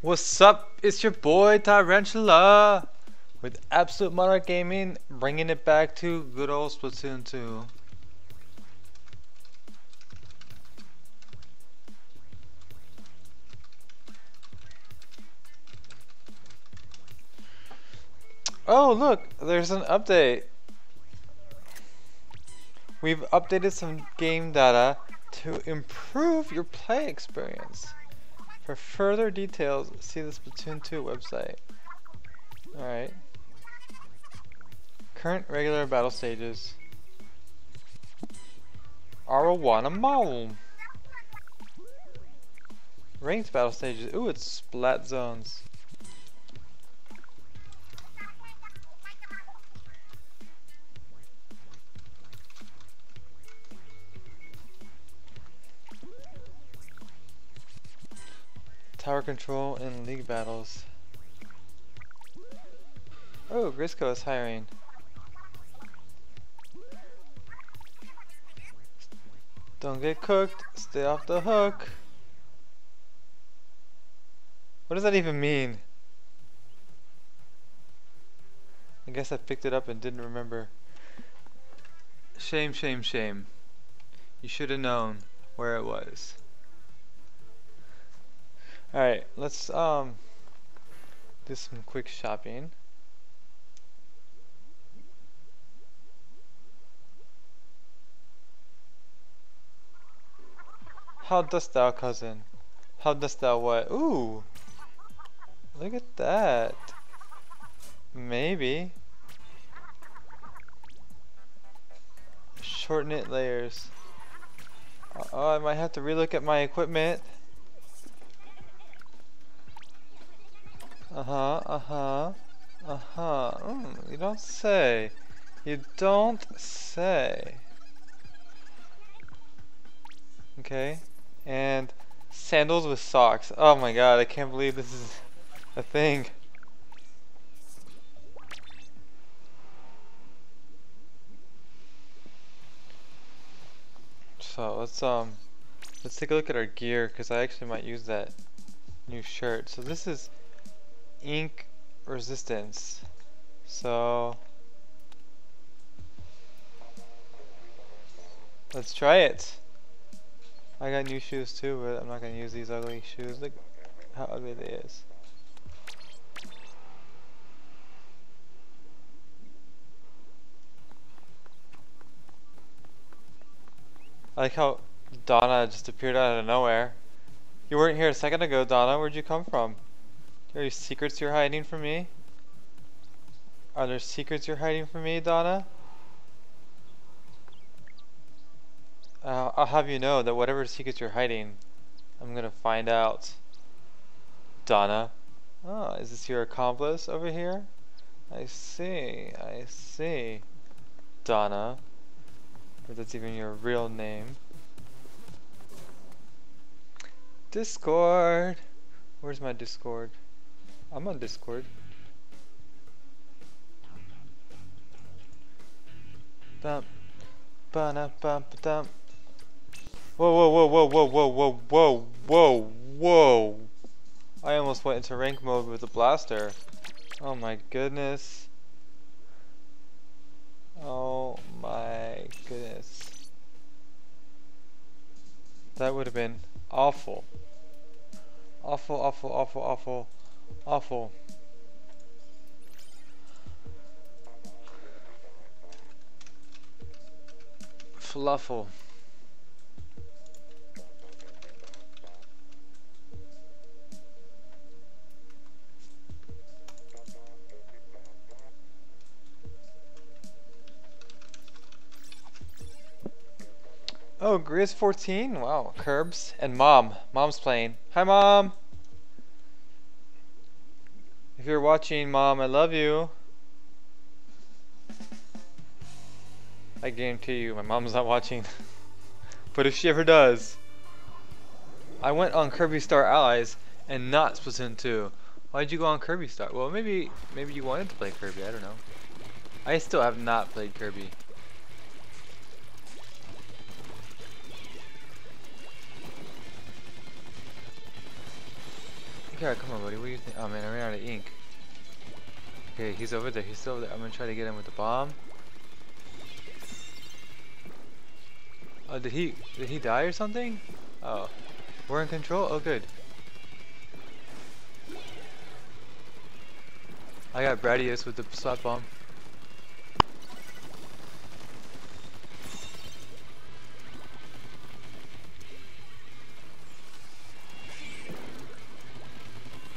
What's up? It's your boy Tyrantula with Absolute Monarch Gaming, bringing it back to good old Splatoon 2. Oh look, there's an update. We've updated some game data to improve your play experience. For further details, see the Splatoon 2 website. Alright. Current regular battle stages. Arowana Mall. Ranked battle stages. Ooh, it's splat zones. Tower control in league battles. Oh, Grizzco is hiring. Don't get cooked, stay off the hook. What does that even mean? I guess I picked it up and didn't remember. Shame, shame, shame. You should have known where it was. Alright, let's um do some quick shopping. How dost thou, cousin? How dost thou what? Ooh! Look at that. Maybe. Short knit layers. Uh oh, I might have to relook at my equipment. Uh-huh, uh-huh, uh-huh. Mm, you don't say. You don't say. Okay. And sandals with socks. Oh my god, I can't believe this is a thing. So let's um let's take a look at our gear because I actually might use that new shirt. So this is ink resistance. So let's try it. I got new shoes too, but I'm not gonna use these ugly shoes. Look how ugly they is. I like how Donna just appeared out of nowhere. You weren't here a second ago, Donna. Where'd you come from? Are there secrets you're hiding from me? Are there secrets you're hiding from me, Donna? Uh, I'll have you know that whatever secrets you're hiding, I'm gonna find out. Donna. Oh, is this your accomplice over here? I see, I see. Donna. If that's even your real name. Discord. Where's my Discord? I'm on Discord. Whoa, whoa, whoa, whoa, whoa, whoa, whoa, whoa, whoa, whoa. I almost went into rank mode with the blaster. Oh my goodness. Oh my goodness. That would have been awful. Awful, awful, awful, awful. Awful. Fluffle. Oh, Grizz 14? Wow, Curbs. And Mom. Mom's playing. Hi, Mom! If you're watching, Mom, I love you. I guarantee you, my mom's not watching. but if she ever does, I went on Kirby Star Allies and not Splatoon 2. Why'd you go on Kirby Star? Well, maybe maybe you wanted to play Kirby. I don't know. I still have not played Kirby. Yeah, come on, buddy. What do you think? Oh man, I ran out of ink. Okay, he's over there. He's still over there. I'm gonna try to get him with the bomb. Oh, did he did he die or something? Oh, we're in control. Oh, good. I got Bradius with the slap bomb.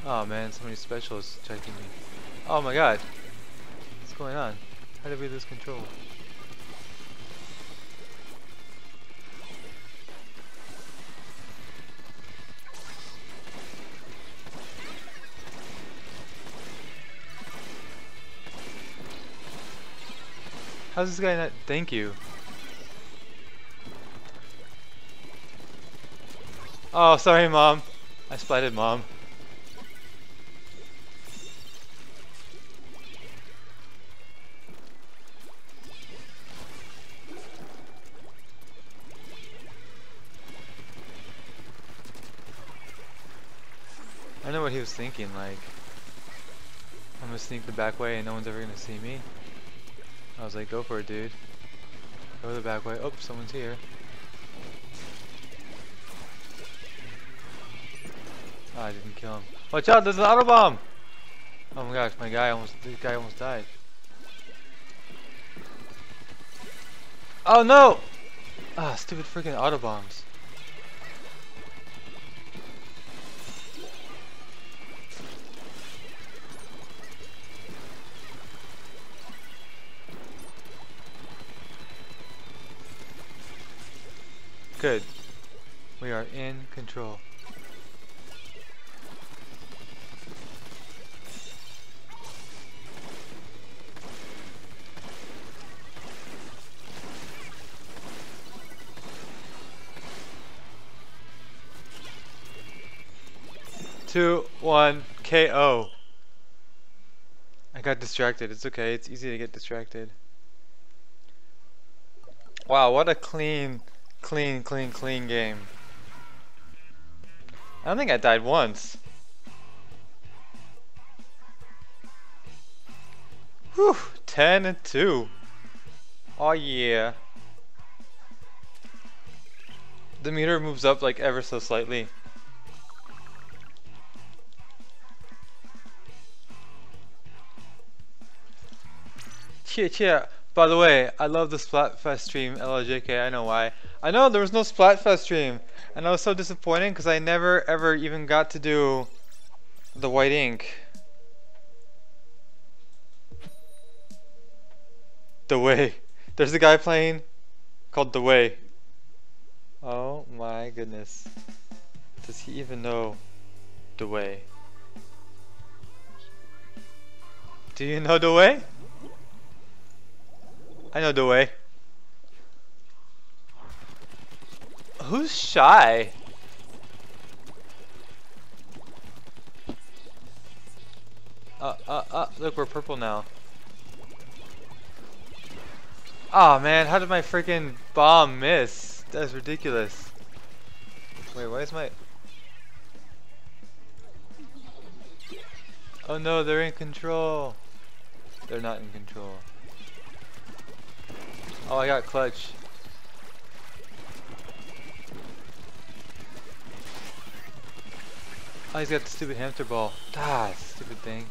Oh man, so many specials checking me. Oh my god. What's going on? How did we lose control? How's this guy not? Thank you. Oh, sorry, mom. I splatted mom. I don't know what he was thinking, like, I'm gonna sneak the back way and no one's ever gonna see me. I was like, go for it, dude. Go the back way. Oh, someone's here. Oh, I didn't kill him. Watch out, there's an auto bomb! Oh my gosh, my guy almost, this guy almost died. Oh no! Ah, stupid freaking auto bombs. Good. We are in control. Two, one, KO. I got distracted. It's okay. It's easy to get distracted. Wow, what a clean Clean, clean, clean game. I don't think I died once. Whew, 10 and 2. Oh yeah. The meter moves up like ever so slightly. Cheer, cheer. By the way, I love the Splatfest stream, LLJK, I know why. I know there was no Splatfest stream, and I was so disappointed because I never ever even got to do the white ink. The Way. There's a guy playing called The Way. Oh my goodness. Does he even know The Way? Do you know The Way? I know the way. Who's shy? Uh, uh, uh, look, we're purple now. Oh man, how did my freaking bomb miss? That's ridiculous. Wait, why is my... Oh no, they're in control. They're not in control. Oh, I got clutch. Oh, he's got the stupid hamster ball. Ah, stupid thing.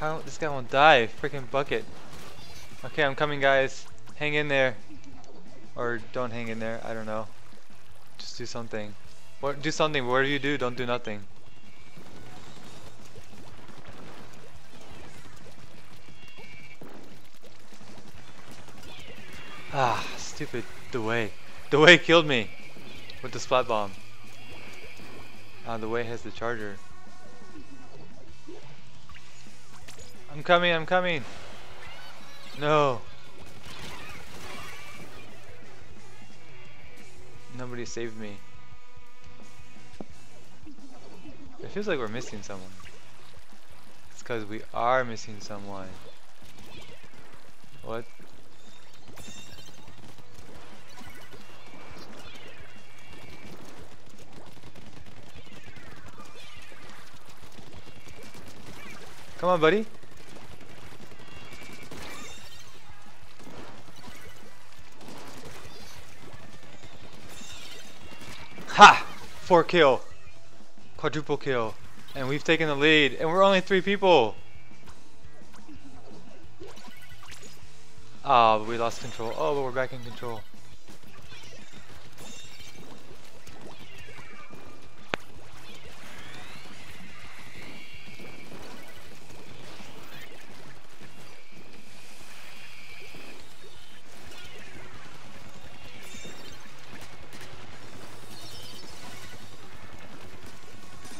How this guy won't die? Freaking bucket. Okay, I'm coming, guys. Hang in there, or don't hang in there. I don't know. Just do something. What? Do something. Whatever you do, don't do nothing. Ah, stupid. The way. The way killed me with the splat bomb. Ah, the way has the charger. I'm coming, I'm coming. No. Nobody saved me. It feels like we're missing someone. It's because we are missing someone. What Come on, buddy. Ha! Four kill. Quadruple kill. And we've taken the lead. And we're only three people. Ah, oh, we lost control. Oh, but we're back in control.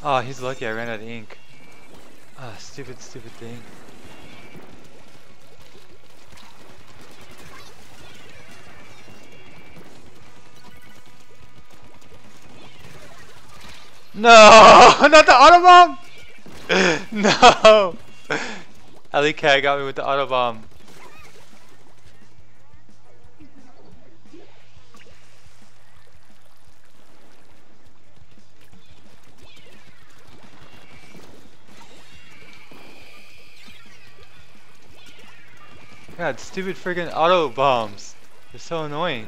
Oh, he's lucky I ran out of ink. Ah, oh, stupid, stupid thing. No! Not the Autobomb! no! Alley Cat got me with the Autobomb. God, stupid freaking auto bombs. They're so annoying.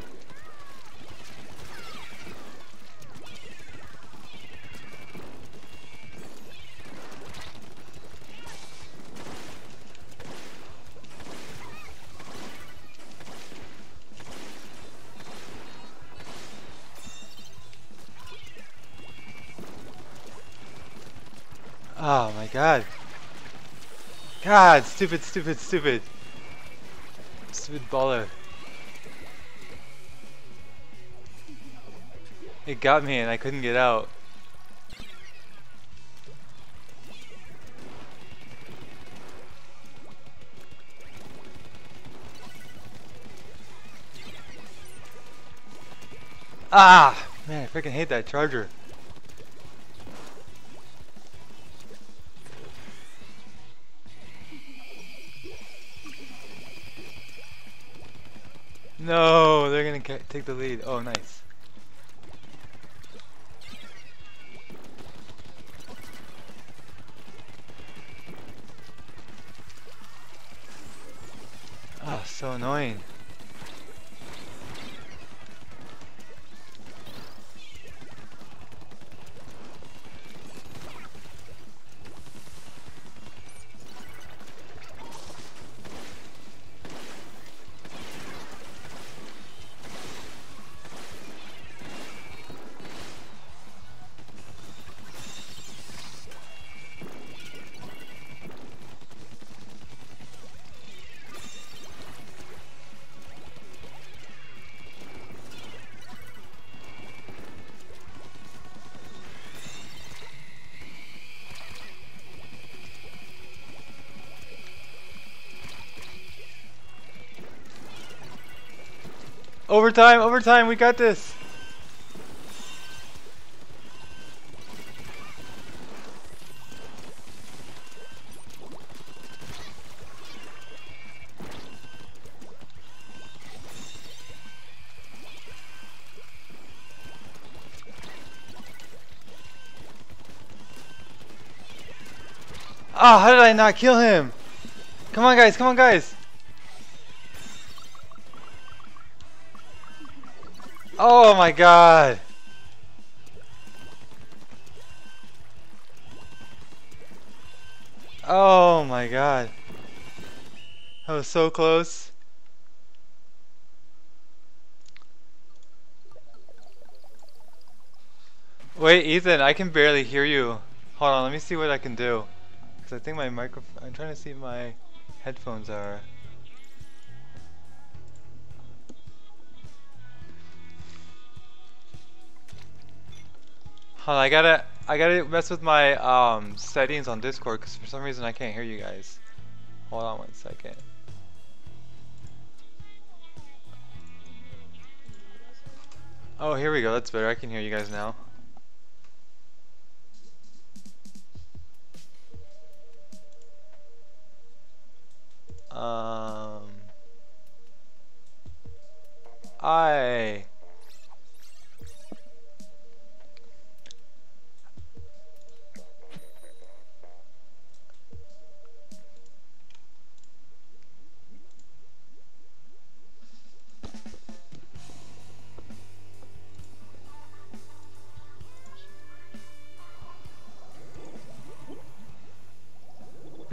Oh my god. God, stupid, stupid, stupid. Stupid baller. It got me and I couldn't get out. Ah! Man, I freaking hate that charger. No, they're gonna take the lead. Oh, nice. Oh, so annoying. Overtime, overtime, we got this. Ah, oh, how did I not kill him? Come on guys, come on guys. Oh my god! Oh my god. That was so close. Wait, Ethan, I can barely hear you. Hold on, let me see what I can do. Because I think my microphone... I'm trying to see my headphones are... Hold on, I gotta, I gotta mess with my um, settings on Discord because for some reason I can't hear you guys. Hold on one second. Oh, here we go. That's better. I can hear you guys now. Um, I.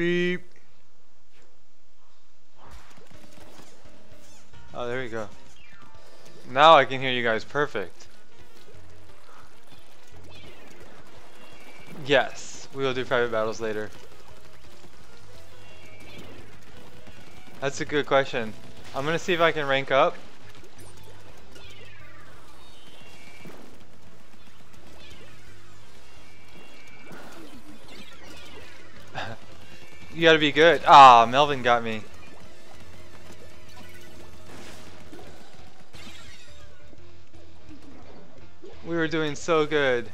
Beep. Oh, there you go. Now I can hear you guys perfect. Yes, we will do private battles later. That's a good question. I'm gonna see if I can rank up. You gotta be good. Ah, Melvin got me. We were doing so good.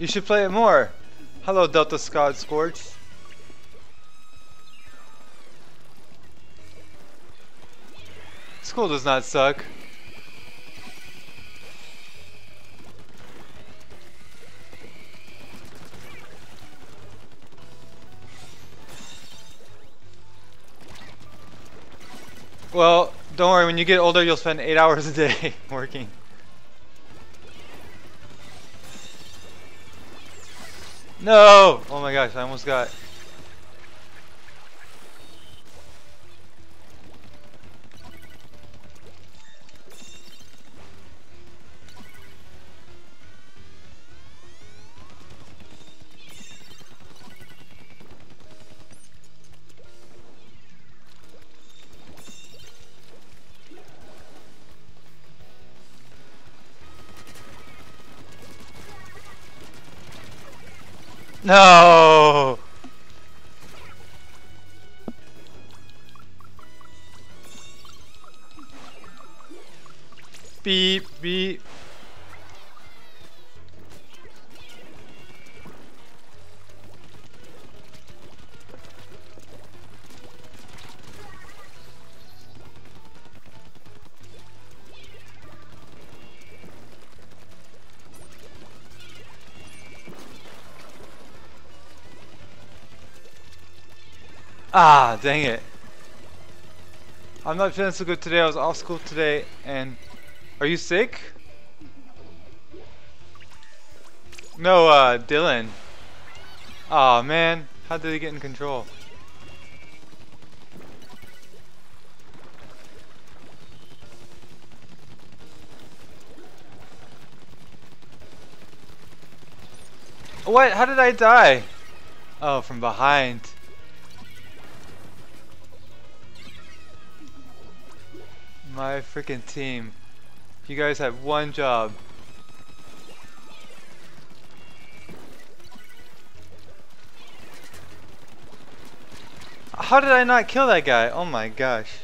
You should play it more. Hello, Delta Scott Scorch. School does not suck. Well, don't worry, when you get older you'll spend 8 hours a day working. No! Oh my gosh, I almost got... No! Ah, dang it. I'm not feeling so good today. I was off school today and... Are you sick? No, uh, Dylan. Aw, oh, man. How did he get in control? What? How did I die? Oh, from behind. My freaking team. You guys have one job. How did I not kill that guy? Oh my gosh.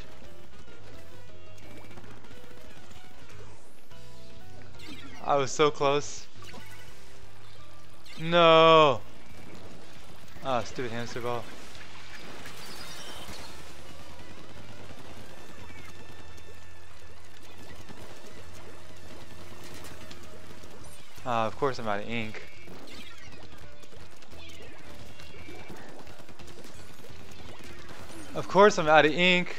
I was so close. No! Ah, oh, stupid hamster ball. Of course I'm out of ink. Of course I'm out of ink.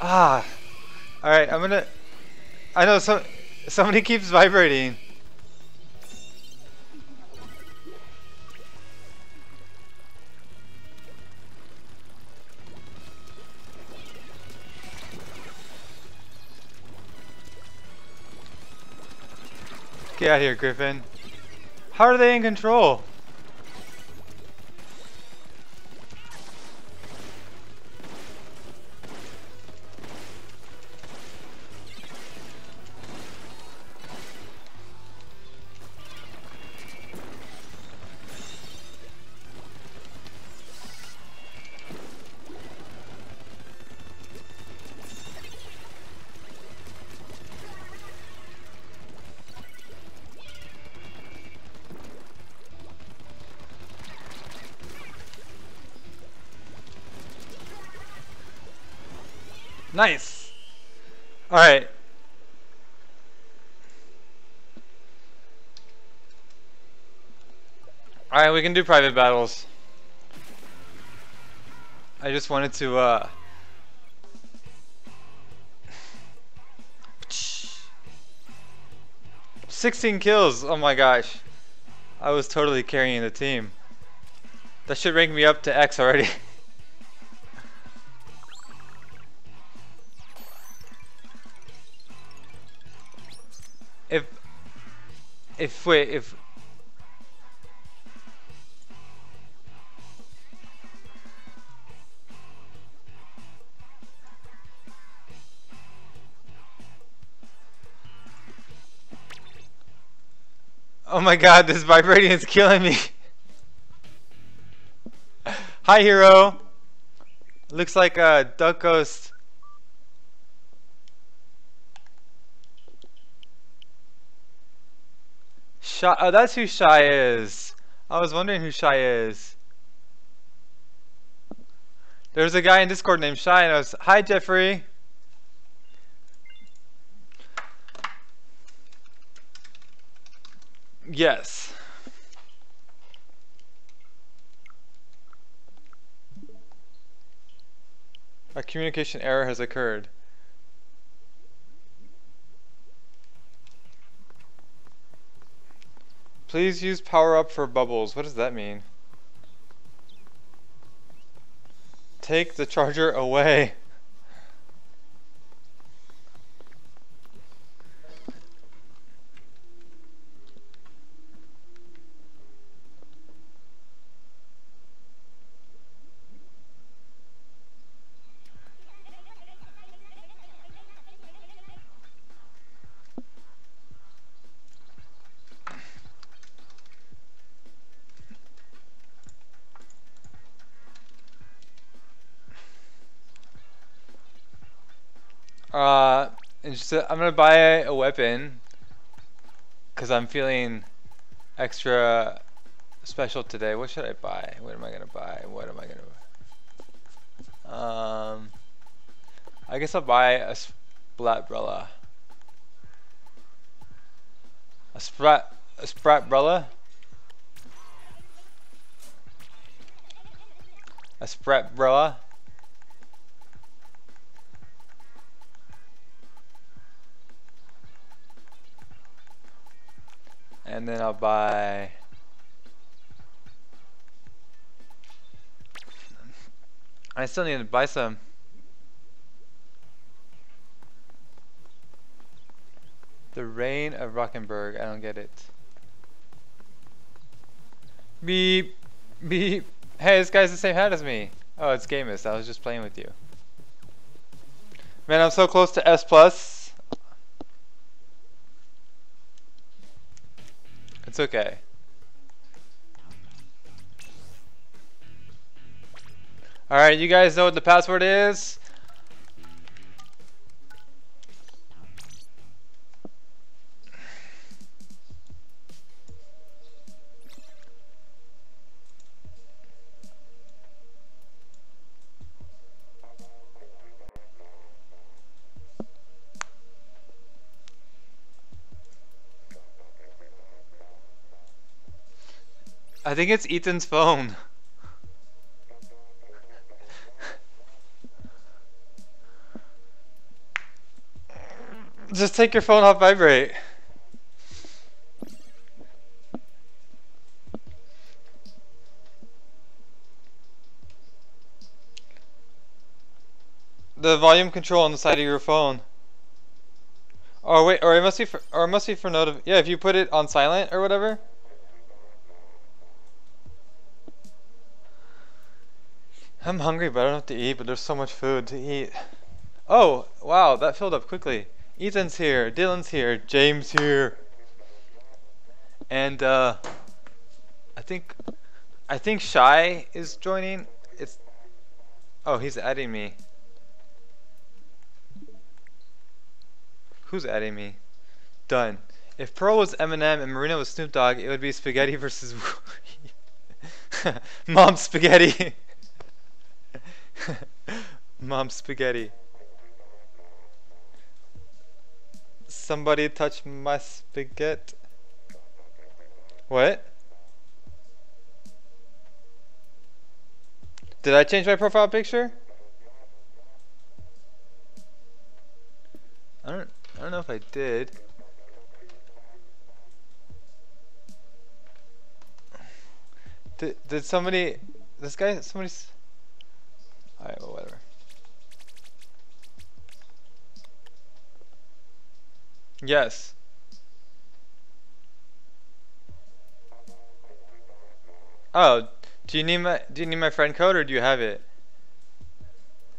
Ah. Alright, I'm gonna... I know, so, somebody keeps vibrating. Out here, Griffin. How are they in control? Nice. All right. All right, we can do private battles. I just wanted to uh 16 kills. Oh my gosh. I was totally carrying the team. That should rank me up to X already. if we if Oh my god, this vibrating is killing me. Hi, hero. Looks like a duck ghost. Shy, oh, that's who Shy is. I was wondering who Shy is. There's a guy in Discord named Shy, and I was, hi Jeffrey. Yes. A communication error has occurred. Please use power up for bubbles. What does that mean? Take the charger away. Uh, just, uh, I'm gonna buy a weapon because I'm feeling extra special today. What should I buy? What am I gonna buy? What am I gonna? Um, I guess I'll buy a splatbrella. A sprat, a spratbrella. A spratbrella. And then I'll buy I still need to buy some. The Reign of Rockenberg. I don't get it. Beep Beep. Hey this guy's the same hat as me. Oh it's Gamus I was just playing with you. Man I'm so close to S plus It's okay. Alright, you guys know what the password is? Think it's Ethan's phone. Just take your phone off vibrate. The volume control on the side of your phone. Oh wait, or it must be for, or it must be for notif. Yeah, if you put it on silent or whatever. I'm hungry, but I don't have to eat, but there's so much food to eat. Oh, wow, that filled up quickly. Ethan's here, Dylan's here, James here. And, uh, I think, I think Shy is joining. It's, oh, he's adding me. Who's adding me? Done. If Pearl was Eminem and Marina was Snoop Dogg, it would be Spaghetti versus Mom Spaghetti. Mom spaghetti. somebody touch my spaghetti? What? Did I change my profile picture? I don't I don't know if I did. Did did somebody this guy somebody's Alright, well whatever. Yes. Oh, do you need my do you need my friend code or do you have it?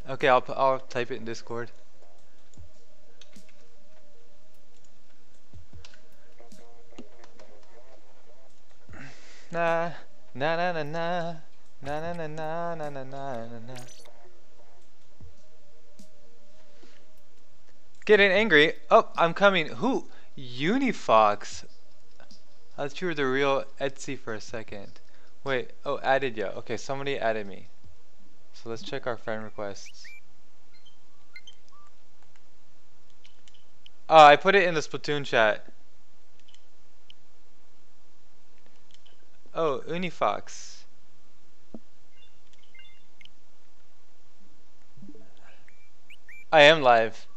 Okay, I'll I'll type it in Discord. Na na na na na na na na na na na na na. Getting angry. Oh, I'm coming. Who? Unifox. I thought you were the real Etsy for a second. Wait. Oh, added you. Okay, somebody added me. So let's check our friend requests. Oh, I put it in the Splatoon chat. Oh, Unifox. I am live.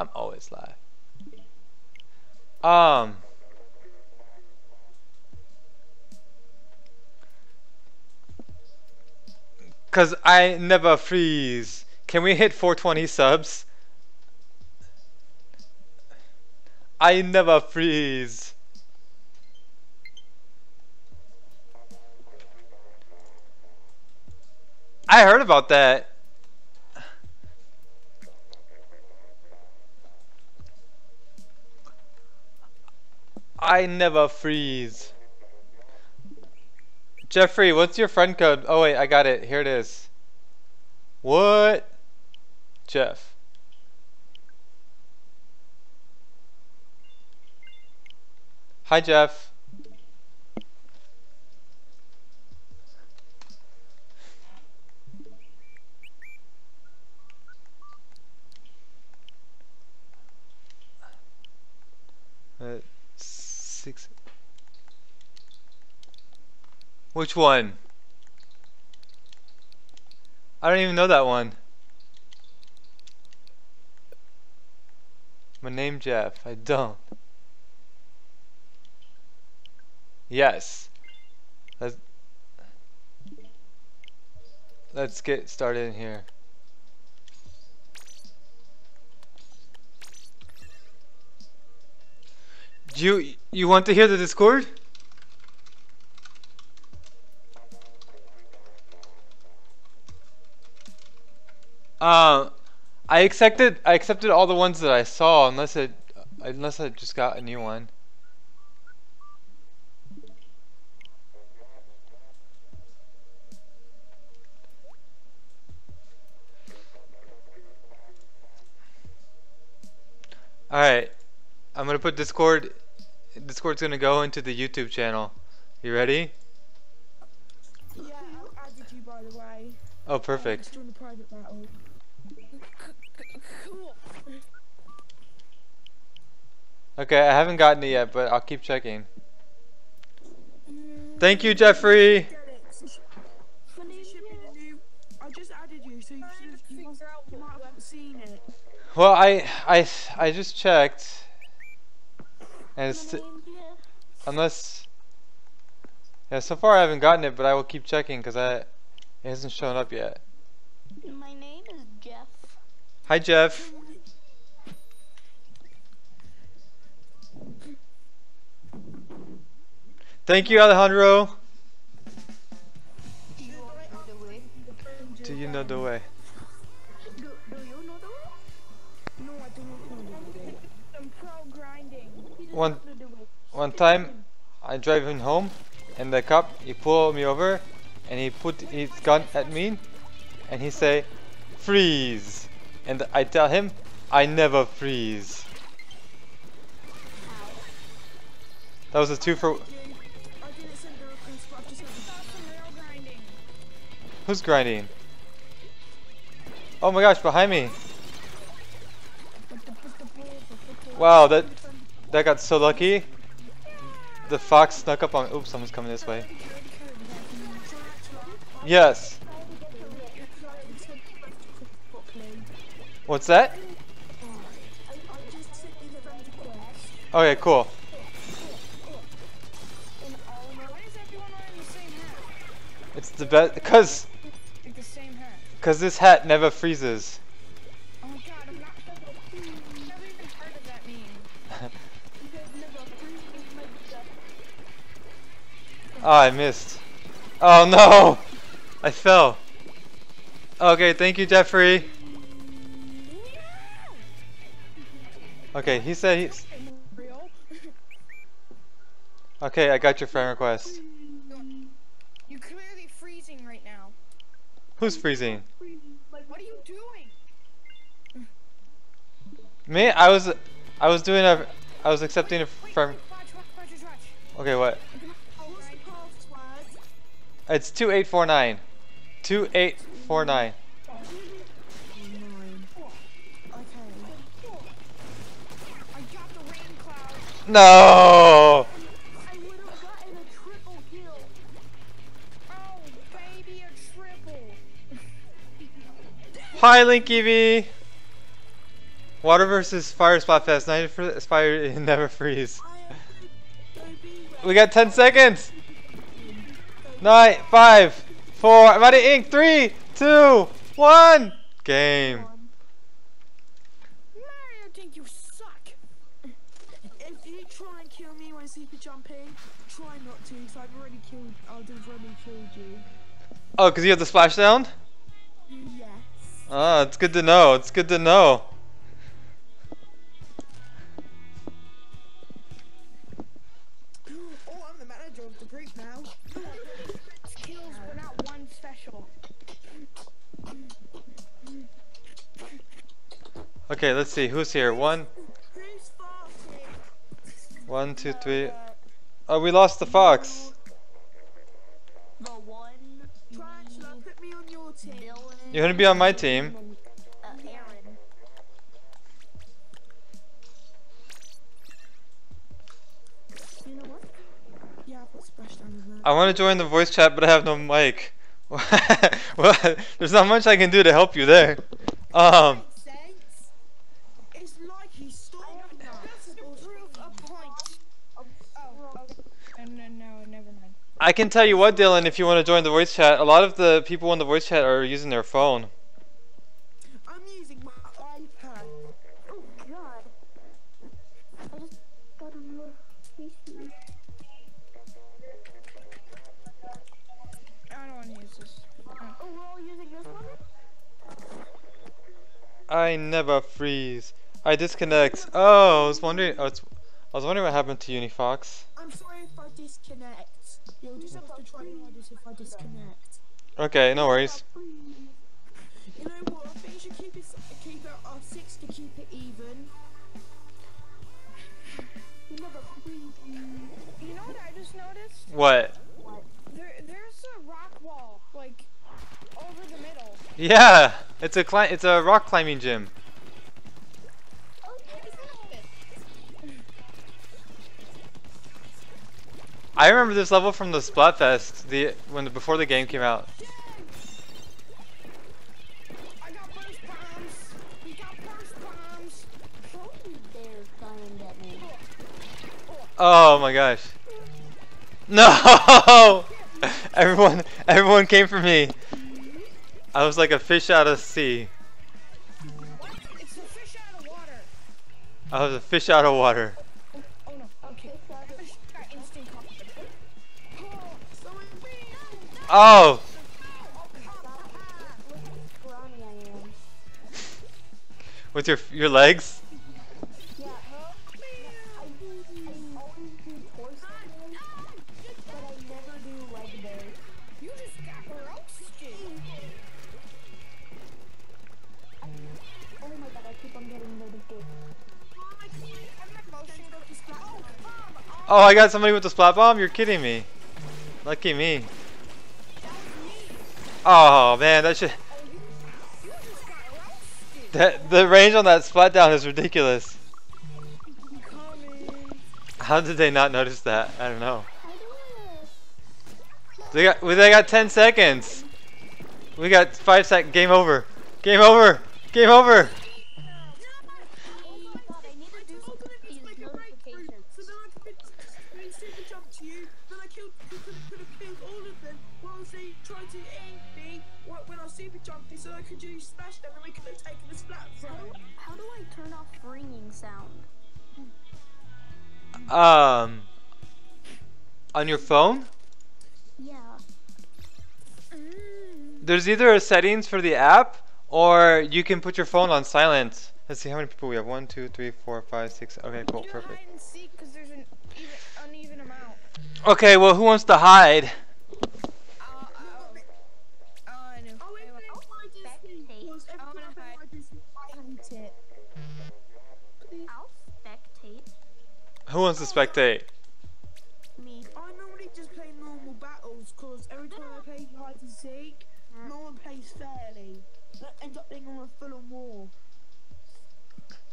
I'm always live. Um. Cause I never freeze. Can we hit 420 subs? I never freeze. I heard about that. I never freeze. Jeffrey, what's your friend code? Oh wait, I got it. Here it is. What? Jeff. Hi, Jeff. Uh, six. Which one? I don't even know that one. My name Jeff. I don't. Yes. Let's Let's get started in here. You you want to hear the Discord? Uh, I accepted I accepted all the ones that I saw unless it unless I just got a new one. Alright, I'm gonna put Discord, Discord's gonna go into the YouTube channel. You ready? Yeah, I added you by the way. Oh, perfect. Private battle. Okay, I haven't gotten it yet, but I'll keep checking. Thank you, Jeffrey. Well, I, I, I just checked and it's unless, yeah. So far, I haven't gotten it, but I will keep checking because I, it hasn't shown up yet. My name is Jeff. Hi, Jeff. Thank you, Alejandro. Do you want to know the way? One, one time, I driving home, and the cop he pulled me over, and he put his gun at me, and he say, freeze, and I tell him, I never freeze. That was a two for. Who's grinding? Oh my gosh, behind me! Wow, that that got so lucky. The fox snuck up on. Oops, someone's coming this way. Yes. What's that? Okay, cool. It's the best, cause, cause this hat never freezes. Oh, I missed. Oh no! I fell. Okay, thank you, Jeffrey. Okay, he said he's. Okay, I got your friend request. You're clearly freezing right now. Who's freezing? What are you doing? Me? I was, I was doing a, I was accepting a friend. Okay, what? The rain cloud. No! Hi, Linky V. Water versus Fire Splatfest. Night for Fire never freeze. We got 10 seconds. Nine, five, four. I'm out of ink. Three, two, one. Game. Mario, I think you suck. If you try and kill me when super jumping, try not to, because I've already killed. I've already killed you. Oh, because you have the splashdown? Yes. Ah, it's good to know. It's good to know. Okay, let's see. Who's here? One, one, two, three. Oh, we lost the fox. The one. Tyrantula, put me on your team. Dylan. You're gonna be on my team. and, Uh, Aaron. You know what? Yeah, I've got splashdown in there. I want to join the voice chat, but I have no mic. well, there's not much I can do to help you there. Um, Sense. It's like he's stopping That's to prove a point. Oh, okay. Uh, no, no, never mind. I can tell you what, Dylan, if you want to join the voice chat, a lot of the people in the voice chat are using their phone. I'm using my iPad. Oh God. I just got a notification. I don't want to use this. Oh, we're all using this one. I never freeze. I disconnect. Oh, I was wondering. Oh, it's, I was wondering what happened to Unifox. I'm sorry if I disconnect. You'll just have to try and if I disconnect. Okay, no worries. You know what? I think you should keep it keep it uh, six to keep it even. You never freeze. You know what I just noticed? What? There, there's a rock wall, like, over the middle. Yeah, it's a cli- It's a rock climbing gym. I remember this level from the Splatfest. The when the, before the game came out. I got burst bombs. We got burst bombs. Don't you dare find at me. Oh my gosh. No! everyone, everyone came for me. I was like a fish out of sea. What? It's a fish out of water. I was a fish out of water. Oh keep on getting notifications. Oh, I got somebody with the splat bomb? You're kidding me. Lucky me. Oh man, that should that the range on that splashdown is ridiculous. How did they not notice that? I don't know. They got well, they got 10 seconds. We got 5 sec game over. Game over. Game over. Um on your phone? Yeah. There's either a settings for the app or you can put your phone on silent. Let's see how many people we have. One, two, three, four, five, six. Okay, cool, perfect. hide and seek because there's an even, uneven amount. Okay, well, who wants to hide? Who wants to spectate? me. I normally just play normal battles because every time I play hide and seek, no one plays fairly. That ends up being on a full on war.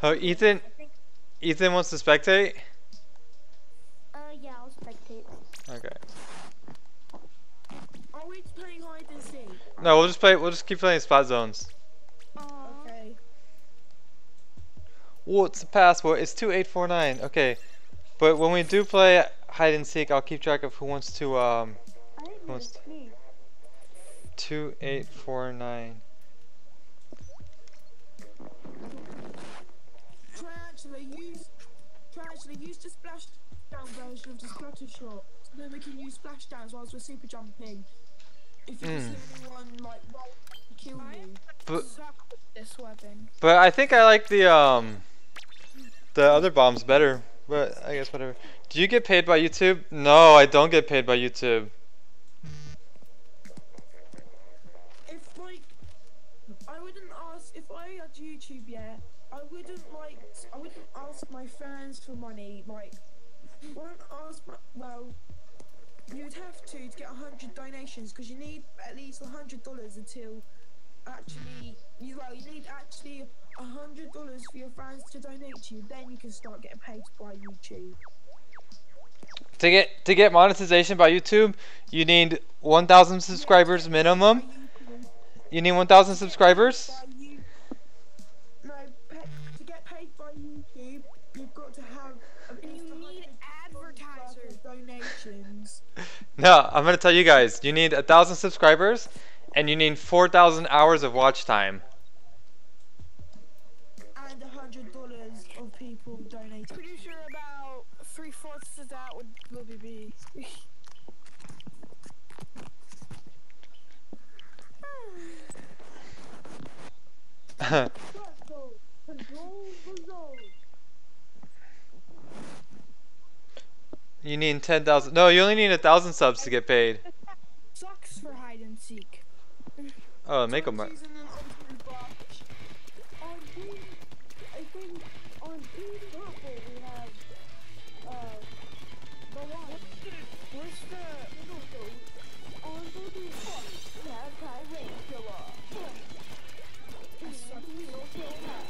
Oh, Ethan. Ethan wants to spectate. Uh, yeah, I'll spectate. Okay. Are we playing hide and seek? No, we'll just play. We'll just keep playing splat zones. Okay. What's the password? It's two eight four nine. Okay, but when we do play hide and seek, I'll keep track of who wants to um Who wants it's me. two eight four nine. Try actually use try actually use the splash down version of the splatter shot. So then we can use splashdowns whilst we're super jumping. If you Mm. anyone like right to kill I you. But this weapon. but I think I like the um the other bombs better. But I guess whatever. Do you get paid by YouTube? No, I don't get paid by YouTube. If like I wouldn't ask if I had YouTube, yeah, I wouldn't like I wouldn't ask my fans for money. Like, I wouldn't ask my well. You'd have to to get hundred donations because you need at least hundred dollars until actually you well you need actually hundred dollars for your fans to donate to you. Then you can start getting paid by YouTube. To get to get monetization by YouTube, you need 1,000 subscribers minimum. You need 1,000 subscribers. No, to get paid by YouTube, you've got to have at You least a need hundred dollars worth advertisers. donations. No, I'm gonna tell you guys. You need a thousand subscribers, and you need 4,000 hours of watch time. and a hundred dollars of people donating. Pretty sure about three fourths of that would would be. You need 10,000. No, you only need a thousand subs to get paid. Sucks for hide and seek. Oh, make them.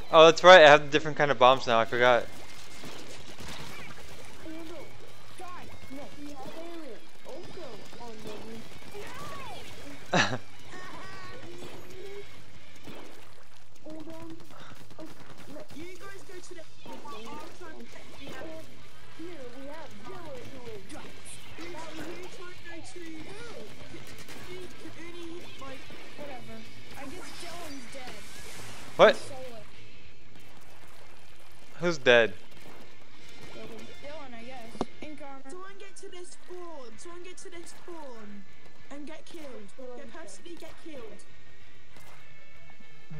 Oh, that's right. I have different kind of bombs now. I forgot. No, Die. no, we have Aaron. Also on blue. And no, You guys go to the. I'll try and pick the and here we have Dylan who is You try and go to. You can only like. Whatever. I guess Dylan's dead. what? Who's dead? Dylan, I guess. Armor. Someone get to this spawn. Someone get to this spawn. And get killed. Get personally get killed.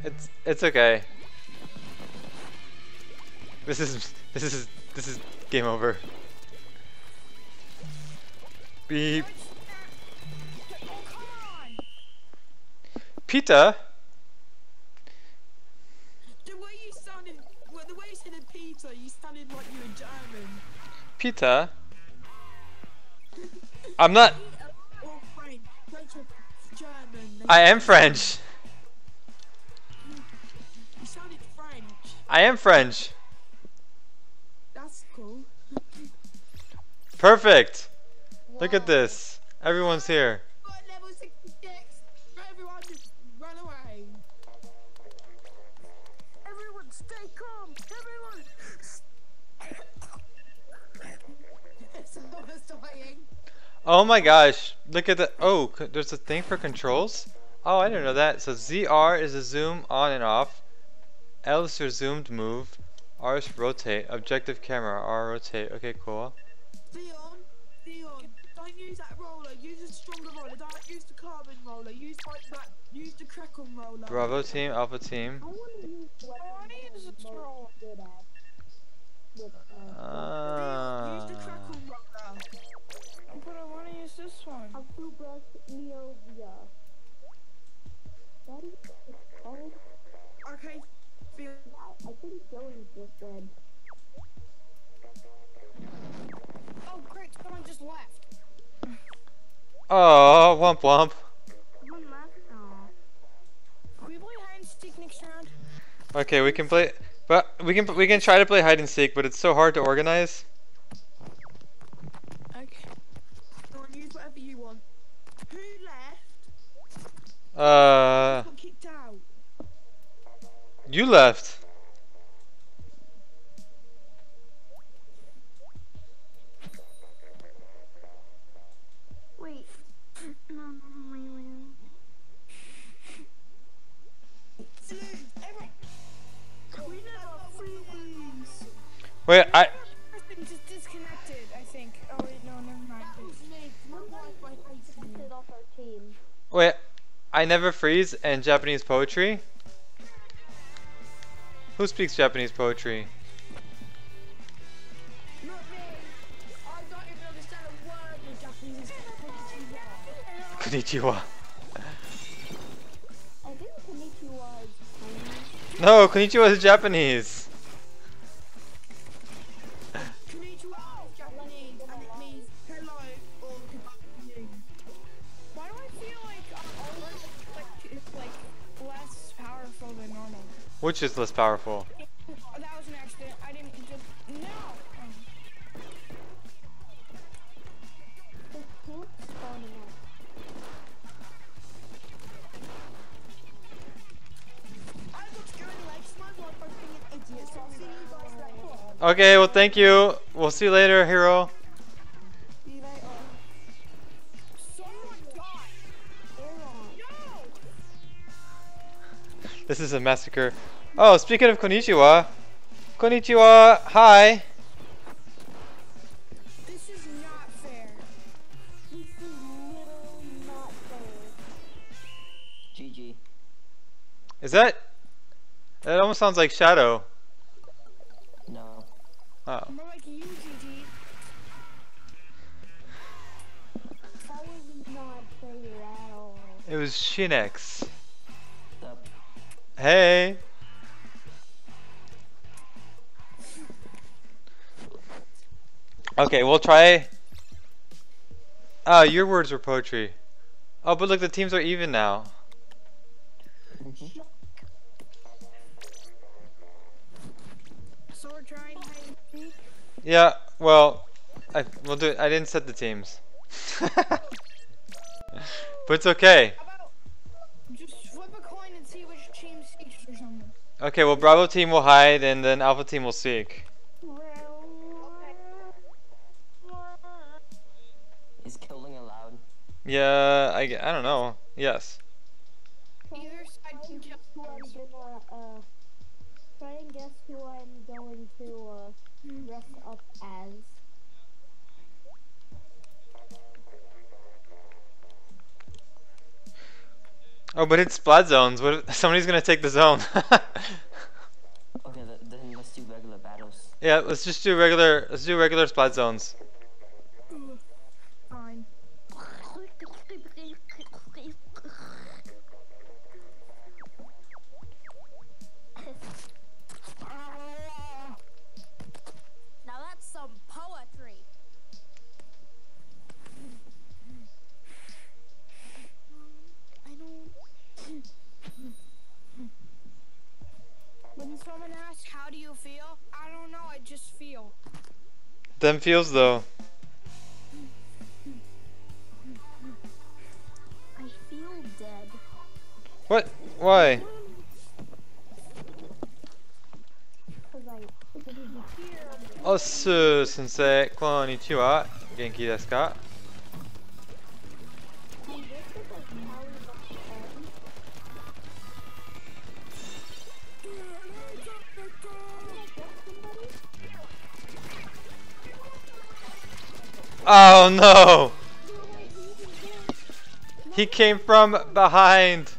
It's it's okay. This is this is this is game over. Beep. Oh, Pita. The way you sounded, well, the way you said it, Peter, you sounded like you were German. Pita. I'm not. I am French. I am French. That's cool. Perfect. Look at this. Everyone's here. Oh my gosh. Look at the. Oh, there's a thing for controls? Oh, I didn't know that. So ZR is a zoom on and off. L is your zoomed move. R is rotate. Objective camera. R rotate. Okay, cool. Theon, Theon, don't use that roller. Use a stronger roller. Don't use the carbon roller. Use like that. Use the Krak-On roller. Bravo team, Alpha team. I want to use I weapons wanna use I'm a most scroll. good at. With, uh, Ah. Use the Joey's just dead. Oh, great! Someone just left. Oh, womp womp. One left? Aw. Can we play hide and seek next round? Okay, we can play, but we can we can try to play hide and seek, but it's so hard to organize. Okay. Theon, use whatever you want. Who left? Uh, Got kicked out. you left. Our team. wait. I never freeze and Japanese poetry. Who speaks Japanese poetry? Not me. I don't even understand a word of Japanese. Konnichiwa. I think Konnichiwa is Chinese. No, konnichiwa is Japanese. See you guys later. Okay, well thank you. We'll see you later, hero. See you later. someone died. Aaron. No. This is a massacre. Oh, speaking of konnichiwa. Konnichiwa. Hi. This is not fair. This is literally not fair. GG. Is that? That almost sounds like Shadow. No. Oh. More like you, GG. That was not fair at all. It was Shinex. Hey. Okay, we'll try. Oh, your words were poetry. Oh, but look, the teams are even now. So we're trying hide and seek. Yeah, well, I we'll do. I didn't set the teams, but it's okay. How about just flip a coin and see which team seeks or something? Okay, well, Bravo team will hide, and then Alpha team will seek. Is killing allowed? Yeah, I, I don't know. Yes. Either side can kill. Who I'm gonna, uh, try and guess who I'm going to, uh, dress up as. Oh, but it's splat zones. What? If, somebody's gonna take the zone. Okay, then let's do regular battles. yeah, let's just do regular. Let's do regular splat zones. Them feels though. I feel dead. What? Why? Oh, すー先生、こんにちは。元気ですか Oh no! He came from behind.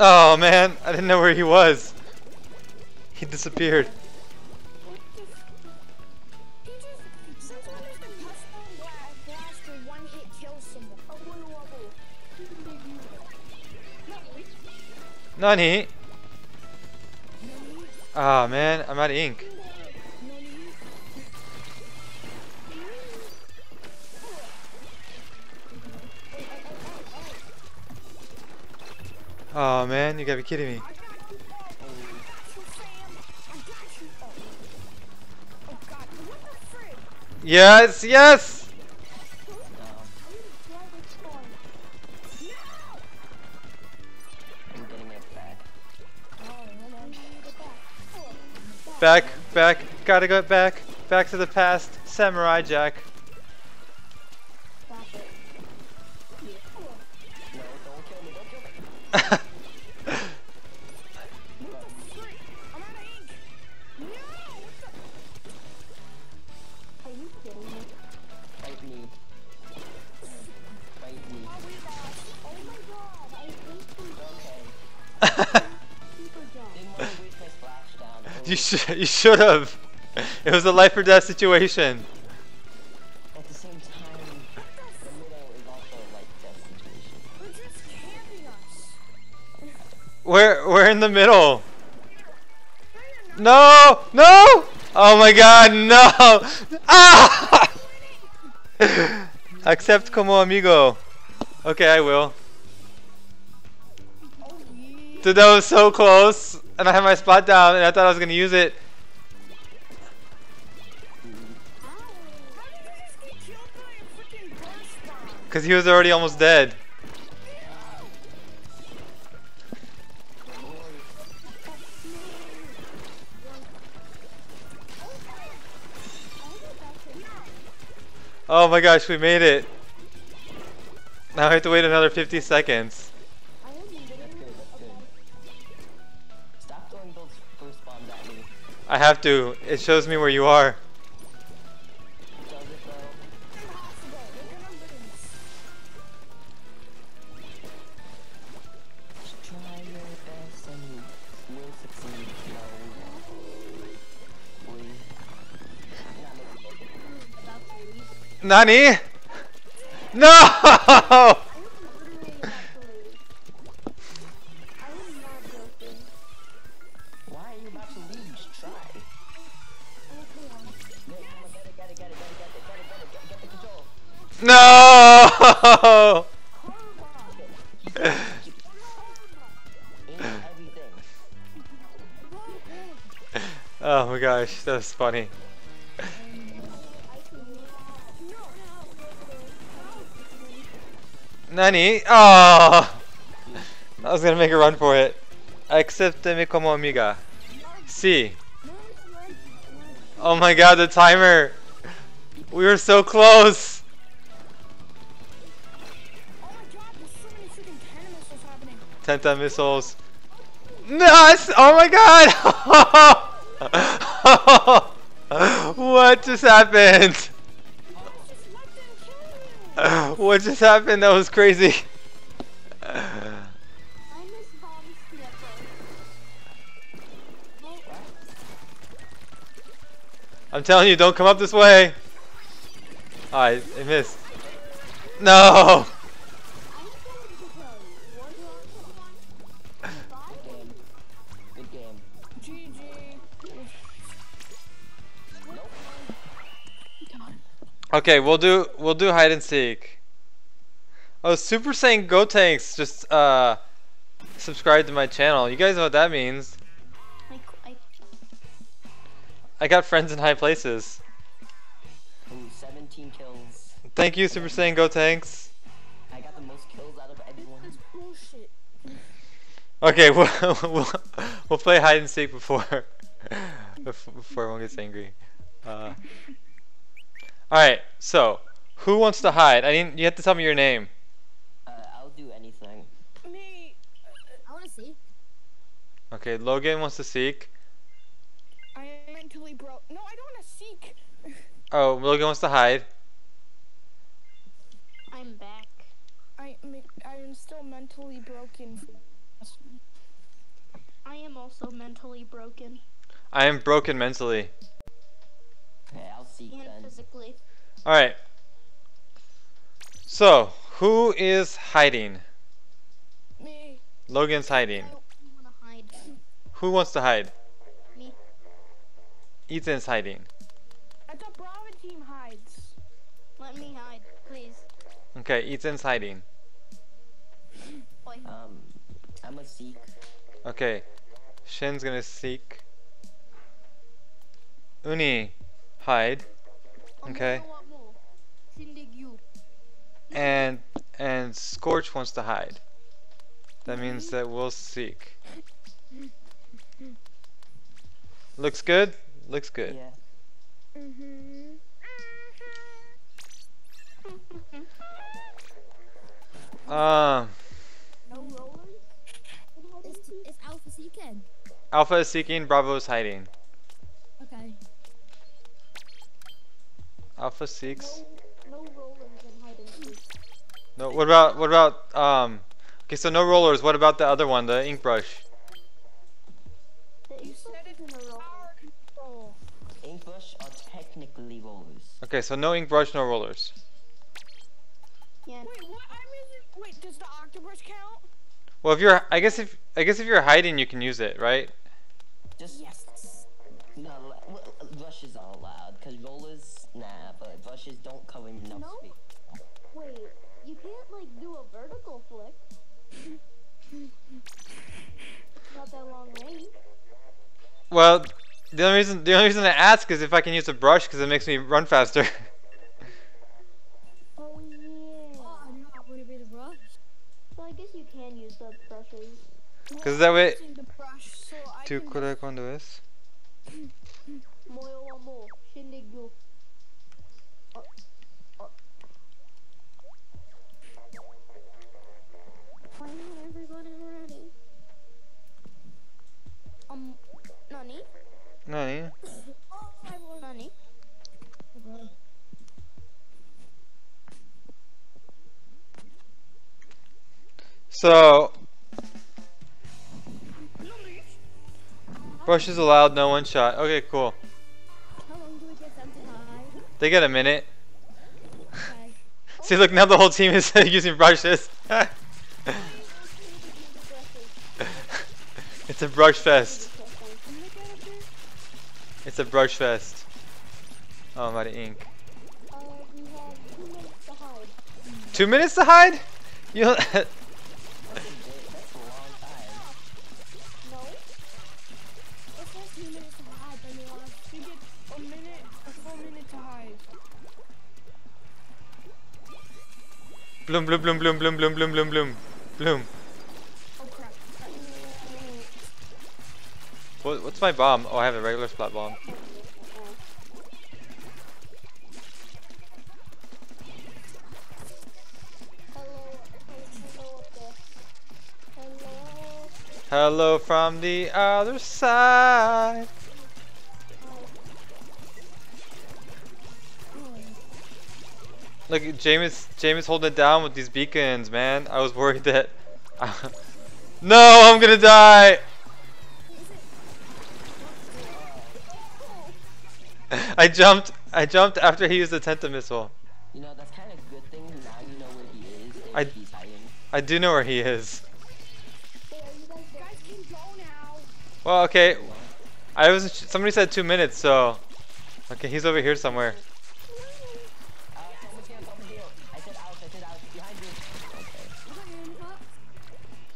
Oh man, I didn't know where he was. He disappeared. Nani? Ah man, I'm out of ink. Oh man, you gotta be kidding me. Yes, got Back, back, gotta go back. Back to the past. Samurai Jack. you should, you should have. It was a life or death situation. At the same time, the middle is also a life death situation. They're just camping us. We're we're in the middle. No, no! Oh my God, no! Ah! Accept como amigo. Okay, I will. Dude, that was so close, and I had my spot down, and I thought I was gonna use it. How did you just get killed by a freaking burst bomb? Cause he was already almost dead. Oh my gosh, we made it. Now I have to wait another 50 seconds. I have to. It shows me where you are. Does it No! Oh my gosh, that was funny. Nani? Oh! I was gonna make a run for it. Acceptame como amiga. Si. Oh my god, the timer! We were so close! Tenta missiles. Nice! Oh my god! what just happened? What just happened? That was crazy. I'm telling you, don't come up this way. Alright, it missed. No! Okay, we'll do we'll do hide and seek. Oh, Super Saiyan Gotenks just uh subscribe to my channel. You guys know what that means. Like, I, I got friends in high places. Ooh, 17 kills. Thank you, Super Saiyan Gotenks. I got the most kills out of everyone. That's bullshit. Okay, we'll, we'll, we'll play hide and seek before before everyone gets angry. Uh, all right, so who wants to hide? I mean, you have to tell me your name. Uh, I'll do anything. Me, I want to see. Okay, Logan wants to seek. I am mentally broke. No, I don't want to seek. Oh, Logan wants to hide. I'm back. I am, I am still mentally broken. I am also mentally broken I am broken mentally. Okay, I'll seek and then. physically. All right. So, who is hiding? Me. Logan's hiding. I don't want to hide. Who wants to hide? Me. Ethan's hiding. I thought Bravo team hides. Let me hide, please. Okay, Ethan's hiding. Um, I'm a seek. Okay, Shin's gonna seek. Uni, hide. Okay. And and Scorch wants to hide. That means that we'll seek. Looks good. Looks good. Yeah. Mm-hmm. Um, No? It's, it's Alpha Seeking. Alpha is seeking. Bravo is hiding. Okay. Alpha seeks. No, no rollers and hide and seek. No. What about what about um? Okay, so no rollers. What about the other one, the ink brush? You said Xbox in a roller. Ink brush are technically rollers. Okay, so no ink brush, no rollers. Yeah. Wait, what? I'm in. Wait, does the octopus count? Well, if you're, I guess if I guess if you're hiding, you can use it, right? Just Yes. no. le- well, brushes are allowed because rollers, nah. But brushes don't cover enough No? space. Wait, you can't like do a vertical flick. Not that long range. Well, the only reason the only reason I ask is if I can use a brush because it makes me run faster. Oh yeah. Oh, no, would it be the brush? So I guess you can use the brushes. Because that way. Using the brush, so I Tu can kore quando es? Moyo wa mo, shindigyu. Why not everybody ready? Um, Nani? Nani? Nani? So. Brush is allowed, no one shot. Okay, cool. How long do we get them to hide? They get a minute. See, look, now the whole team is using brushes. it's a brush fest. It's a brush fest. Oh, I'm out of ink. Two minutes to hide. You hide. bloom, bloom, bloom, bloom, bloom, bloom, bloom, bloom, bloom, bloom. What, what's my bomb? Oh, I have a regular splat bomb. Hello, from the other side. Look, James, James holding it down with these beacons, man. I was worried that. no, I'm gonna die. I jumped. I jumped after he used the Tenta missile. You know, that's kind of a good thing. Now you know where he is. I- he's hiding. I do know where he is. Hey, are you guys there? Guys can go now. Well, okay. I was. Somebody said two minutes, so. Okay, he's over here somewhere. Out, someone's here, someone's here. I said out, I said out. Behind you. Okay.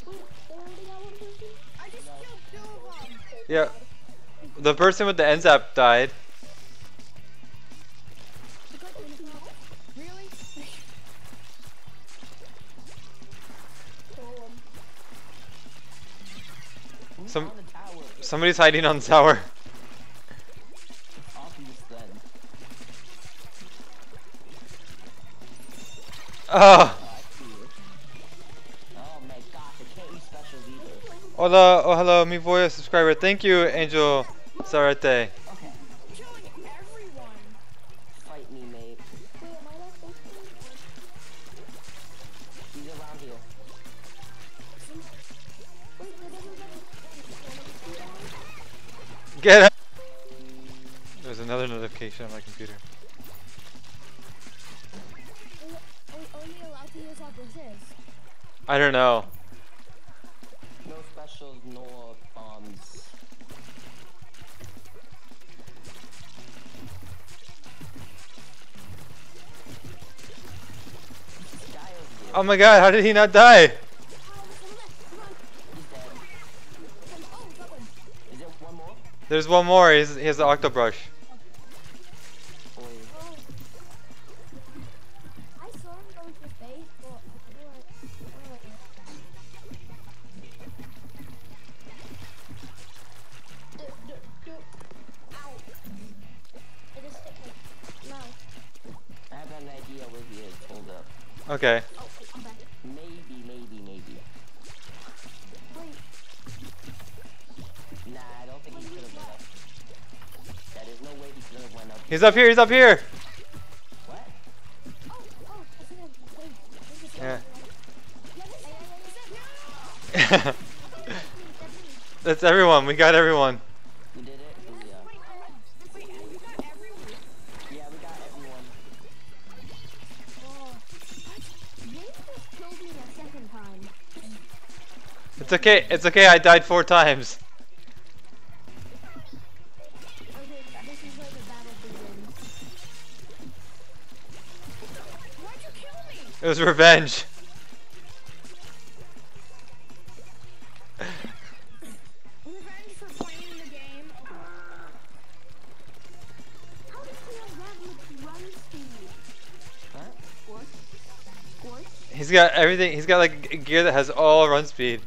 Wait, they already got Yeah. The person with the NZAP died. Some-? Somebody's hiding on tower. Oh, it. Oh hola, oh hello, mi voy subscriber. Thank you, Angel Sarete. Get up. There's another notification on my computer. Are we allowed to use our bridges? I don't know. No specials, no bombs. This guy over here. Oh my god, how did he not die? He's dead. Oh, got one. Is there one more? There's one more. He's, he has the octobrush. Boy. He's up here. He's up here. Yeah. That's everyone. We got everyone. We did it? It's okay. It's okay. I died four times. Huh? Squish? Squish? He's got everything. He's got like gear that has all run speed.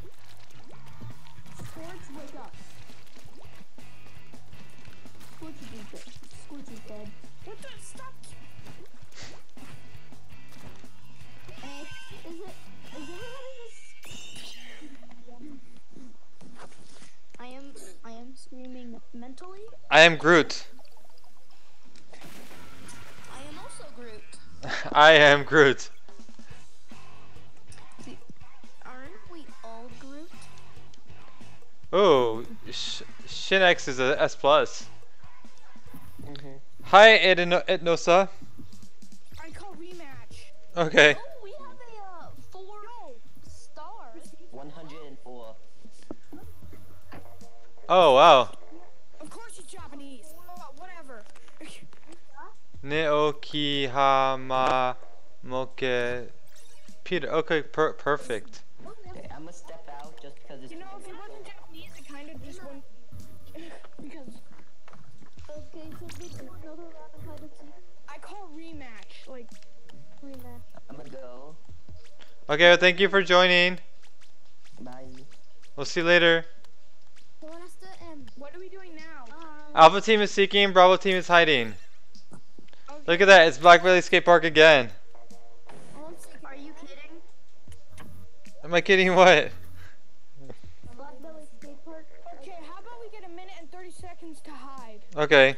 Am Groot. I am also Groot. I am Groot. Aren't we all Groot? Oh, Sh- Shinex is a S plus. Mm-hmm. Hi, Edno- Etnosa. I call rematch. Okay. Oh, we have a, uh, four stars. 104. Oh wow. Neokihama moke Peter. Okay, per- perfect. Okay, I'm gonna step out just because it's. You know, if it wasn't Japanese, it kind of just wouldn't. because Okay, so we can another round of hide and seek. I call rematch. Like, Rematch. I'm gonna go. Okay, well, thank you for joining. Bye. We'll see you later. Someone has to, what are we doing now? Um, Alpha team is seeking, Bravo team is hiding. Look at that, it's Black Belly Skate Park again. Are you kidding? Am I kidding? What? Black Belly Skate Park? Okay, how about we get a minute and 30 seconds to hide? Okay.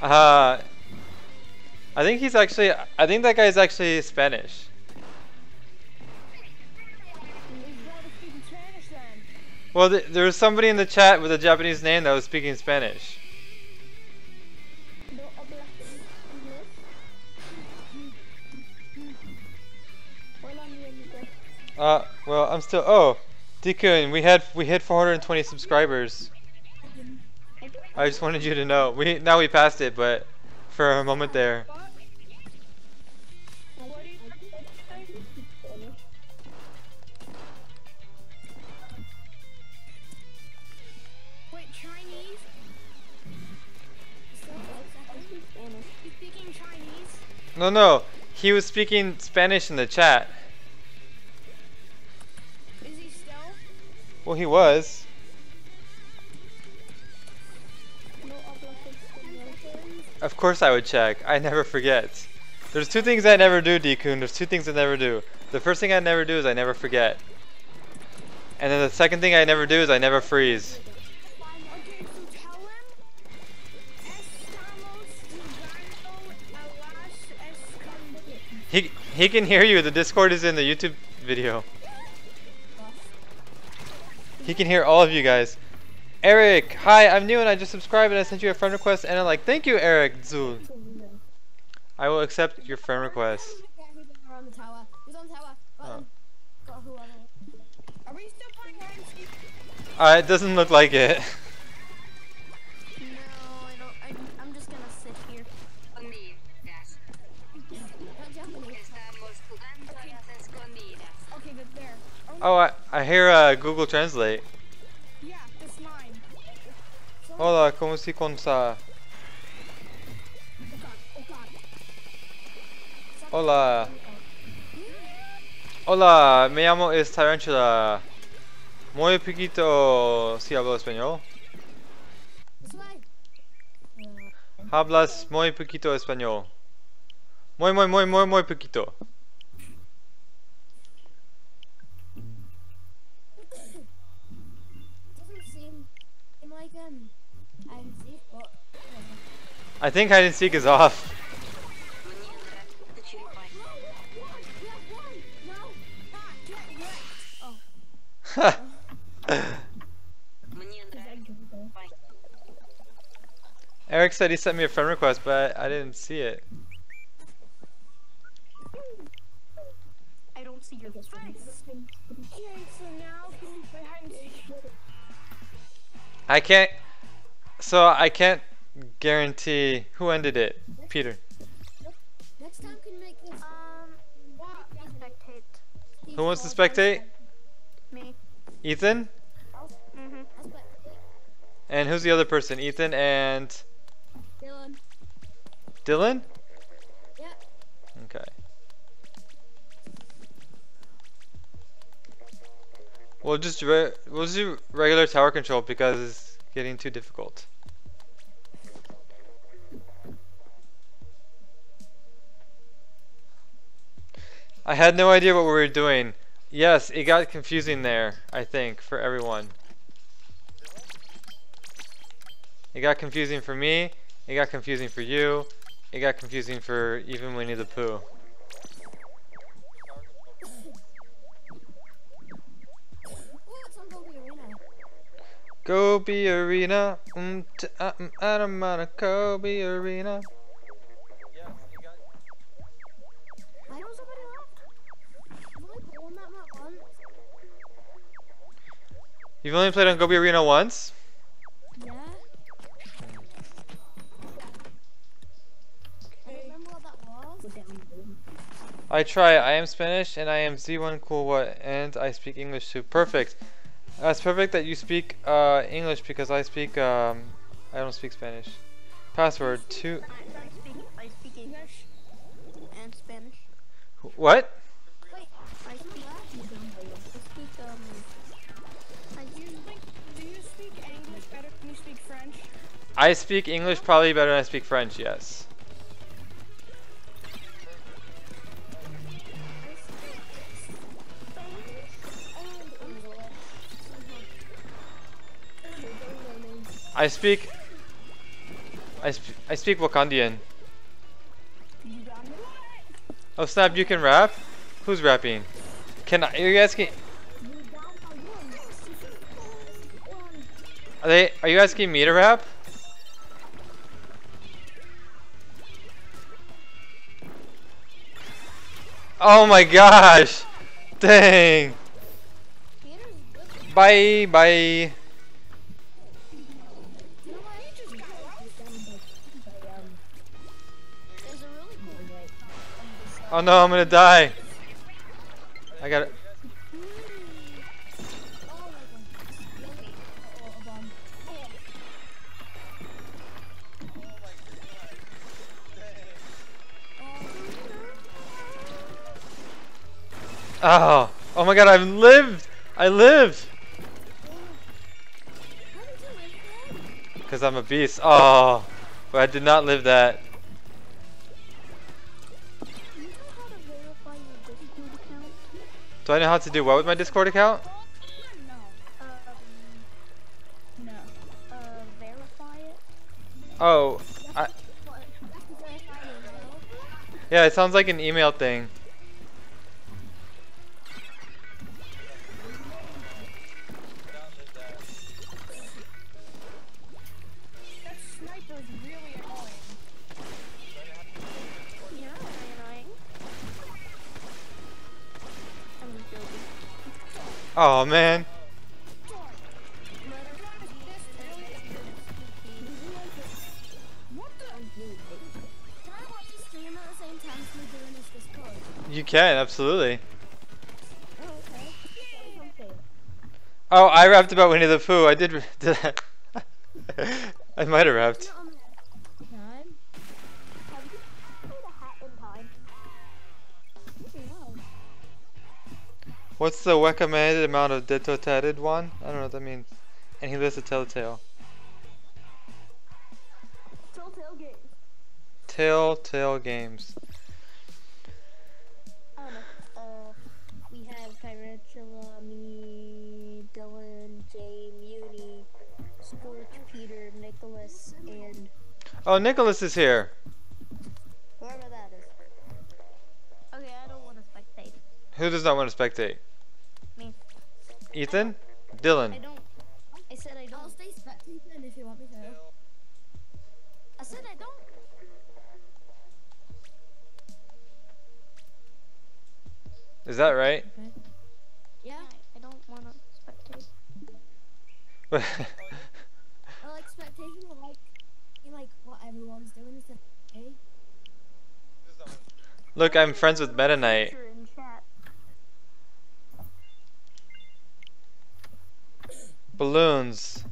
Uh, I think he's actually. I think that guy's actually Spanish. Well, th there was somebody in the chat with a Japanese name that was speaking Spanish. Uh, well, I'm still. Oh, Deacon, we had we hit 420 subscribers. I just wanted you to know. We now we passed it, but for a moment there. What? What do you think? Wait, Chinese? Spanish. You speaking Chinese? No, no, he was speaking Spanish in the chat. Is he still? Well, he was. Of course, I would check. I never forget. There's two things I never do, Deacon. There's two things I never do. The first thing I never do is I never forget. And then the second thing I never do is I never freeze. He he can hear you. The Discord is in the YouTube video. He can hear all of you guys. Eric, hi, I'm new and I just subscribed and I sent you a friend request and I'm like, thank you, Eric Zul. I will accept your friend request. Yeah, he's on the tower. He's on the tower. Got Oh. him. Got whoever. Are we still playing hide and seek? Uh, it doesn't look like it. No, I don't. I, I'm just gonna sit here. Escondidas. Not Japanese. Estamos jugando a las escondidas. Okay, good there. Oh, I, I hear uh, Google Translate. Hola, ¿cómo se consa? Hola. Hola, me llamo es Tarantula. Muy poquito si hablo español. Hablas muy poquito español. Muy, muy, muy, muy, muy poquito. I think hide and seek is off. Maniera de Chile. Maniera. Bye. Eric said he sent me a friend request, but I, I didn't see it. I don't see your face. Okay, so now we play hide and seek? I can't. So I can't guarantee who ended it. Peter. Next time can make this. Um. Spectate. Who wants to spectate? Me. Ethan. Mm-hmm. I. And who's the other person? Ethan and Dylan. Dylan. Yeah. Okay. We'll just re we'll just do regular tower control because it's getting too difficult. I had no idea what we were doing. Yes, it got confusing there, I think, for everyone. It got confusing for me, it got confusing for you, it got confusing for even Winnie the Pooh. Oh, on Goby Arena. Um, t- uh, um, I'm on a Goby Arena. You've only played on Goby Arena once? Yeah. I remember what that was. I try. I am Spanish and I am Z1 Cool What and I speak English too. Perfect. Uh, it's perfect that you speak uh, English because I speak um, I don't speak Spanish. Password two. I speak, I speak English and Spanish. What? I speak English probably better than I speak French, yes. I speak... I, sp I speak Wakandian. Oh snap, you can rap? Who's rapping? Can I, you guys? Are they, are you asking me to rap? Oh my gosh! Dang! Bye bye. Oh no! I'm gonna die. I got it. Oh! Oh my god! I've lived. I lived. How did you live that? Cause I'm a beast. Oh! But I did not live that. Do you know how to verify your Discord account? Do I know how to do what with my Discord account? Oh, no. No. Verify it. Oh, I, What? Verify your email. yeah. It sounds like an email thing. This man. You can absolutely. Oh. Oh, I rapped about Winnie the Pooh. I did. Did I? I might have rapped. What's the recommended amount of detotated one? I don't know what that means. And he lists a telltale. Telltale Games. Telltale games. I don't know. Uh, we have Tyrantula, me, Dylan, Jay, Muni, Scorch, Peter, Nicholas, and Oh, Nicholas is here. whoever that is. Okay, I don't want to spectate. Who does not want to spectate? Me. Ethan? Dylan. I don't. I said I don't. I'll stay spectating if you want me to. I said I don't. Is that right? Yeah, I don't want to spectate. I like spectating. I like, I like what everyone's doing instead of hey. Look, I'm friends with Meta Knight. Picture in chat. Balloons.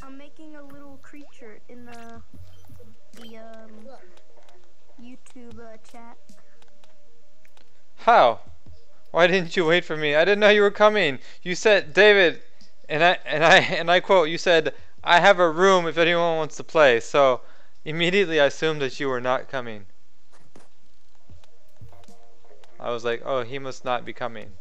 I'm making a little creature in the the um YouTube uh, chat. How? Why didn't you wait for me? I didn't know you were coming. You said, David, and I and I and I quote. You said, "I have a room if anyone wants to play." So immediately I assumed that you were not coming. I was like, "Oh, he must not be coming."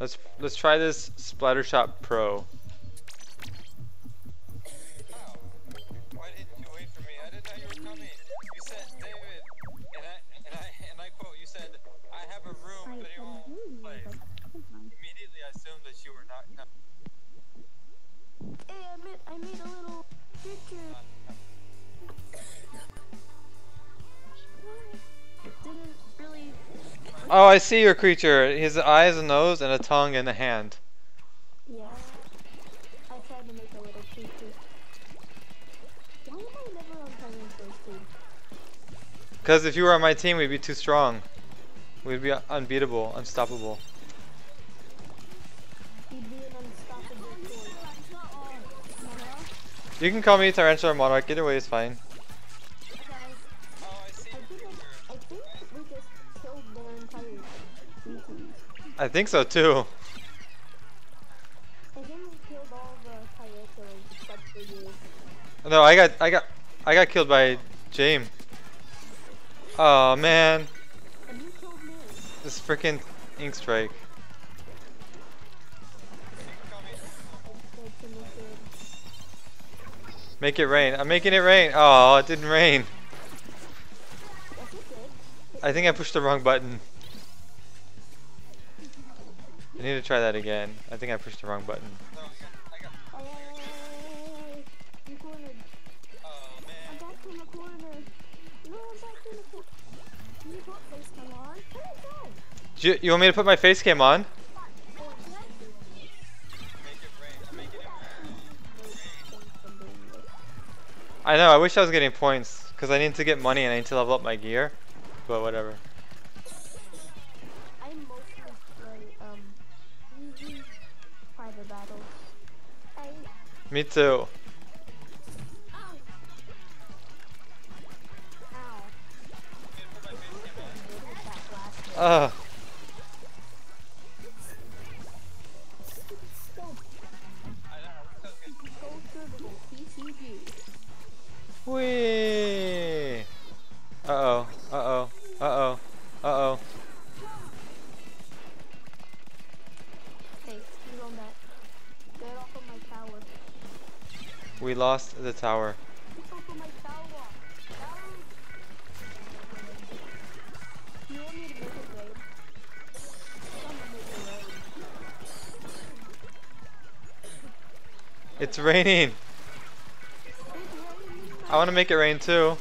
Let's let's try this Splattershot Pro. Oh, I see your creature. His eyes, a nose, and a tongue and a hand. Yeah. I tried to make a little creature. Why am I never on Tyrantula's team? Because if you were on my team, we'd be too strong. We'd be unbeatable, unstoppable. You'd be an unstoppable force. You can call me Tyrantula or Monarch. Either way is fine. I think so too. I think we killed all the Tyrantulas except for you. No, I got, I got, I got killed by James. Oh man, And you killed me. this freaking ink strike. Good to look good. Make it rain. I'm making it rain. Oh, it didn't rain. Yes, it did. I think I pushed the wrong button. I need to try that again. I think I pushed the wrong button. Oh, you cornered. I'm back in the corner. No, I'm back in the corner. You got face come on. Come on, Do you, you want me to put my face cam on? I know, I wish I was getting points. Because I need to get money and I need to level up my gear. But whatever. Battles. I, Me too. ow. Ugh. Raining. It's raining. I want to make it rain too.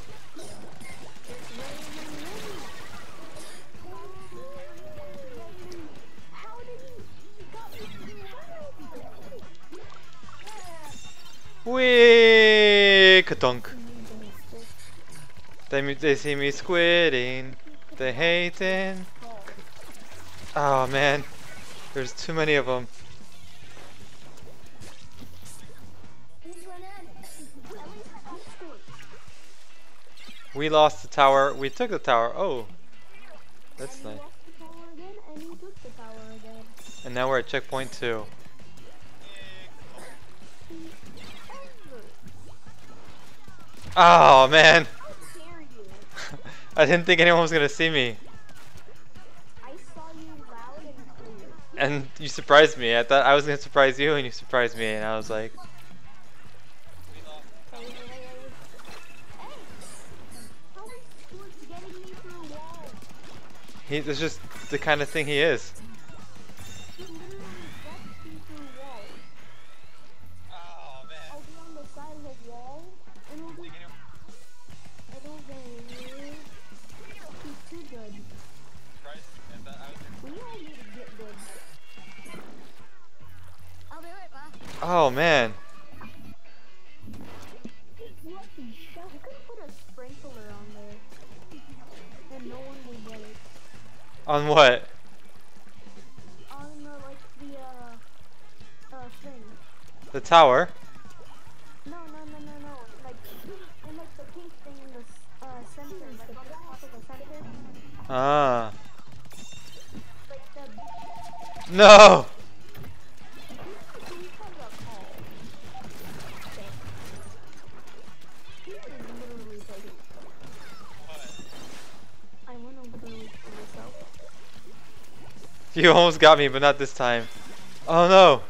Kadunk. They, they see me squidding. They hating. Oh man. There's too many of them. We lost the tower. We took the tower. Oh. That's nice. And now we're at checkpoint two. Oh man. How dare you? I didn't think anyone was gonna see me. I saw you loud and you surprised me. I thought I was gonna surprise you and you surprised me and I was like, he that's just the kind of thing he is. Tower? No, no, no, no, no. Like, and like the pink thing in the uh, center, like on the top of the center. Ah. Like the. No! You tell the call? Okay. He is literally taking. I went over the roof for myself. You almost got me, but not this time. Oh! No!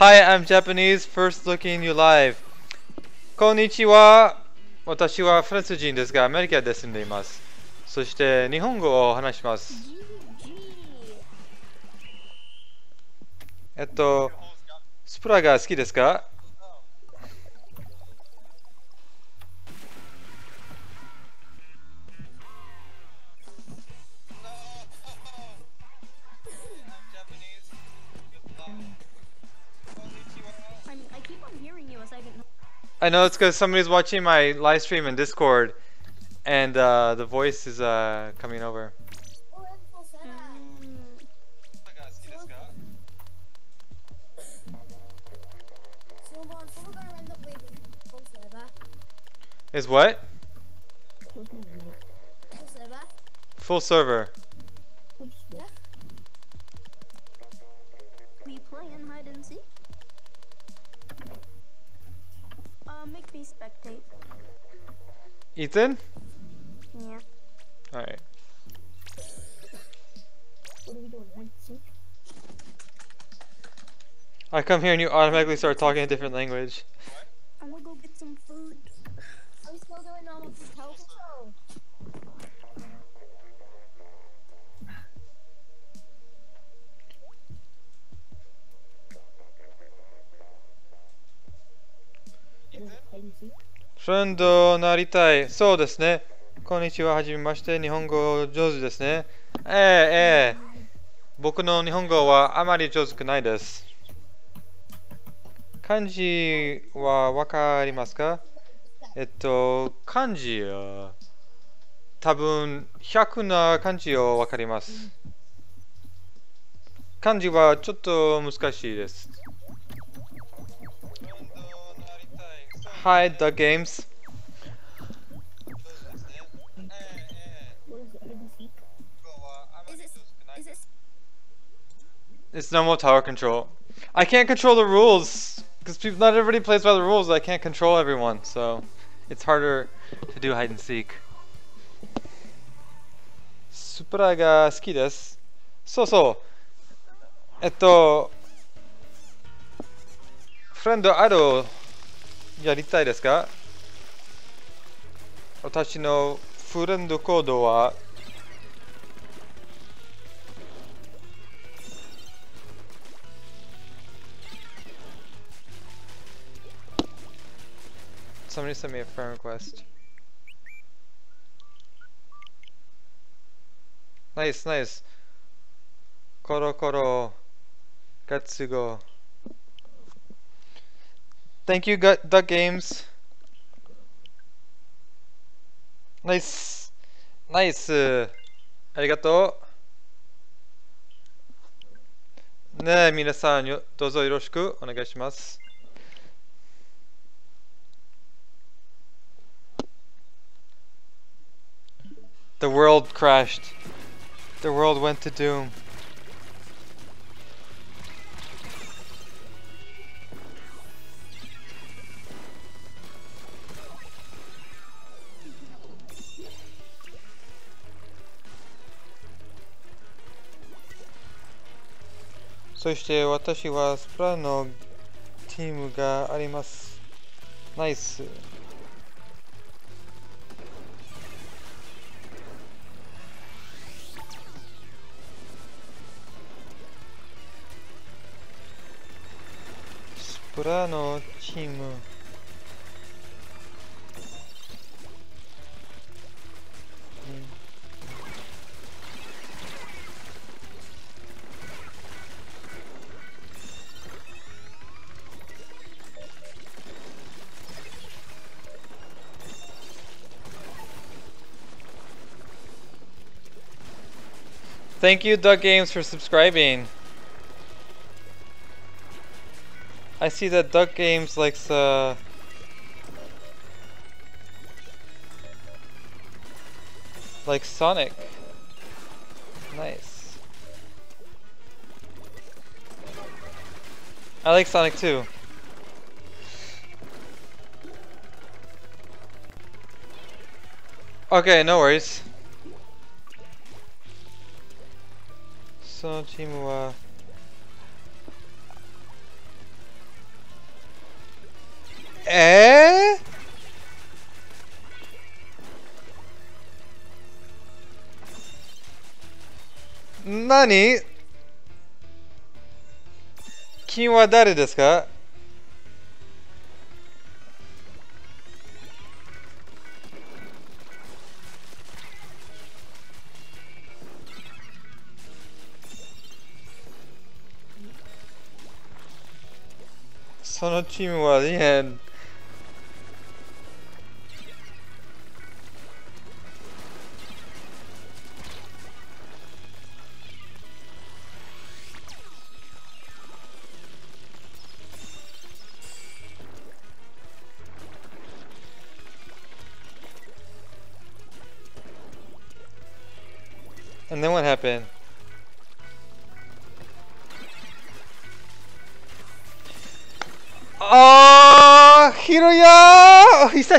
Hi, I'm Japanese, first looking you live. こんにちは。私はフランス人ですが、アメリカで住んでいます。そして日本語を話します。えっと、スプラが好きですか？Know it's because somebody's watching my live stream in Discord, and uh, the voice is uh, coming over. Is what? Full server. We play. Ethan? Yeah. Alright. What are we doing? Hide and seek? I come here and you automatically start talking a different language. フレンドなりたい。そうですね。こんにちは。はじめまして。日本語上手ですね。ええ、ええ。僕の日本語はあまり上手くないです。漢字はわかりますか？えっと、漢字は多分100な漢字をわかります。漢字はちょっと難しいです。Hi, the games. It's normal tower control. I can't control the rules because not everybody plays by the rules. I can't control everyone, so it's harder to do hide and seek. スプラが好きです。そうそう。えっと、フレンドアドやりたいですか私のフレンドコードは Somebody sent me a friend request. Nice, nice. Koro Koro. Gatsugo. Thank you, Gut Duck Games. Nice. Nice. ありがとう。ねえ、皆さんよ、どうぞよろしくお願いします。The world crashed. The world went to doom. So して私はスプラのチームがあります。ナイス。 Thank you, Duck Games, for subscribing. I see that Duck Games likes uh like Sonic. Nice. I like Sonic too. Okay, no worries. ー、何君は誰ですか？そのチームは、い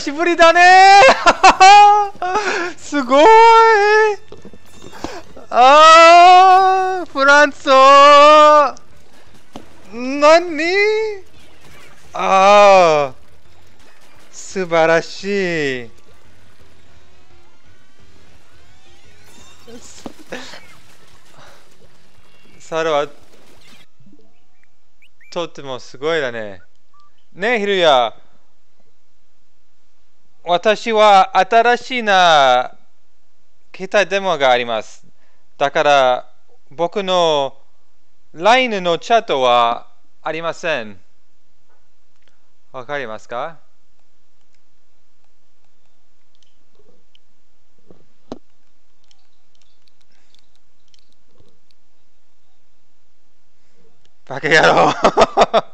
しぶりだね すごいあー、フランソー何？あー、素晴らしい。サルはとってもすごいだね。ねえ、ひるや。私は新しいな携帯電話があります。だから僕の LINE のチャットはありません。わかりますか？バカ野郎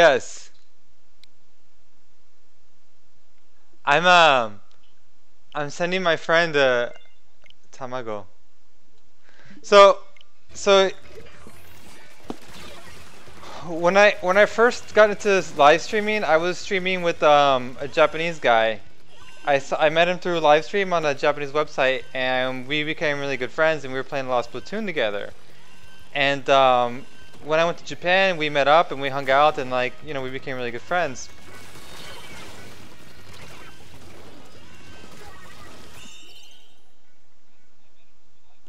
Yes. I'm um I'm sending my friend a tamago. So so when I when I first got into live streaming, I was streaming with um a Japanese guy. I saw, I met him through live stream on a Japanese website, and we became really good friends, and we were playing of Splatoon together. And um, when I went to Japan, we met up and we hung out, and like you know, we became really good friends.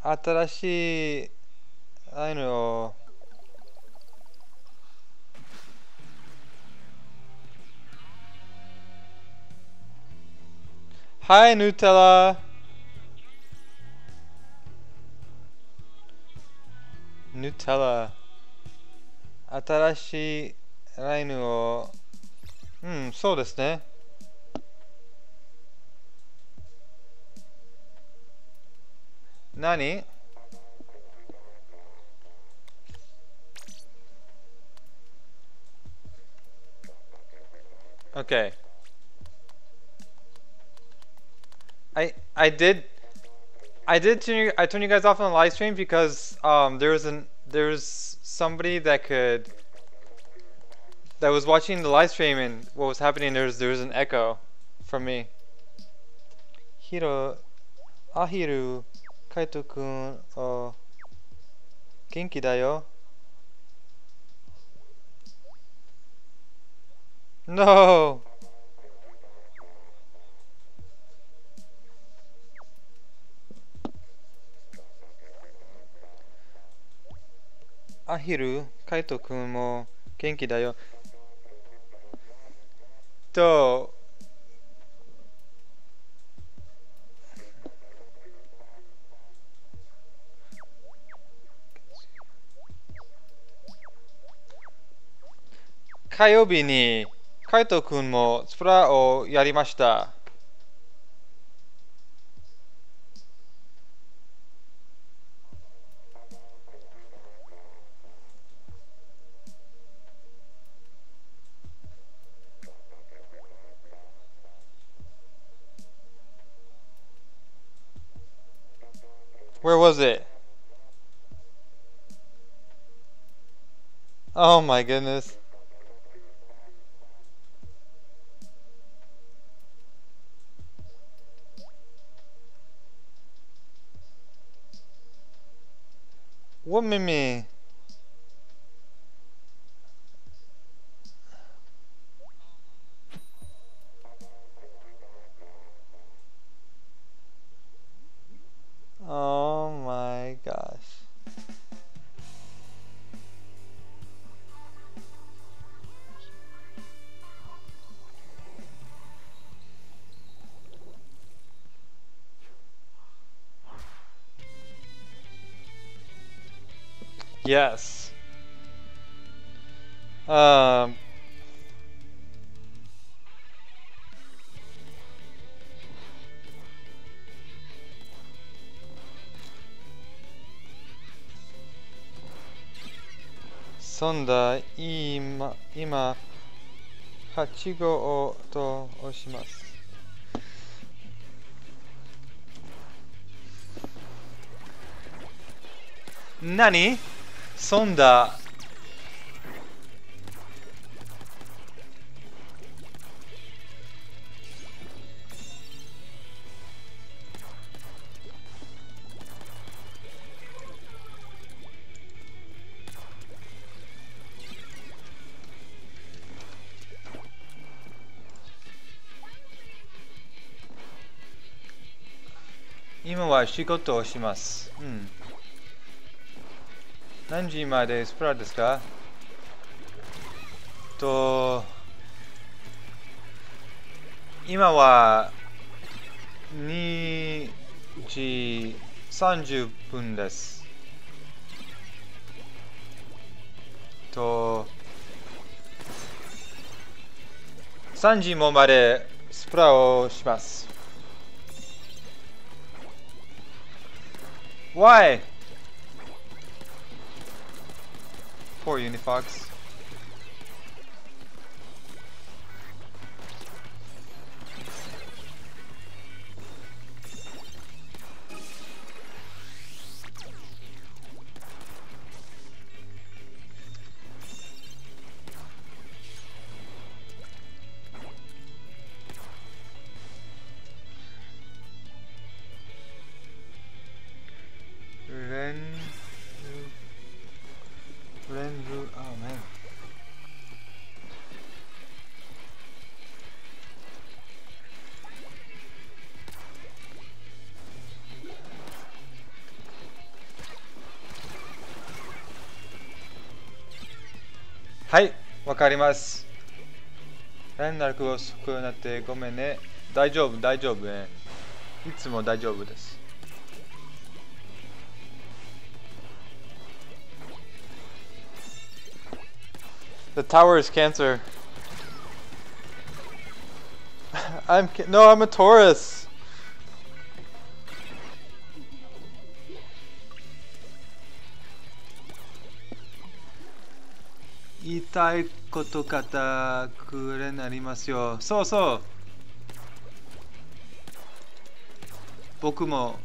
Atarashi, I know. Hi Nutella. Nutella. 新しいライヌを、うん、そうですね。何？Okay. I I did I did turn you I turned you guys off on the live stream because um there was an there was somebody that could that was watching the live stream and what was happening there was there was an echo from me. Hiro Ahiru Kaito kun o oh, genki da yo. No. Ahiru, Kaito くんも元気だよ。と、火曜日にカイトくんもスプラをやりました。Where was it? Oh my goodness. What made? Yes. Um. そんだ今今8号をと押します。何そんだ今は仕事をします。うん。何時までスプラですか？と、今は2時30分です。と、3時もまでスプラをします。Why? Poor Unifox. かります。連絡遅くなってごめんね。大丈夫、大丈夫ね。いつも大丈夫です。The tower is cancer. I'm no, I'm a Taurus. "言いたいこと方くれなりますよ。そうそう。僕も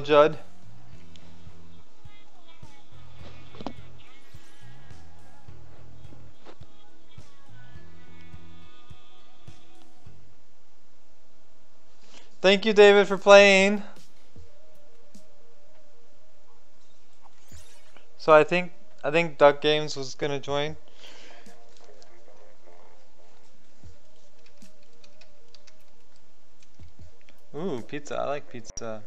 Judd. Thank you, David, for playing. So I think I think Duck Games was gonna join. Ooh, pizza. I like pizza.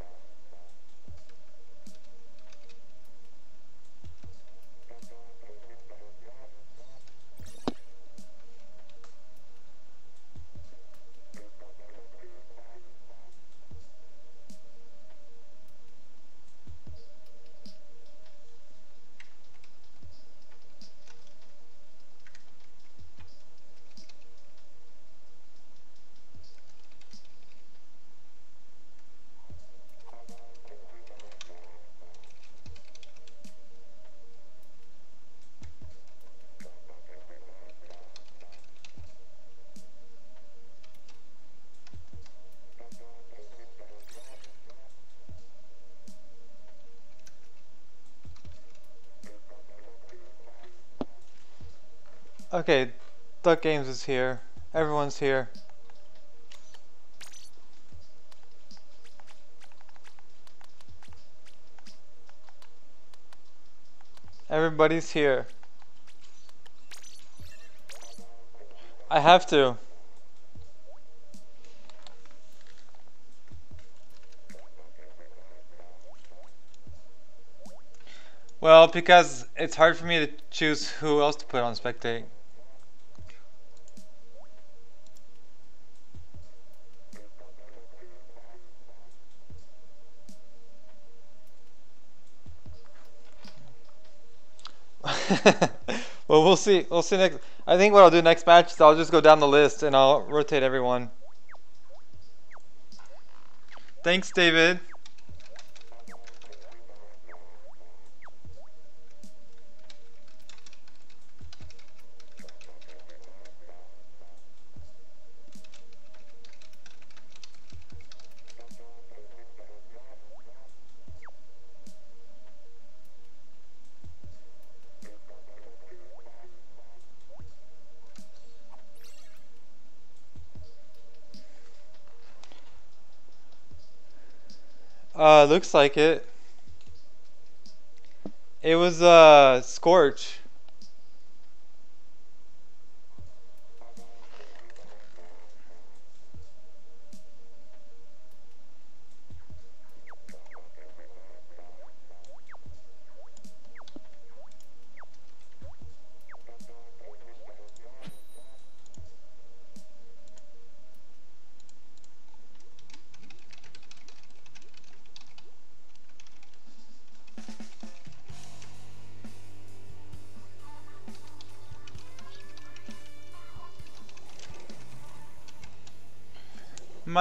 Okay, Duck Games is here. Everyone's here. Everybody's here. I have to. Well, because it's hard for me to choose who else to put on spectate. Well, see. We'll see next. I think what I'll do next match is I'll just go down the list and I'll rotate everyone. Thanks, David. Looks like it. It was uh Scorch.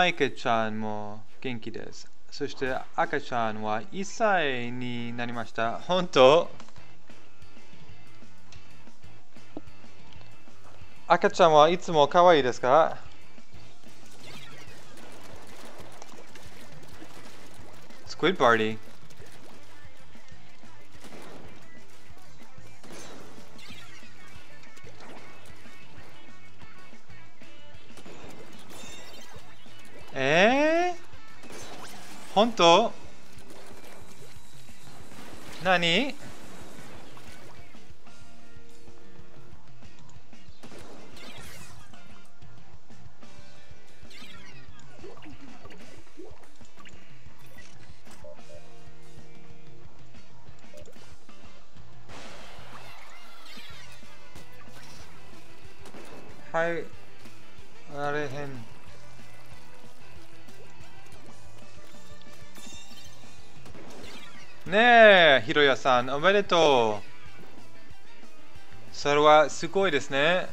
マイケちゃんも元気です。そして赤ちゃんは1歳になりました。本当？赤ちゃんはいつも可愛いですか？スクイッドパーティー。えー、本当？何？はい、あれへん。ねえ、ひろやさん、おめでとう。それはすごいですね。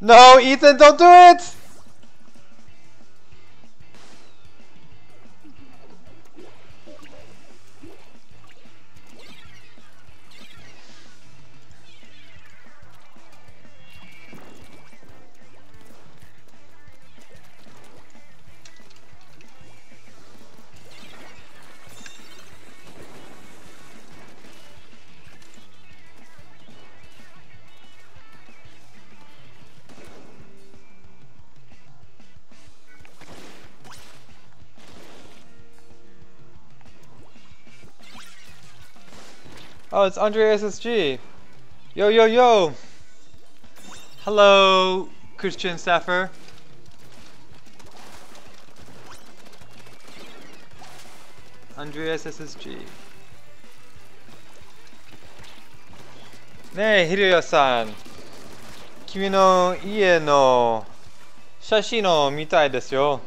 No, Ethan, don't do it! it's Andre SSG. Yo, yo, yo. Hello, Christian Staffer. Andreas SSG. Ne eh, san Kimi no ie no shashin o mitai desu yo.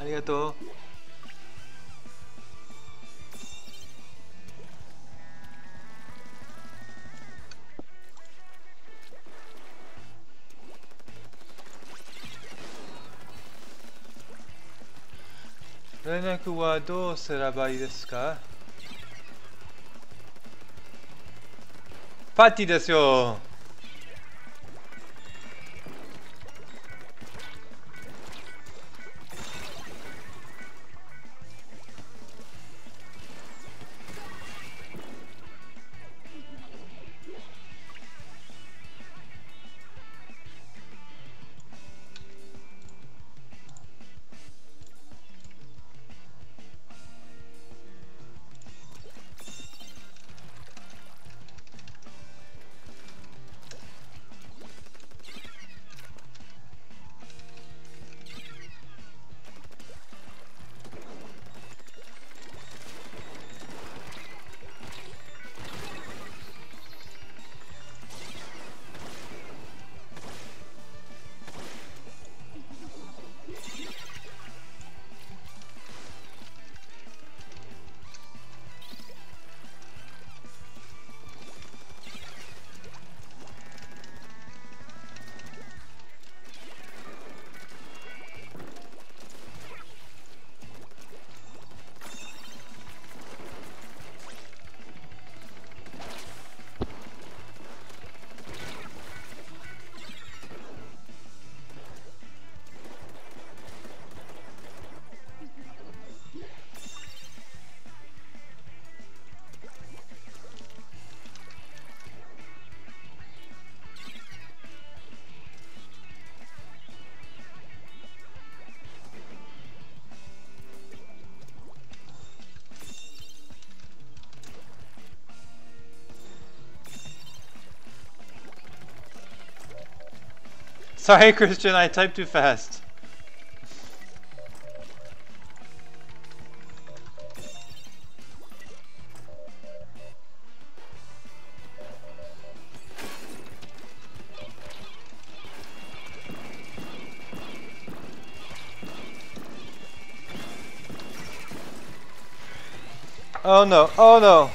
Arigatou. はどうすればいいですか？パーティーですよ。Sorry, Christian, I typed too fast. Oh no, oh no.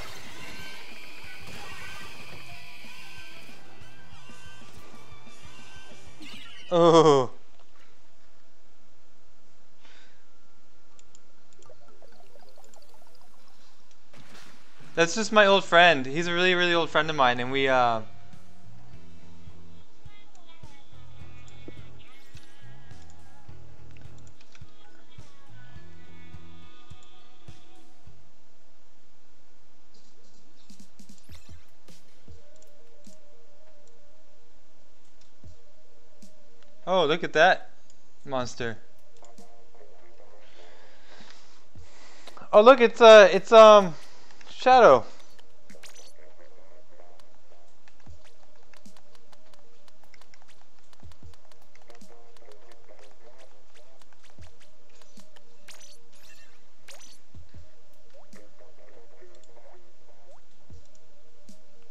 That's just my old friend. He's a really, really old friend of mine, and we, uh... Oh, look at that monster. Oh, look, it's uh, it's um, Shadow.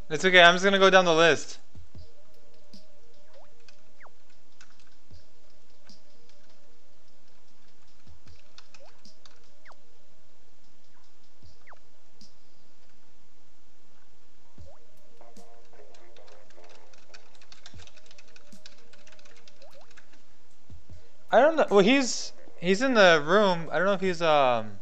It's okay, I'm just gonna go down the list. He's he's in the room. I don't know if he's um.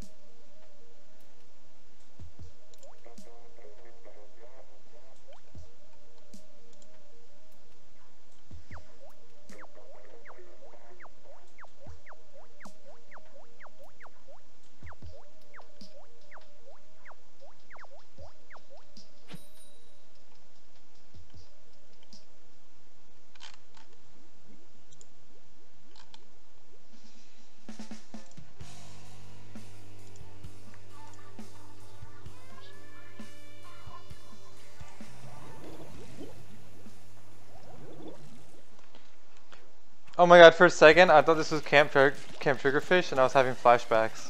My god, for a second, I thought this was Camp, Tr Camp Triggerfish and I was having flashbacks.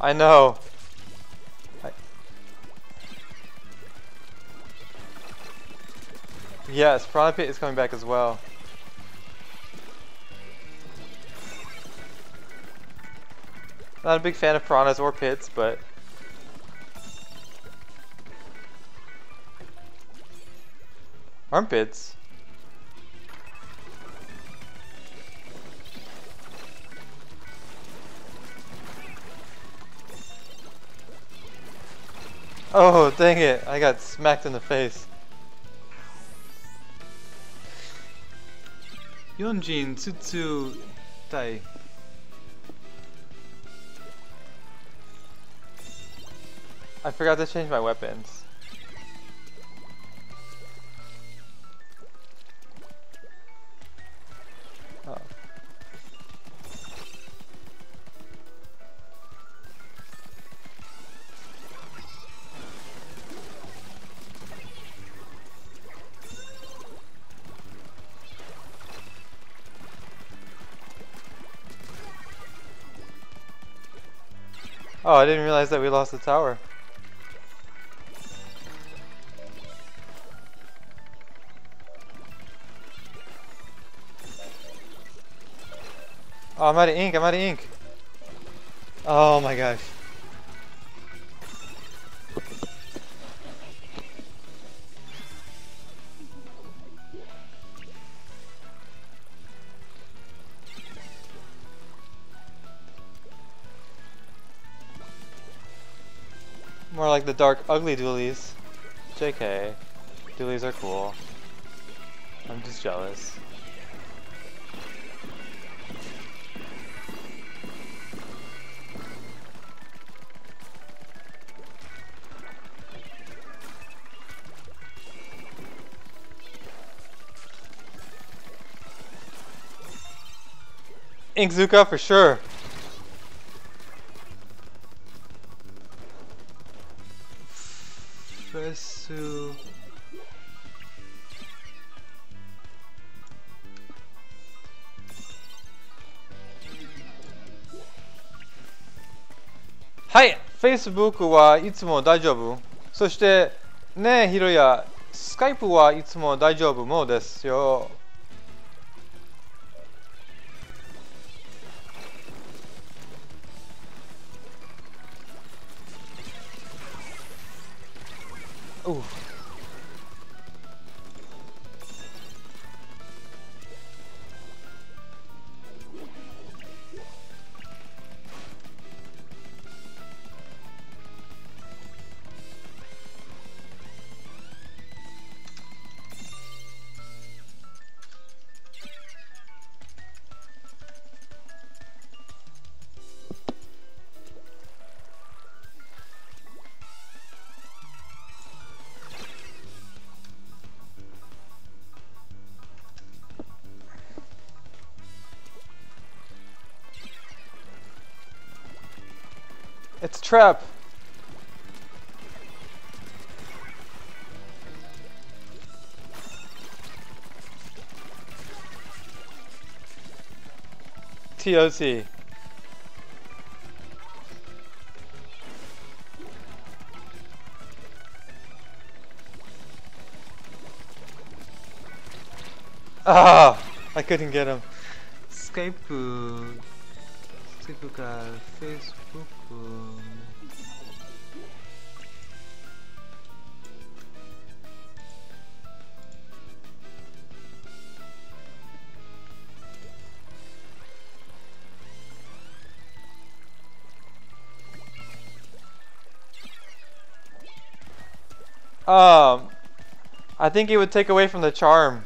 I know. I yes, Piranha Pit is coming back as well. Not a big fan of piranhas or pits, but Armpits? Oh, dang it. I got smacked in the face. Yonjin Tsutsu Tai. I forgot to change my weapons. Oh, I didn't realize that we lost the tower. Oh, I'm out of ink, I'm out of ink. Oh my gosh. Like the dark, ugly dualies. JK. Dualies are cool. I'm just jealous. Inkzuka for sure. Facebook はいつも大丈夫？そしてねえひろや Skype はいつも大丈夫？もですよ。Trap. TOC. Ah, I couldn't get him. Skype, Skype か Facebook. Um, I think it would take away from the charm.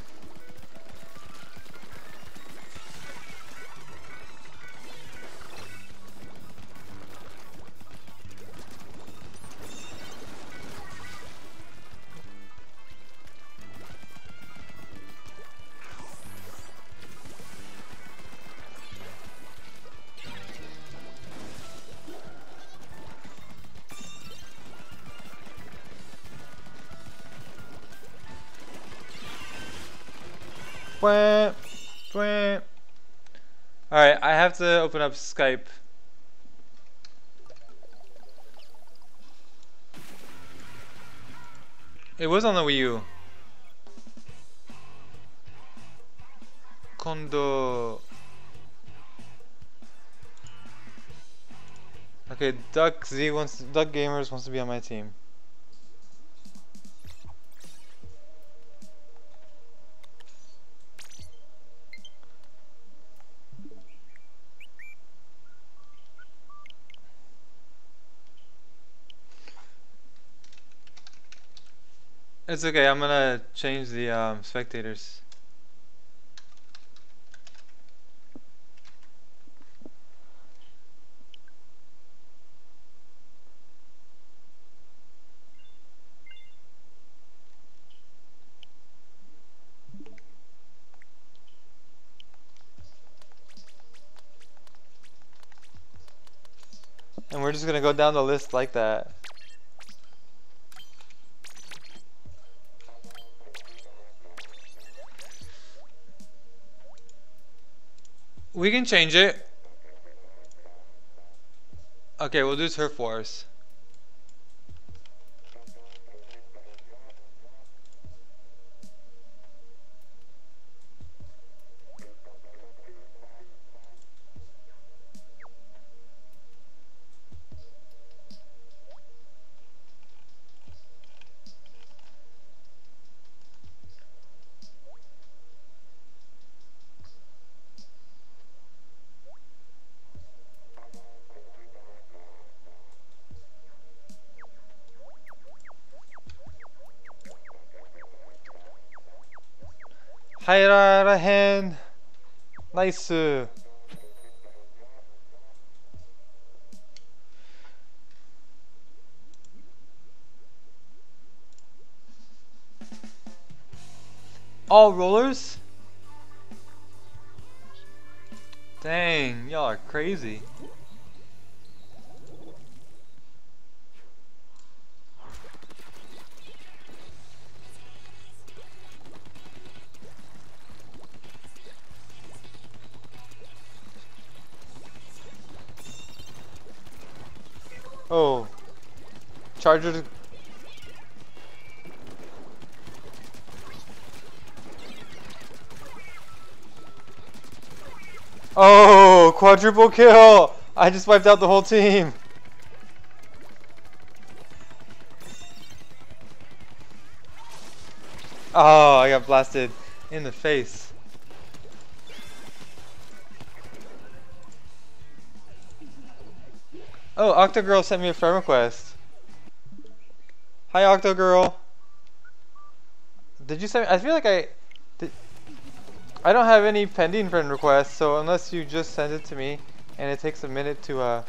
Duck Z wants Duck Gamers wants to be on my team. It's okay, I'm gonna change the um, spectators. Just gonna go down the list like that. We can change it. Okay, we'll do Turf Wars. Nice. Charger. to- Oh, quadruple kill! I just wiped out the whole team. Oh, I got blasted in the face. Oh, Octogirl sent me a friend request. Hi, Octo Girl. Did you send? I feel like I. Did, I don't have any pending friend requests, so unless you just send it to me, and it takes a minute to uh.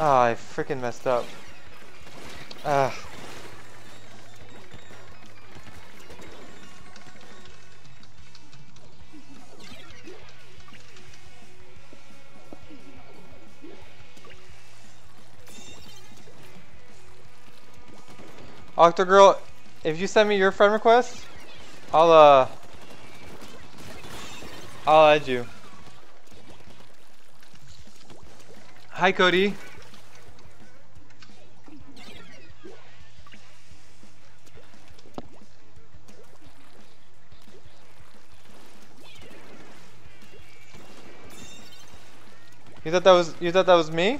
Ah, I freaking messed up. Ah. Octogirl, if you send me your friend request, I'll uh I'll add you. Hi Cody. You thought that was you thought that was me?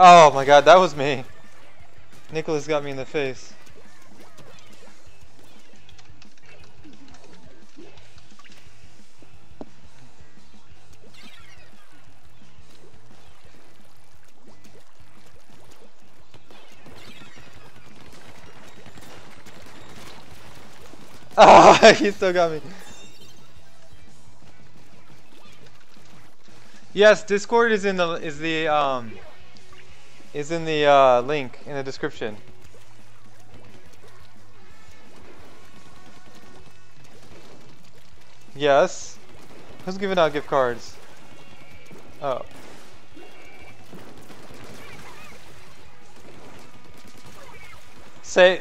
Oh my god, that was me. Nicholas got me in the face. Ah, he still got me. Yes, Discord is in the is the um is in the uh, link in the description. Yes. Who's giving out gift cards? Oh. Say.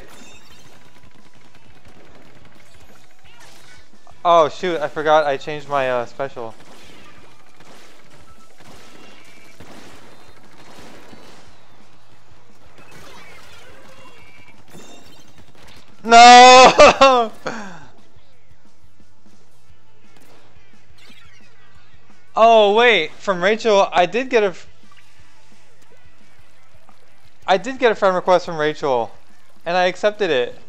Oh shoot! I forgot. I changed my uh, special. No! oh wait, from Rachel, I did get a. I did get a friend request from Rachel, and I accepted it.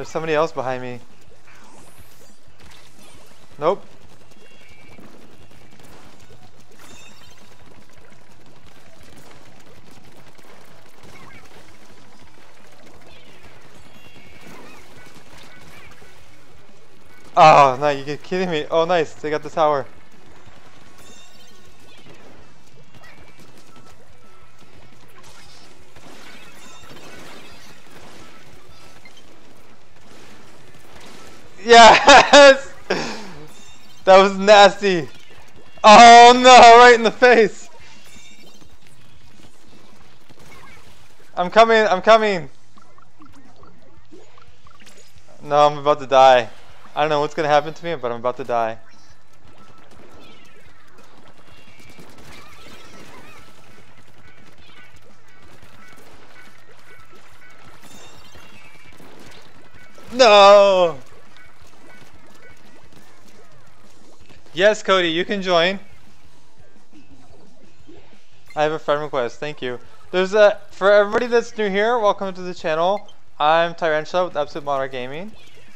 There's somebody else behind me. Nope. Oh, no, you kidding me. Oh, nice. They got the tower. Yes! That was nasty. Oh no, right in the face. I'm coming, I'm coming. No, I'm about to die. I don't know what's gonna happen to me, but I'm about to die. No! Yes, Cody, you can join. I have a friend request, thank you. There's a, for everybody that's new here, welcome to the channel. I'm Tyrantula with Absolute Monarch Gaming.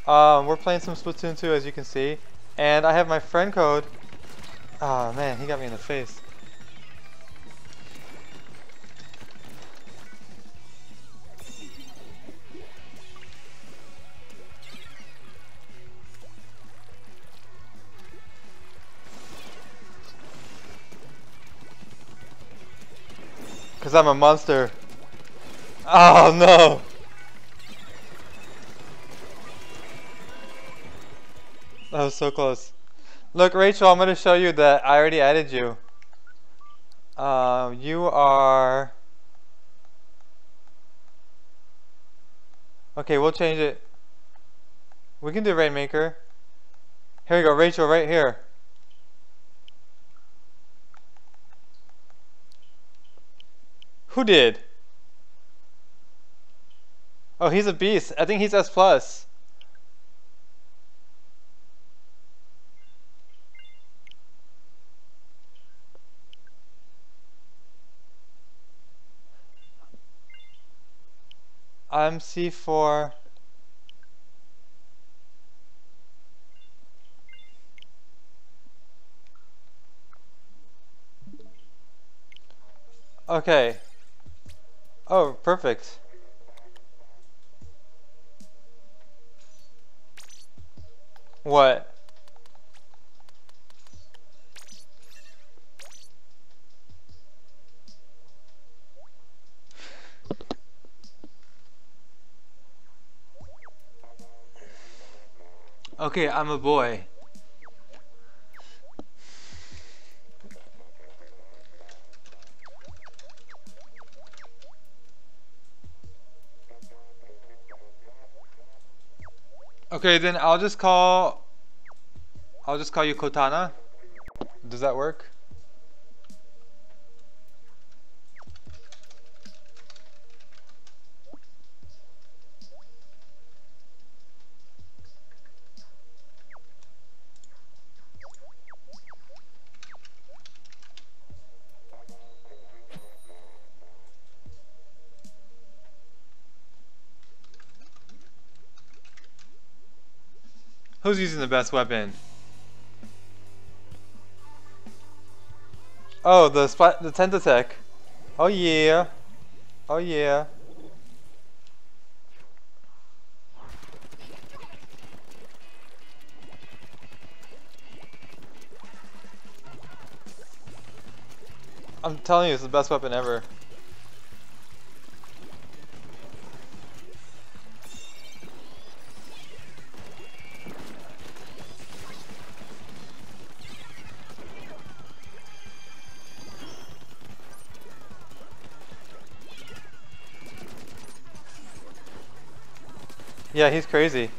Um, we're playing some Splatoon 2 as you can see. And I have my friend code. Oh man, he got me in the face. Cause I'm a monster. Oh no! That was so close. Look, Rachel, I'm gonna show you that I already added you. Um, you are. Okay, we'll change it. We can do Rainmaker. Here we go, Rachel, right here. Who did? Oh, he's a beast. I think he's S plus. I'm C4. Okay. Oh, perfect. What? Okay, I'm a boy. Okay, then I'll just call I'll just call you Kotana. Does that work? Who's using the best weapon? Oh, the spot, the Tentacec. Oh yeah. Oh yeah. I'm telling you, it's the best weapon ever. Yeah, he's crazy.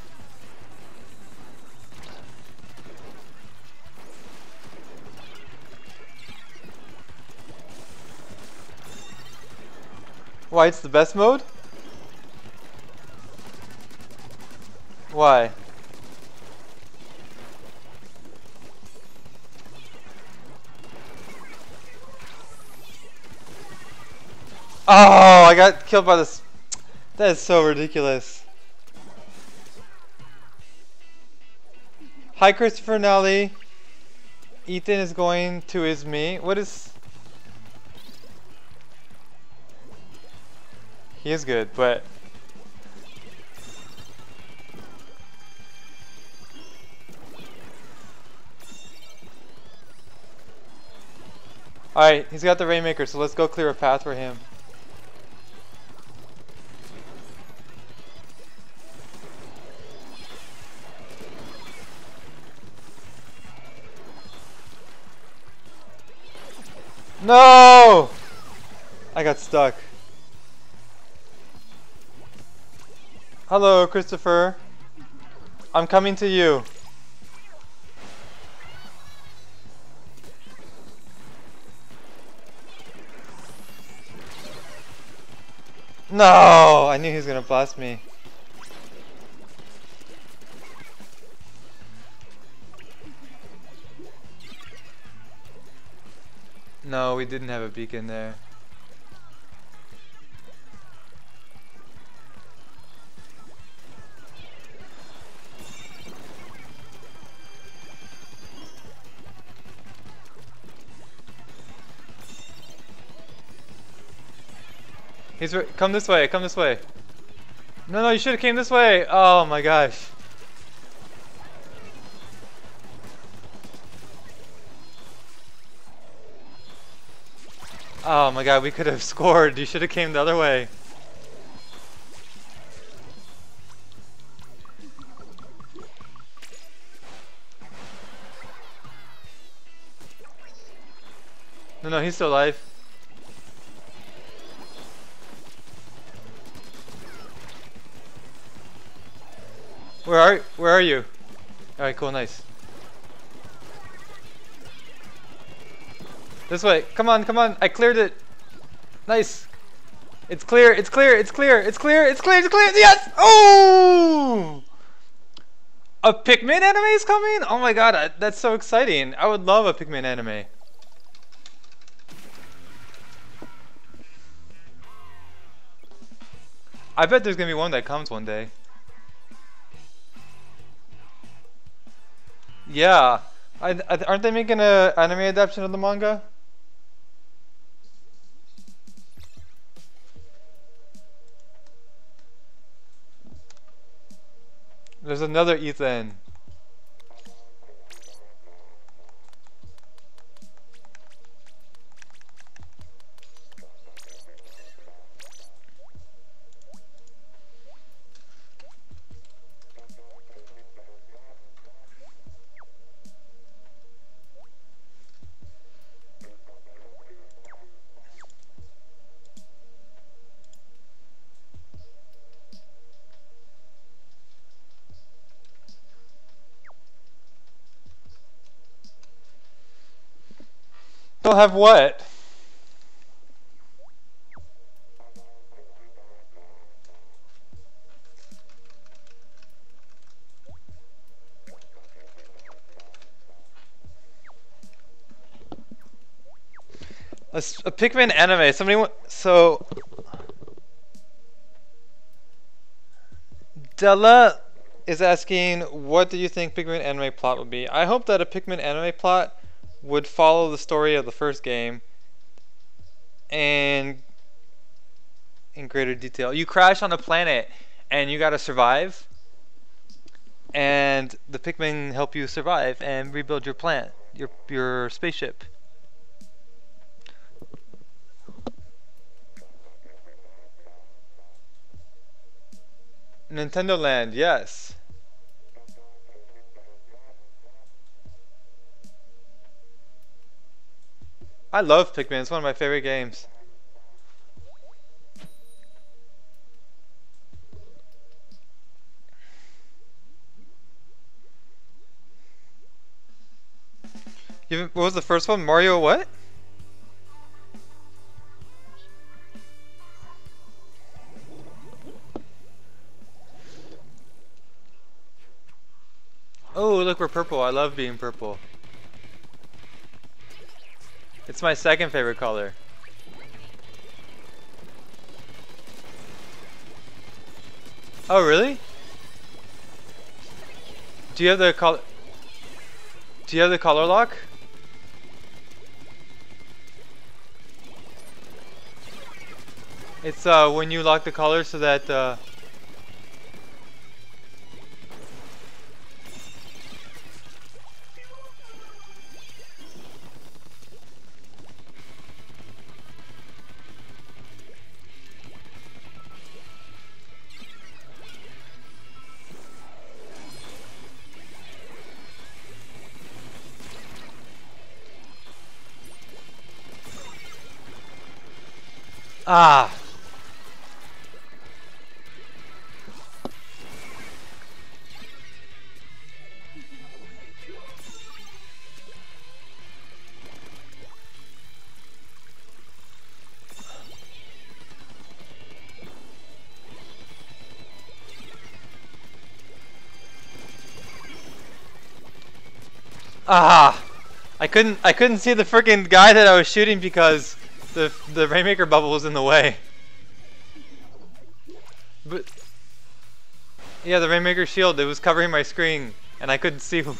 Why, it's the best mode? Why? Oh, I got killed by this. That is so ridiculous. Hi, Christopher Nelly. Ethan is going to his me. What is... He is good, but... Alright, he's got the Rainmaker, so let's go clear a path for him. No! I got stuck. Hello, Christopher. I'm coming to you. No! I knew he was gonna blast me. No, we didn't have a beacon there. He's come this way, come this way. No, no, you should have came this way. Oh my gosh. Oh my god, we could have scored. You should have came the other way. No, no, he's still alive. Where are where are you? Alright, cool, nice. This way. Come on, come on. I cleared it. Nice. It's clear, it's clear, it's clear, it's clear, it's clear, it's clear. Yes! Oh! A Pikmin anime is coming? Oh my god, I, that's so exciting. I would love a Pikmin anime. I bet there's gonna be one that comes one day. Yeah. I, I, aren't they making an anime adaptation of the manga? There's another Ethan. They'll have what? A, a Pikmin anime. Somebody so. Della is asking, what do you think Pikmin anime plot would be? I hope that a Pikmin anime plot would follow the story of the first game and in greater detail. You crash on a planet and you gotta survive, and the Pikmin help you survive and rebuild your plant, your your spaceship. Nintendo Land, yes. I love Pikmin. It's one of my favorite games. You, what was the first one? Mario what? Oh, look, we're purple. I love being purple. It's my second favorite color. Oh, really? Do you have the color? Do you have the color lock? It's uh when you lock the color so that uh Ah. Ah. I couldn't I couldn't see the freaking guy that I was shooting because the the Rainmaker bubble was in the way. But yeah, the Rainmaker shield it was covering my screen and I couldn't see who.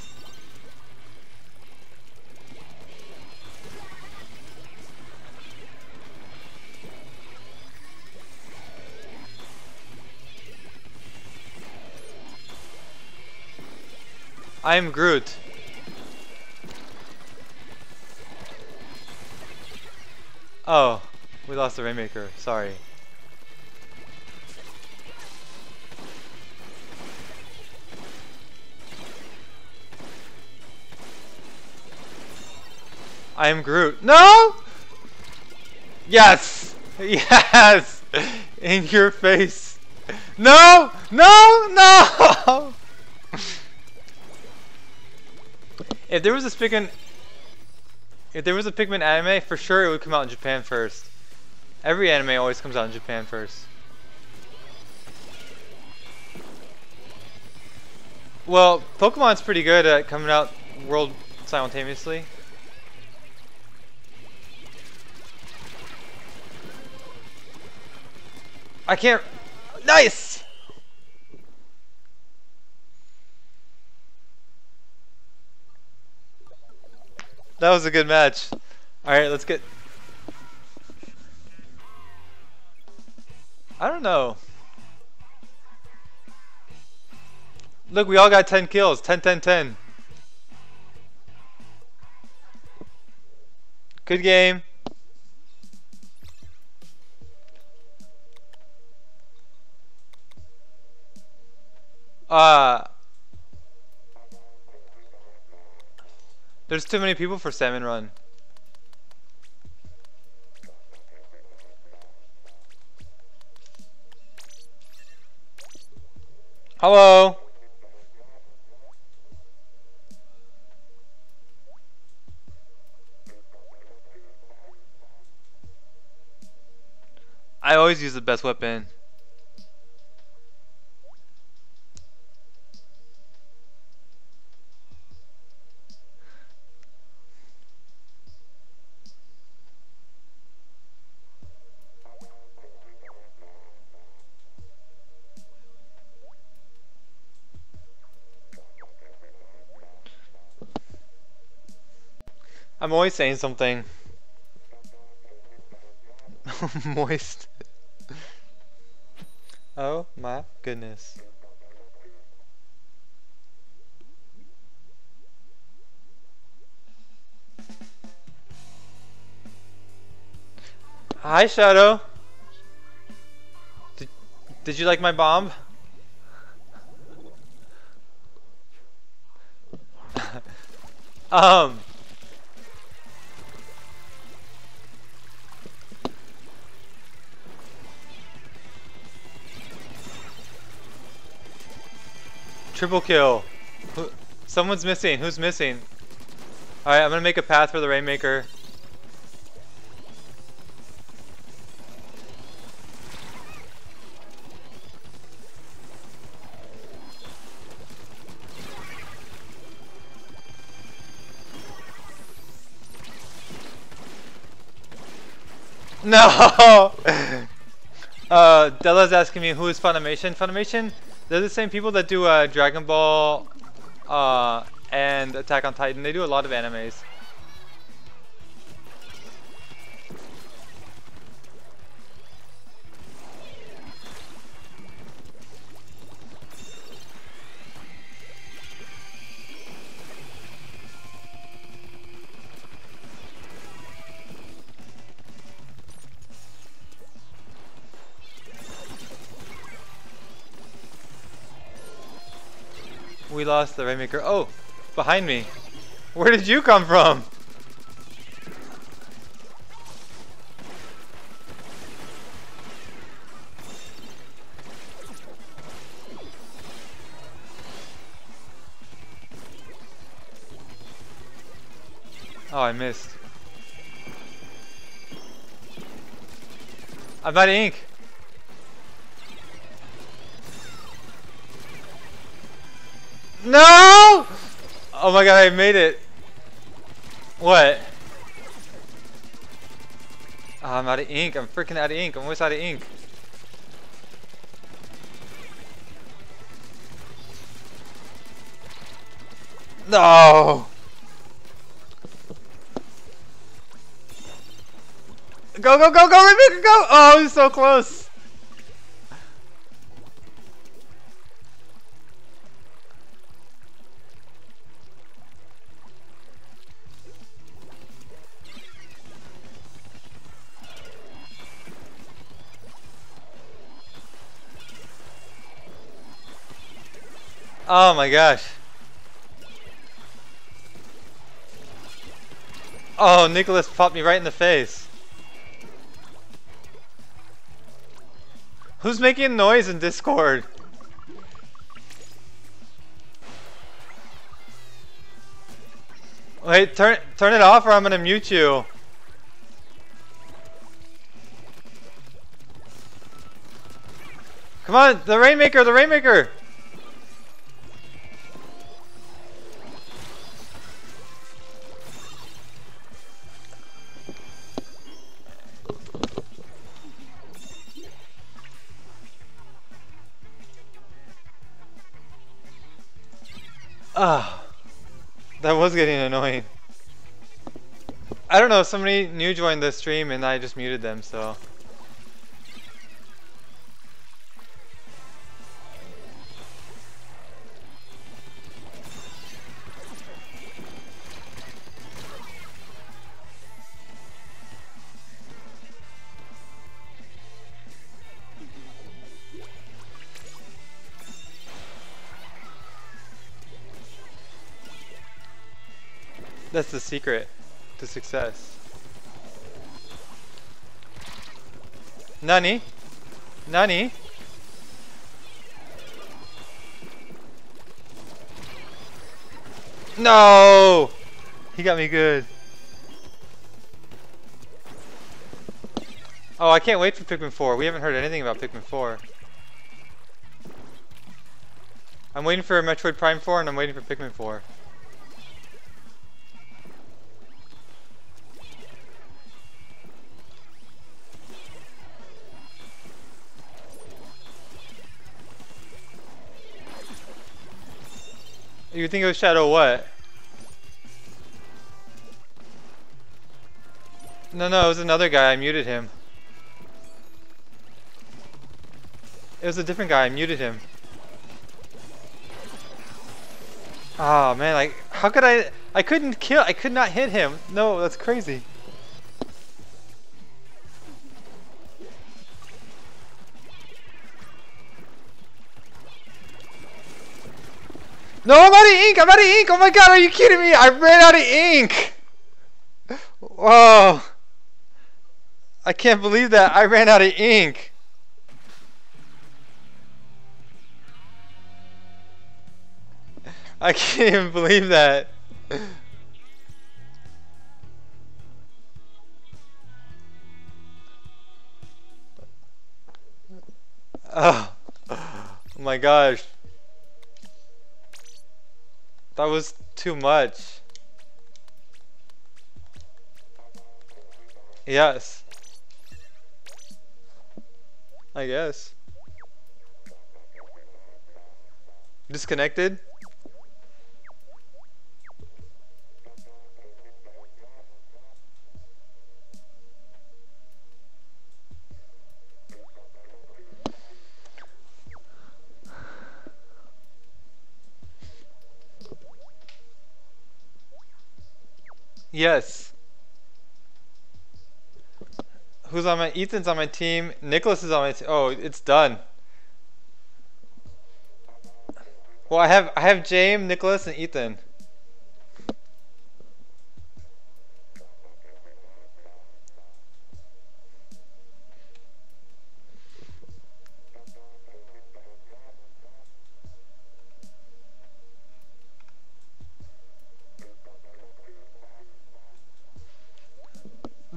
I am Groot. Oh, we lost the Rainmaker, sorry. I am Groot. No! Yes! Yes! In your face. No! No! No! if there was a spigot if there was a Pikmin anime, for sure it would come out in Japan first. Every anime always comes out in Japan first. Well, Pokemon's pretty good at coming out world simultaneously. I can't. Nice! That was a good match. Alright, let's get... I don't know. Look, we all got 10 kills. 10, 10, 10. Good game. Uh... There's too many people for Salmon Run. Hello. I always use the best weapon. I'm always saying something. Moist. oh my goodness. Hi Shadow. Did, did you like my bomb? um Triple kill. Someone's missing. Who's missing? Alright, I'm gonna make a path for the Rainmaker. No! uh, Della's asking me who is Funimation. Funimation they're the same people that do uh, Dragon Ball uh, and Attack on Titan. They do a lot of animes. Lost the Rainmaker. Oh, behind me. Where did you come from? Oh, I missed. I'm out of ink. No! Oh my god, I made it. What? Oh, I'm out of ink. I'm freaking out of ink. I'm almost out of ink. No! Go, go, go, go, Rebecca, go! Oh, he's so close. Oh my gosh. Oh, Nicholas popped me right in the face. Who's making noise in Discord? Wait, turn turn it off or I'm gonna mute you. Come on, the Rainmaker, the Rainmaker! Ah, that was getting annoying. I don't know, somebody new joined the stream and I just muted them, so. That's the secret to success. Nani? Nani? No! He got me good. Oh, I can't wait for Pikmin 4. We haven't heard anything about Pikmin 4. I'm waiting for Metroid Prime 4 and I'm waiting for Pikmin 4. You think it was Shadow what? No, no, it was another guy. I muted him. It was a different guy. I muted him. Oh man, like, how could I? I couldn't kill. I could not hit him. No, that's crazy. No, I'm out of ink! I'm out of ink! Oh my god, are you kidding me? I ran out of ink! Whoa. I can't believe that. I ran out of ink. I can't even believe that. Oh, oh my gosh. That was too much. Yes. I guess. Disconnected? Yes. Who's on my? Ethan's on my team. Nicholas is on my team. Oh, it's done. Well, I have I have James, Nicholas, and Ethan.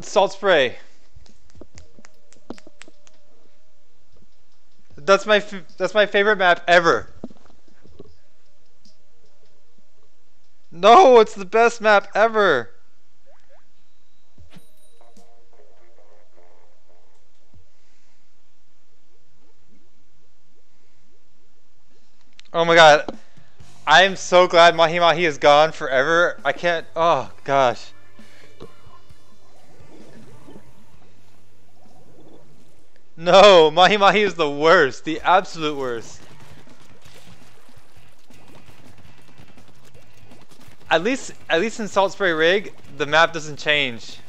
Salt spray. That's my that's my favorite map ever. No, it's the best map ever. Oh my god. I am so glad Mahi Mahi is gone forever. I can't. Oh gosh. No, Mahi Mahi is the worst, the absolute worst. At least, at least in Salt Spray Rig, the map doesn't change.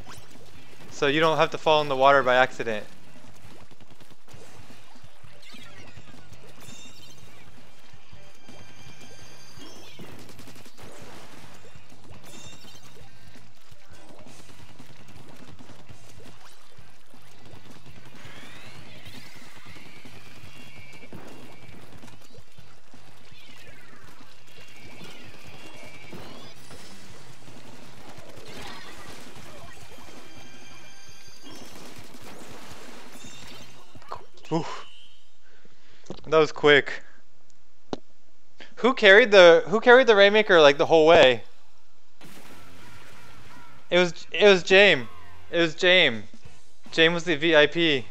So you don't have to fall in the water by accident. Oof. That was quick. Who carried the Who carried the Rainmaker like the whole way? It was It was James. It was James. James was the VIP.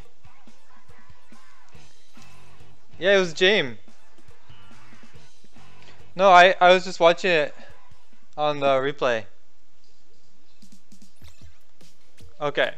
Yeah, it was James. No, I I was just watching it on the replay. Okay.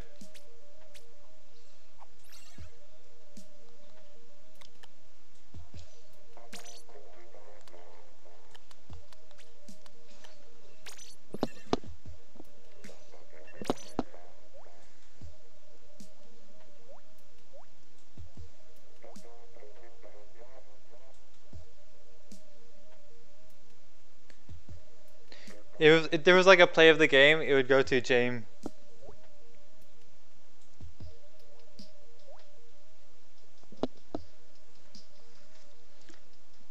It was if there was like a play of the game, it would go to James.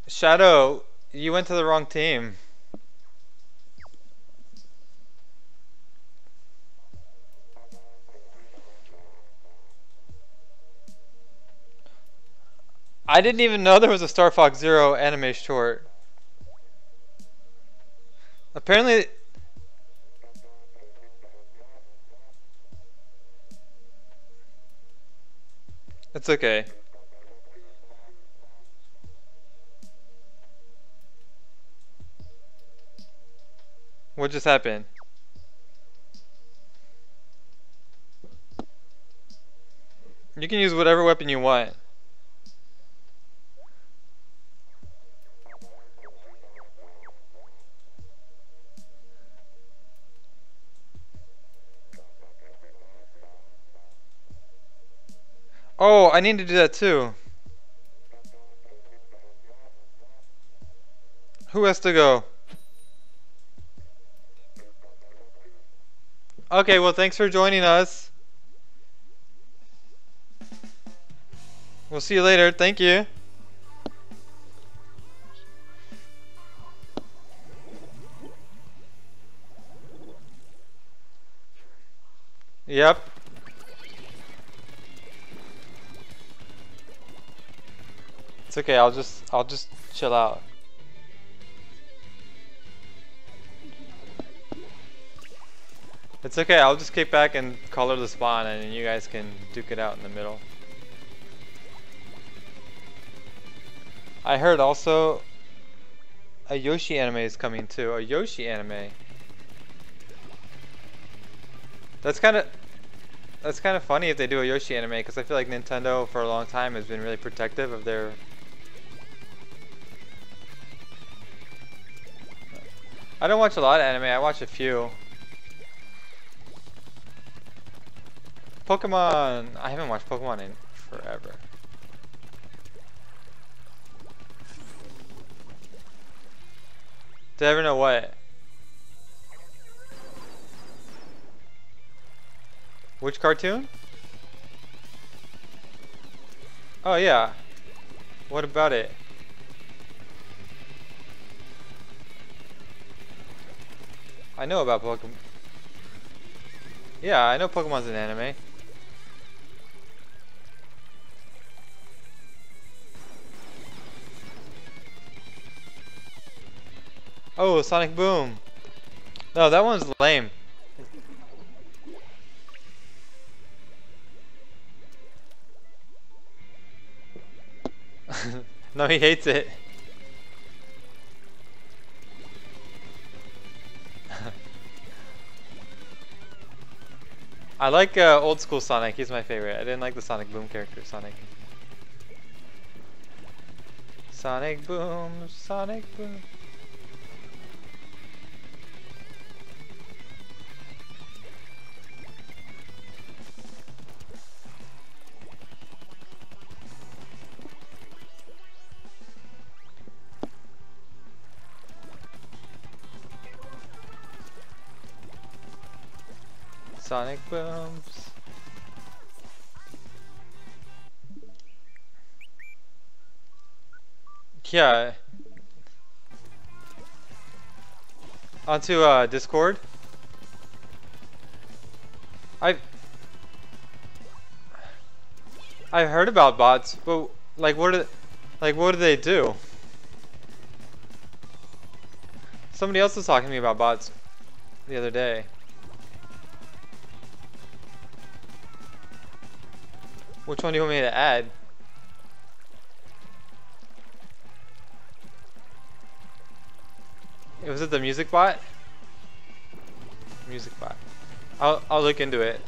Shadow, you went to the wrong team. I didn't even know there was a Star Fox Zero anime short. Apparently, it's okay. What just happened? You can use whatever weapon you want. Oh, I need to do that too. Who has to go? Okay, well thanks for joining us. We'll see you later. Thank you. Yep. It's okay. I'll just I'll just chill out. It's okay. I'll just kick back and color the spawn, and you guys can duke it out in the middle. I heard also a Yoshi anime is coming too. A Yoshi anime. That's kind of that's kind of funny if they do a Yoshi anime because I feel like Nintendo for a long time has been really protective of their I don't watch a lot of anime, I watch a few. Pokemon! I haven't watched Pokemon in forever. Did I ever know what? Which cartoon? Oh yeah. What about it? I know about Pokemon. Yeah, I know Pokemon's an anime. Oh, Sonic Boom. No, that one's lame. no, he hates it. I like uh, old school Sonic, he's my favorite. I didn't like the Sonic Boom character, Sonic. Sonic Boom, Sonic Boom. Sonic booms. Yeah. Onto uh, Discord. I. I heard about bots, but like what like what do they do? Somebody else was talking to me about bots the other day. Which one do you want me to add? Was it the music bot? Music bot. I'll I'll look into it.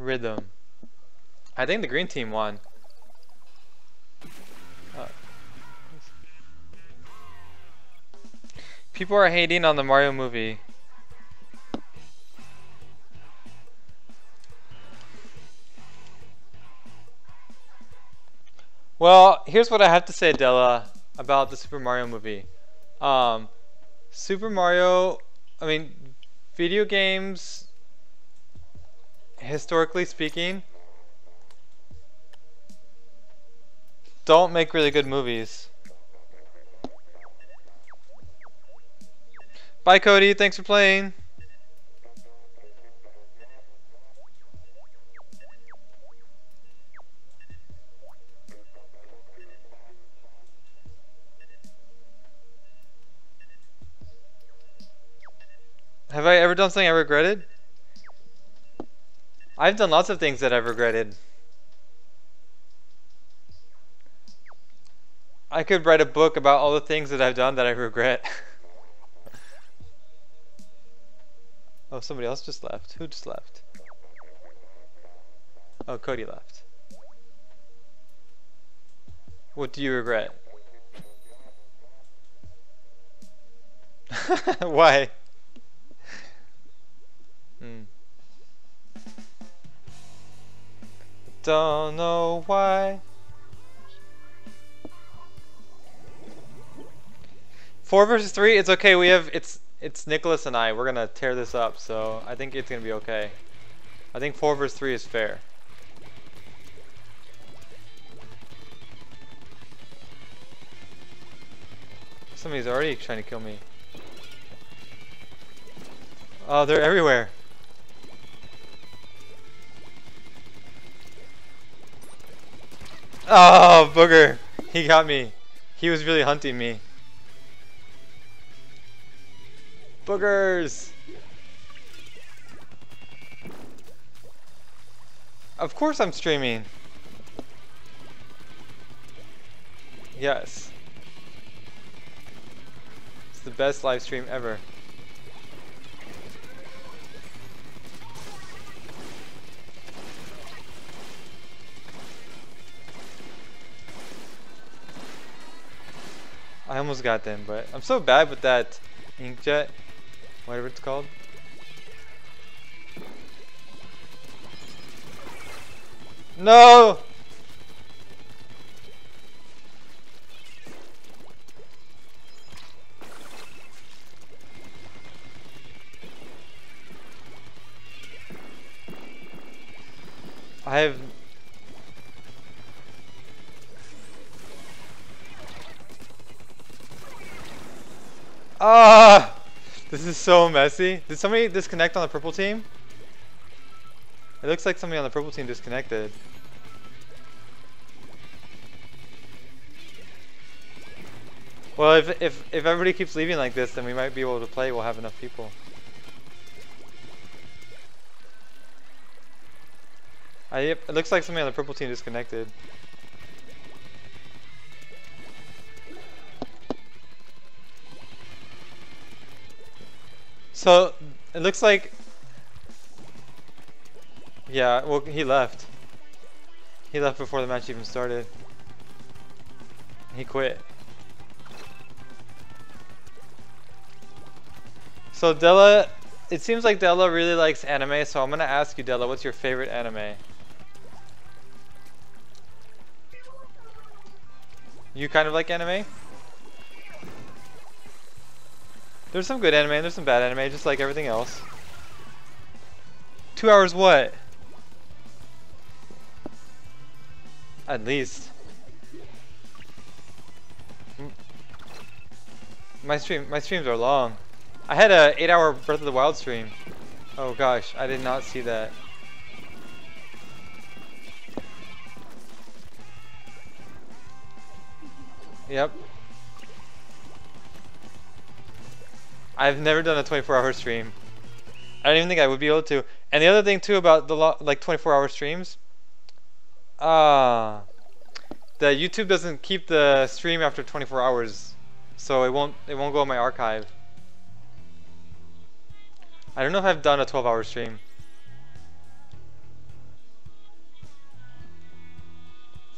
Rythm. I think the green team won. Uh, people are hating on the Mario movie. Well, here's what I have to say, Della, about the Super Mario movie. Um, Super Mario, I mean, video games, historically speaking, don't make really good movies. Bye, Cody. Thanks for playing. Done something I regretted? I've done lots of things that I've regretted. I could write a book about all the things that I've done that I regret. oh, somebody else just left. Who just left? Oh, Cody left. What do you regret? Why? Hmm. Don't know why. Four versus three, it's okay. We have it's it's Nicholas and I. We're gonna tear this up, so I think it's gonna be okay. I think four versus three is fair. Somebody's already trying to kill me. Oh, they're everywhere. Oh, booger. He got me. He was really hunting me. Boogers. Of course I'm streaming. Yes. It's the best live stream ever. I almost got them, but I'm so bad with that inkjet, whatever it's called. No! I have Ah! This is so messy. Did somebody disconnect on the purple team? It looks like somebody on the purple team disconnected. Well, if, if, if everybody keeps leaving like this, then we might be able to play. We'll have enough people. I, it looks like somebody on the purple team disconnected. So, it looks like... Yeah, well, he left. He left before the match even started. He quit. So Della, it seems like Della really likes anime, so I'm gonna ask you Della, what's your favorite anime? You kind of like anime? There's some good anime and there's some bad anime, just like everything else. Two hours what? At least. Mm. My stream, my streams are long. I had a eight hour Breath of the Wild stream. Oh gosh, I did not see that. Yep. I've never done a 24 hour stream. I don't even think I would be able to. And the other thing too about the like 24 hour streams, uh, the YouTube doesn't keep the stream after 24 hours, so it won't it won't go in my archive. I don't know if I've done a 12 hour stream.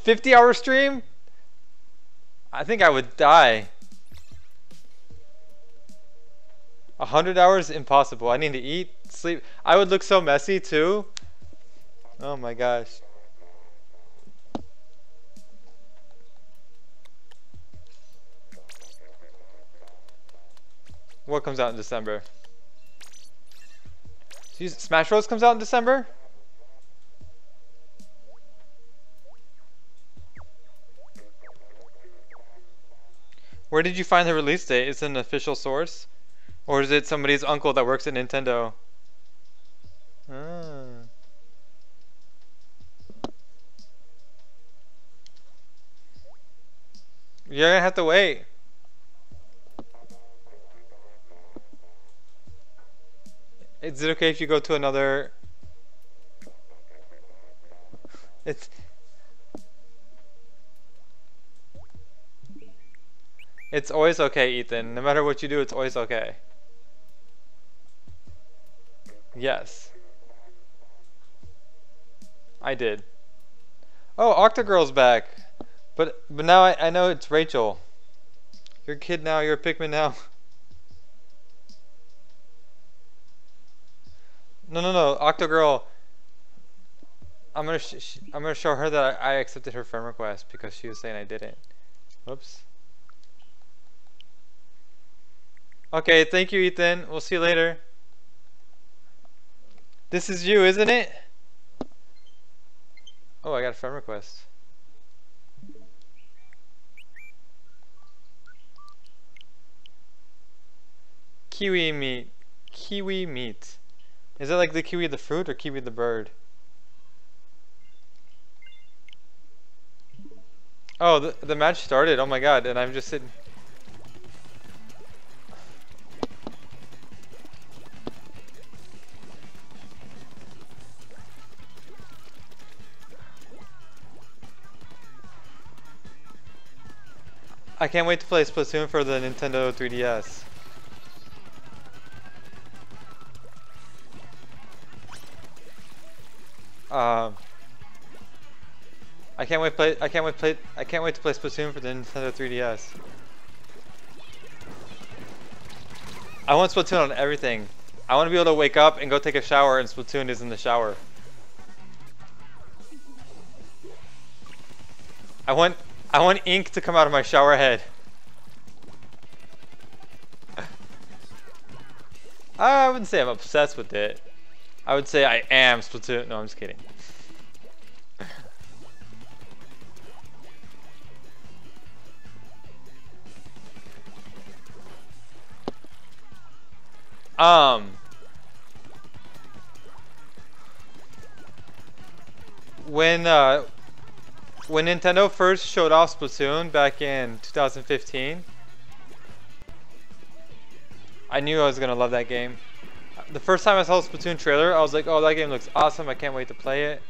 50 hour stream? I think I would die. 100 hours? Impossible. I need to eat, sleep. I would look so messy too. Oh my gosh. What comes out in December? Jeez, Smash Bros comes out in December? Where did you find the release date? Is it an official source? Or is it somebody's uncle that works at Nintendo? Ah. You're gonna have to wait. Is it okay if you go to another... It's... It's always okay, Ethan. No matter what you do, it's always okay. Yes. I did. Oh, Octagirl's back. But but now I, I know it's Rachel. You're a kid now, you're a Pikmin now. No, no, no, Octogirl. I'm gonna I'm gonna show her that I, I accepted her friend request because she was saying I didn't. Whoops. Okay, thank you, Ethan. We'll see you later. This is you, isn't it? Oh, I got a friend request. Kiwi meat. Kiwi meat. Is it like the kiwi the fruit or kiwi the bird? Oh, the, the match started. Oh my god, and I'm just sitting... I can't wait to play Splatoon for the Nintendo 3DS. Um, I can't wait play. I can't wait play. I can't wait to play Splatoon for the Nintendo 3DS. I want Splatoon on everything. I want to be able to wake up and go take a shower, and Splatoon is in the shower. I want. I want ink to come out of my shower head. I wouldn't say I'm obsessed with it. I would say I am Splatoon. No, I'm just kidding. um. When uh, when Nintendo first showed off Splatoon back in 2015, I knew I was gonna love that game the first time I saw the Splatoon trailer, I was like, oh, that game looks awesome. I can't wait to play it.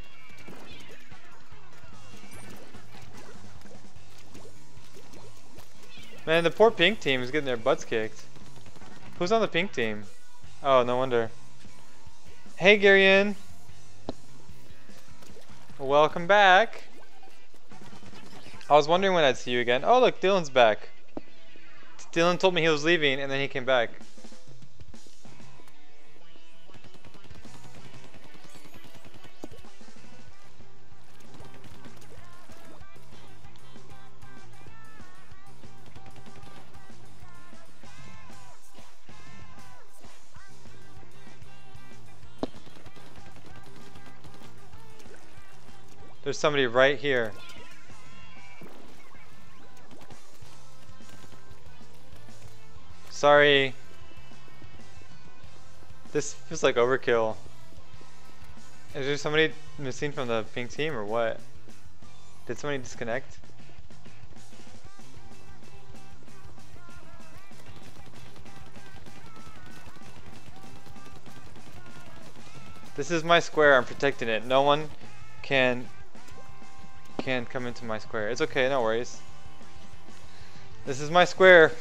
Man, the poor pink team is getting their butts kicked. Who's on the pink team? Oh, no wonder. Hey, Garyon. Welcome back. I was wondering when I'd see you again. Oh, look, Dylan's back. Dylan told me he was leaving, and then he came back. There's somebody right here. Sorry. This feels like overkill. Is there somebody missing from the pink team or what? Did somebody disconnect? This is my square, I'm protecting it. No one can can come into my square. It's okay, no worries. This is my square.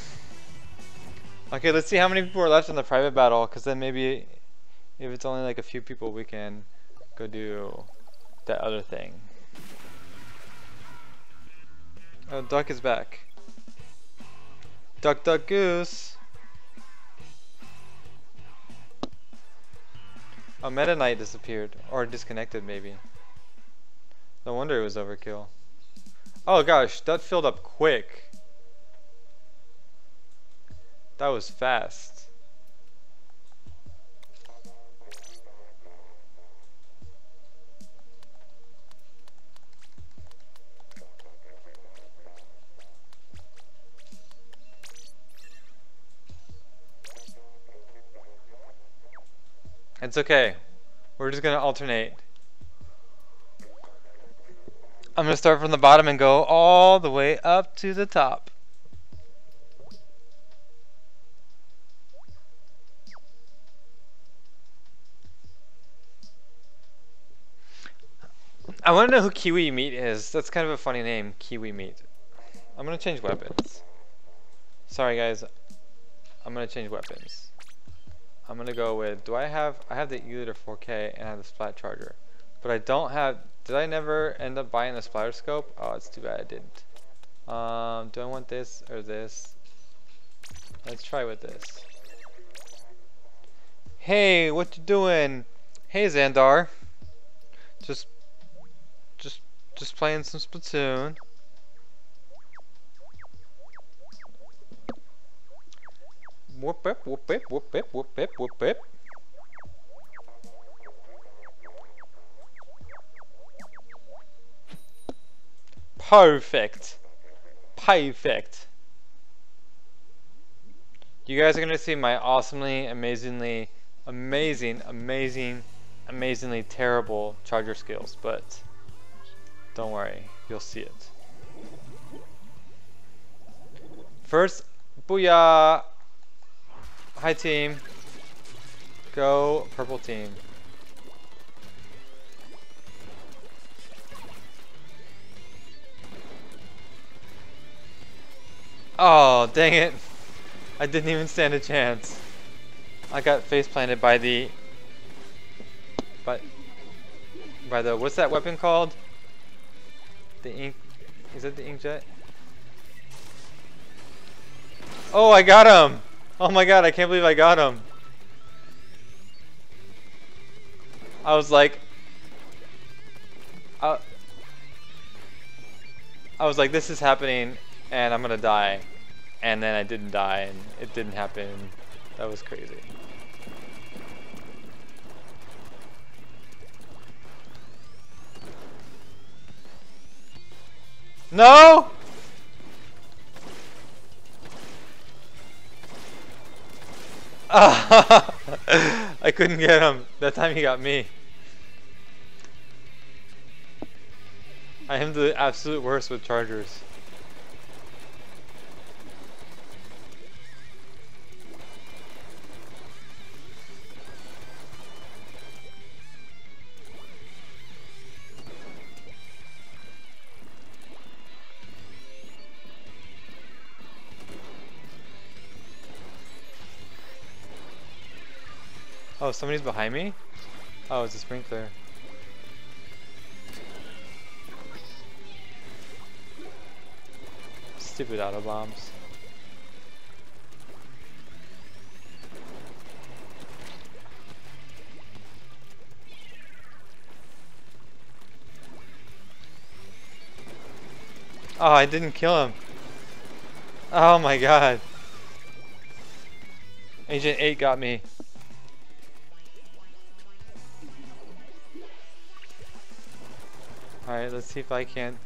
Okay, let's see how many people are left in the private battle, because then maybe if it's only like a few people, we can go do that other thing. Oh, Duck is back. Duck, Duck, Goose. Oh, Meta Knight disappeared. Or disconnected, maybe. No wonder it was overkill. Oh gosh, that filled up quick. That was fast. It's okay. We're just gonna alternate. I'm gonna start from the bottom and go all the way up to the top. I want to know who Kiwi Meat is. That's kind of a funny name, Kiwi Meat. I'm gonna change weapons. Sorry guys, I'm gonna change weapons. I'm gonna go with, do I have, I have the E-liter 4K and I have the Splat Charger. But I don't have, did I never end up buying the Splatterscope? Oh, it's too bad I didn't. Um, do I want this or this? Let's try with this. Hey, what you doing? Hey, Xandar. Just, just playing some Splatoon. Whoop it, whoop it, whoop it, whoop it, whoop it. Perfect. Perfect. You guys are going to see my awesomely, amazingly, amazing, amazing, amazingly terrible charger skills, but don't worry, you'll see it. First, booyah! Hi team. Go purple team. Oh, dang it. I didn't even stand a chance. I got face planted by the by by the what's that weapon called? The ink is that the inkjet? Oh I got him! Oh my god, I can't believe I got him. I was like I, I was like this is happening and I'm gonna die. And then I didn't die, and it didn't happen. That was crazy. No! Ah, I couldn't get him. That time he got me. I am the absolute worst with chargers. Oh, somebody's behind me? Oh, it's a sprinkler. Stupid auto bombs. Oh, I didn't kill him. Oh my god. Agent 8 got me. Let's see if I can't...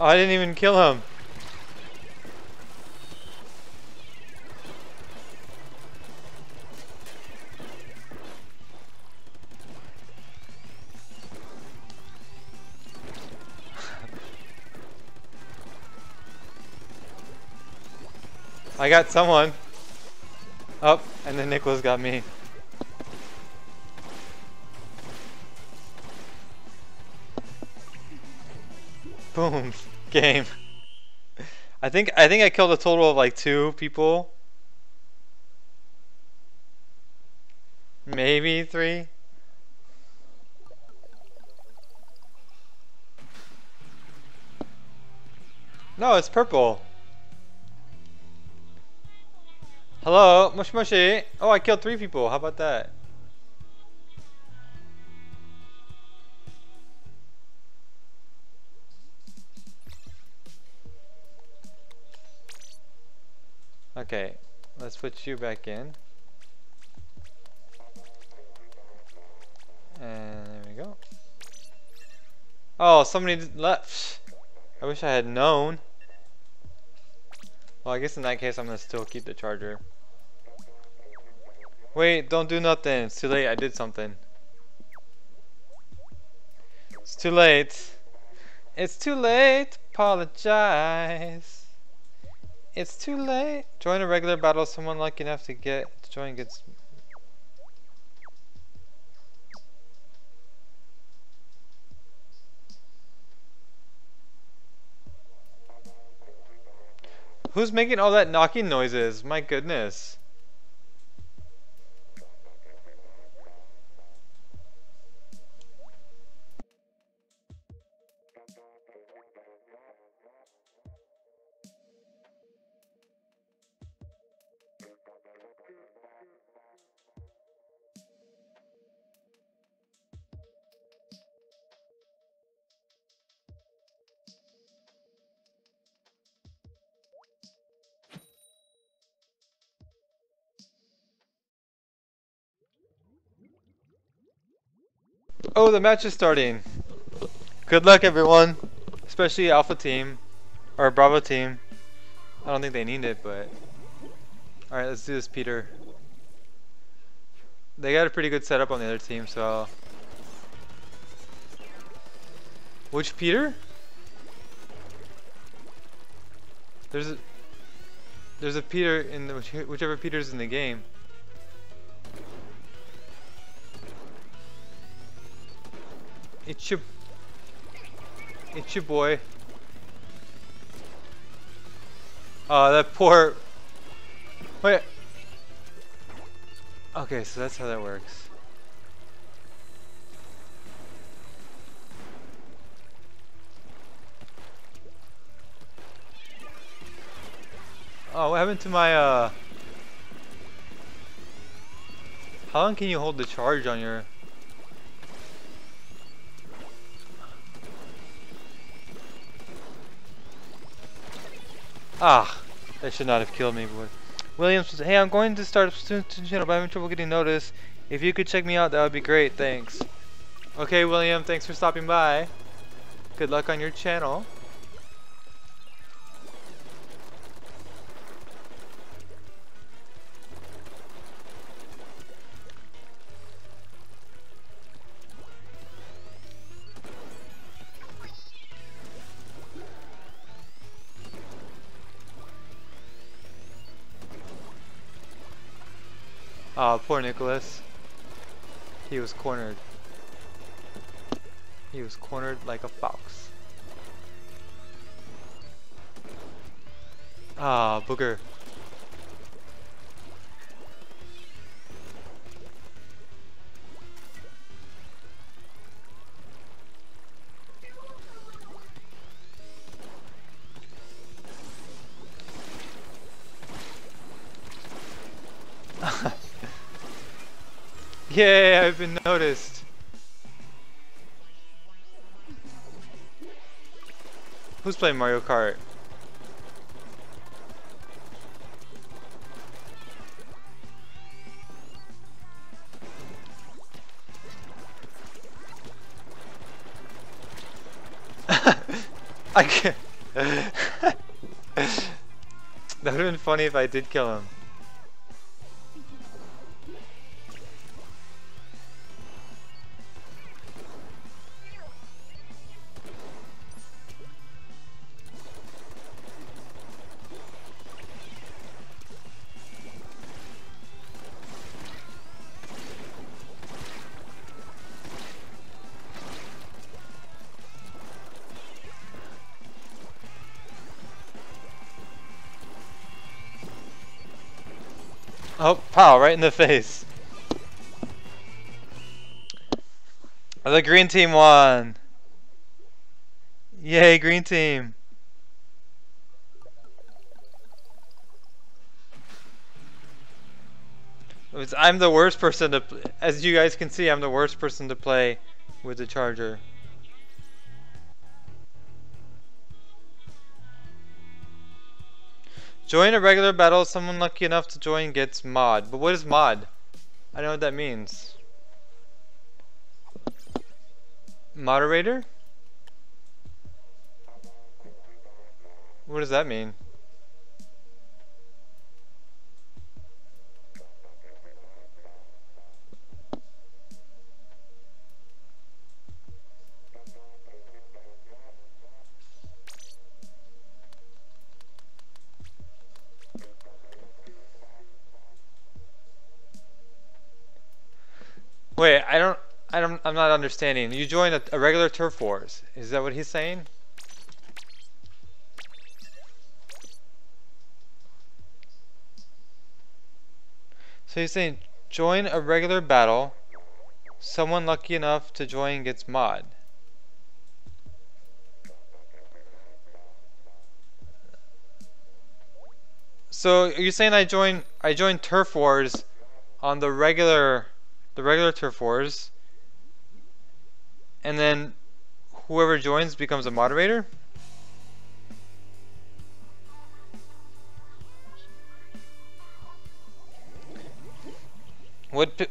Oh, I didn't even kill him. I got someone. Up, oh, and then Nicholas got me. Boom. Game. I think I think I killed a total of like two people. Maybe three. No, it's purple. Hello, mush mushy. Oh, I killed three people. How about that? Okay, let's put you back in. And there we go. Oh, somebody left. I wish I had known. Well, I guess in that case, I'm gonna still keep the charger. Wait, don't do nothing. It's too late. I did something. It's too late. It's too late. Apologize. It's too late. Join a regular battle. Someone lucky enough to get to join gets. Who's making all that knocking noises? My goodness. The match is starting. Good luck, everyone. Especially Alpha Team. Or Bravo Team. I don't think they need it, but... Alright, let's do this, Peter. They got a pretty good setup on the other team, so... Which Peter? There's a... There's a Peter in the, whichever Peter's in the game. It's your... It's your boy. Oh, that poor... Wait. Okay, so that's how that works. Oh, what happened to my, uh... How long can you hold the charge on your... Ah, that should not have killed me, boy. Williams hey, I'm going to start a channel, but I'm having trouble getting noticed. If you could check me out, that would be great. Thanks. Okay, William, thanks for stopping by. Good luck on your channel. Oh, poor Nicholas. He was cornered. He was cornered like a fox. Ah, booger. Yay, I've been noticed. Who's playing Mario Kart? I can't. that would have been funny if I did kill him. Pow, right in the face. Oh, the green team won. Yay, green team. I'm the worst person to, as you guys can see, I'm the worst person to play with the charger. Join a regular battle, someone lucky enough to join gets mod. But what is mod? I don't know what that means. Moderator? What does that mean? Wait, I don't, I don't, I'm not understanding. You join a, a regular turf wars. Is that what he's saying? So he's saying join a regular battle. Someone lucky enough to join gets mod. So you're saying I join I join turf wars on the regular the regular turf wars and then whoever joins becomes a moderator? What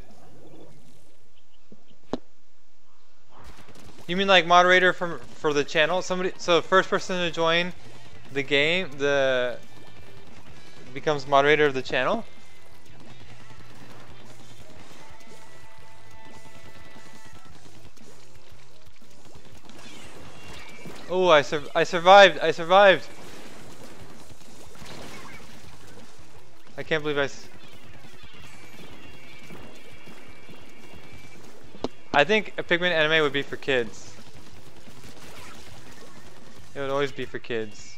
You mean like moderator from for the channel? Somebody so first person to join the game the becomes moderator of the channel? Oh, I sur I survived. I survived. I can't believe I I think a Pikmin anime would be for kids. It would always be for kids.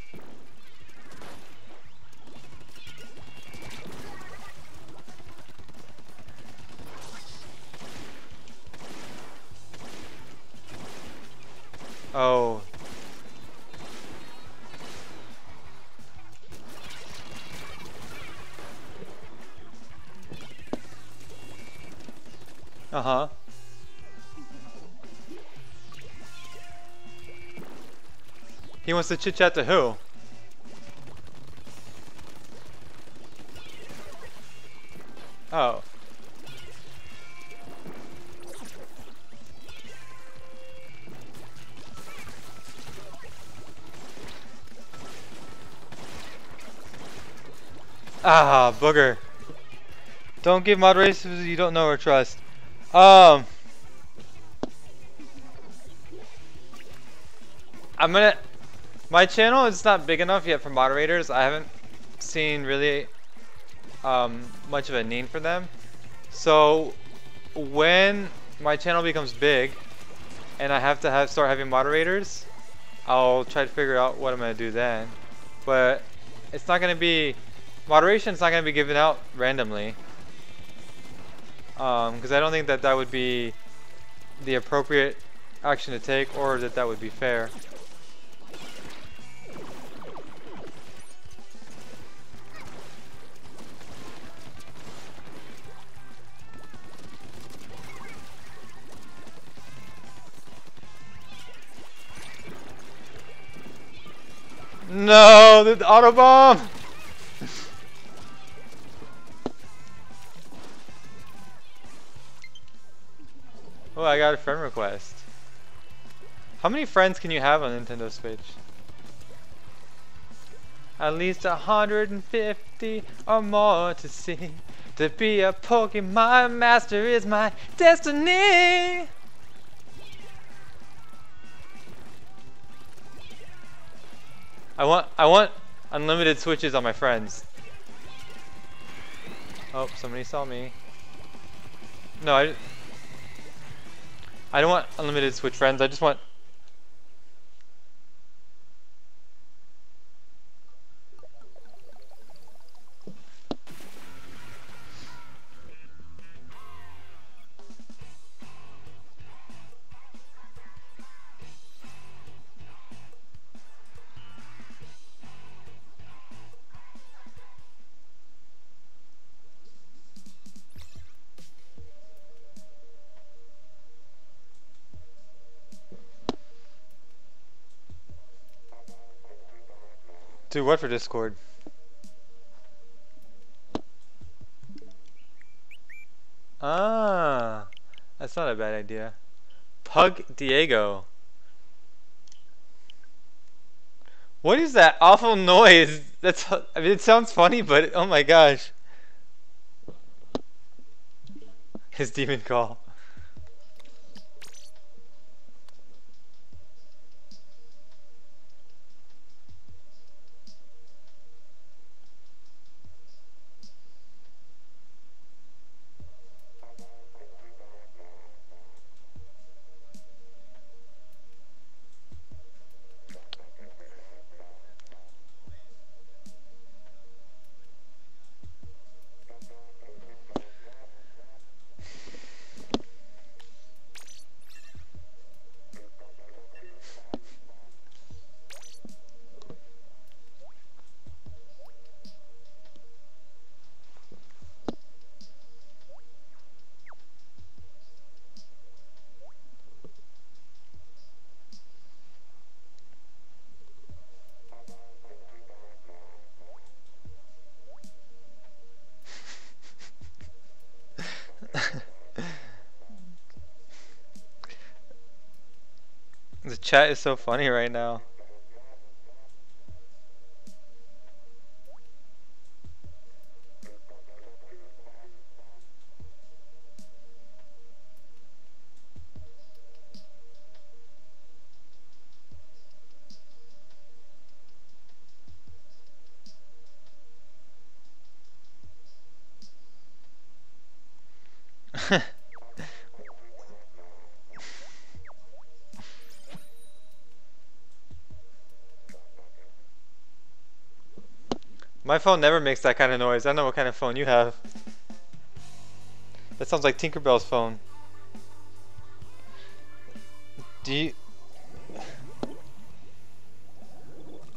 Oh. Uh-huh. He wants to chit chat to who? Oh. Ah, booger. Don't give moderators you don't know or trust. Um. I'm gonna. My channel is not big enough yet for moderators. I haven't seen really um, much of a need for them. So when my channel becomes big and I have to have start having moderators, I'll try to figure out what I'm gonna do then. But it's not gonna be moderation. It's not gonna be given out randomly Um, because I don't think that that would be the appropriate action to take or that that would be fair. No, the auto bomb. Oh, I got a friend request. How many friends can you have on Nintendo Switch? At least a hundred and fifty or more to see. To be a Pokemon master is my destiny. I want I want unlimited switches on my friends. Oh, somebody saw me. No, I I don't want unlimited switch friends. I just want Do what for Discord? Ah, that's not a bad idea. Pug Diego. What is that awful noise? That's I mean it sounds funny, but oh my gosh. His demon call. Chat is so funny right now. My phone never makes that kind of noise. I don't know what kind of phone you have. That sounds like Tinkerbell's phone. Do you...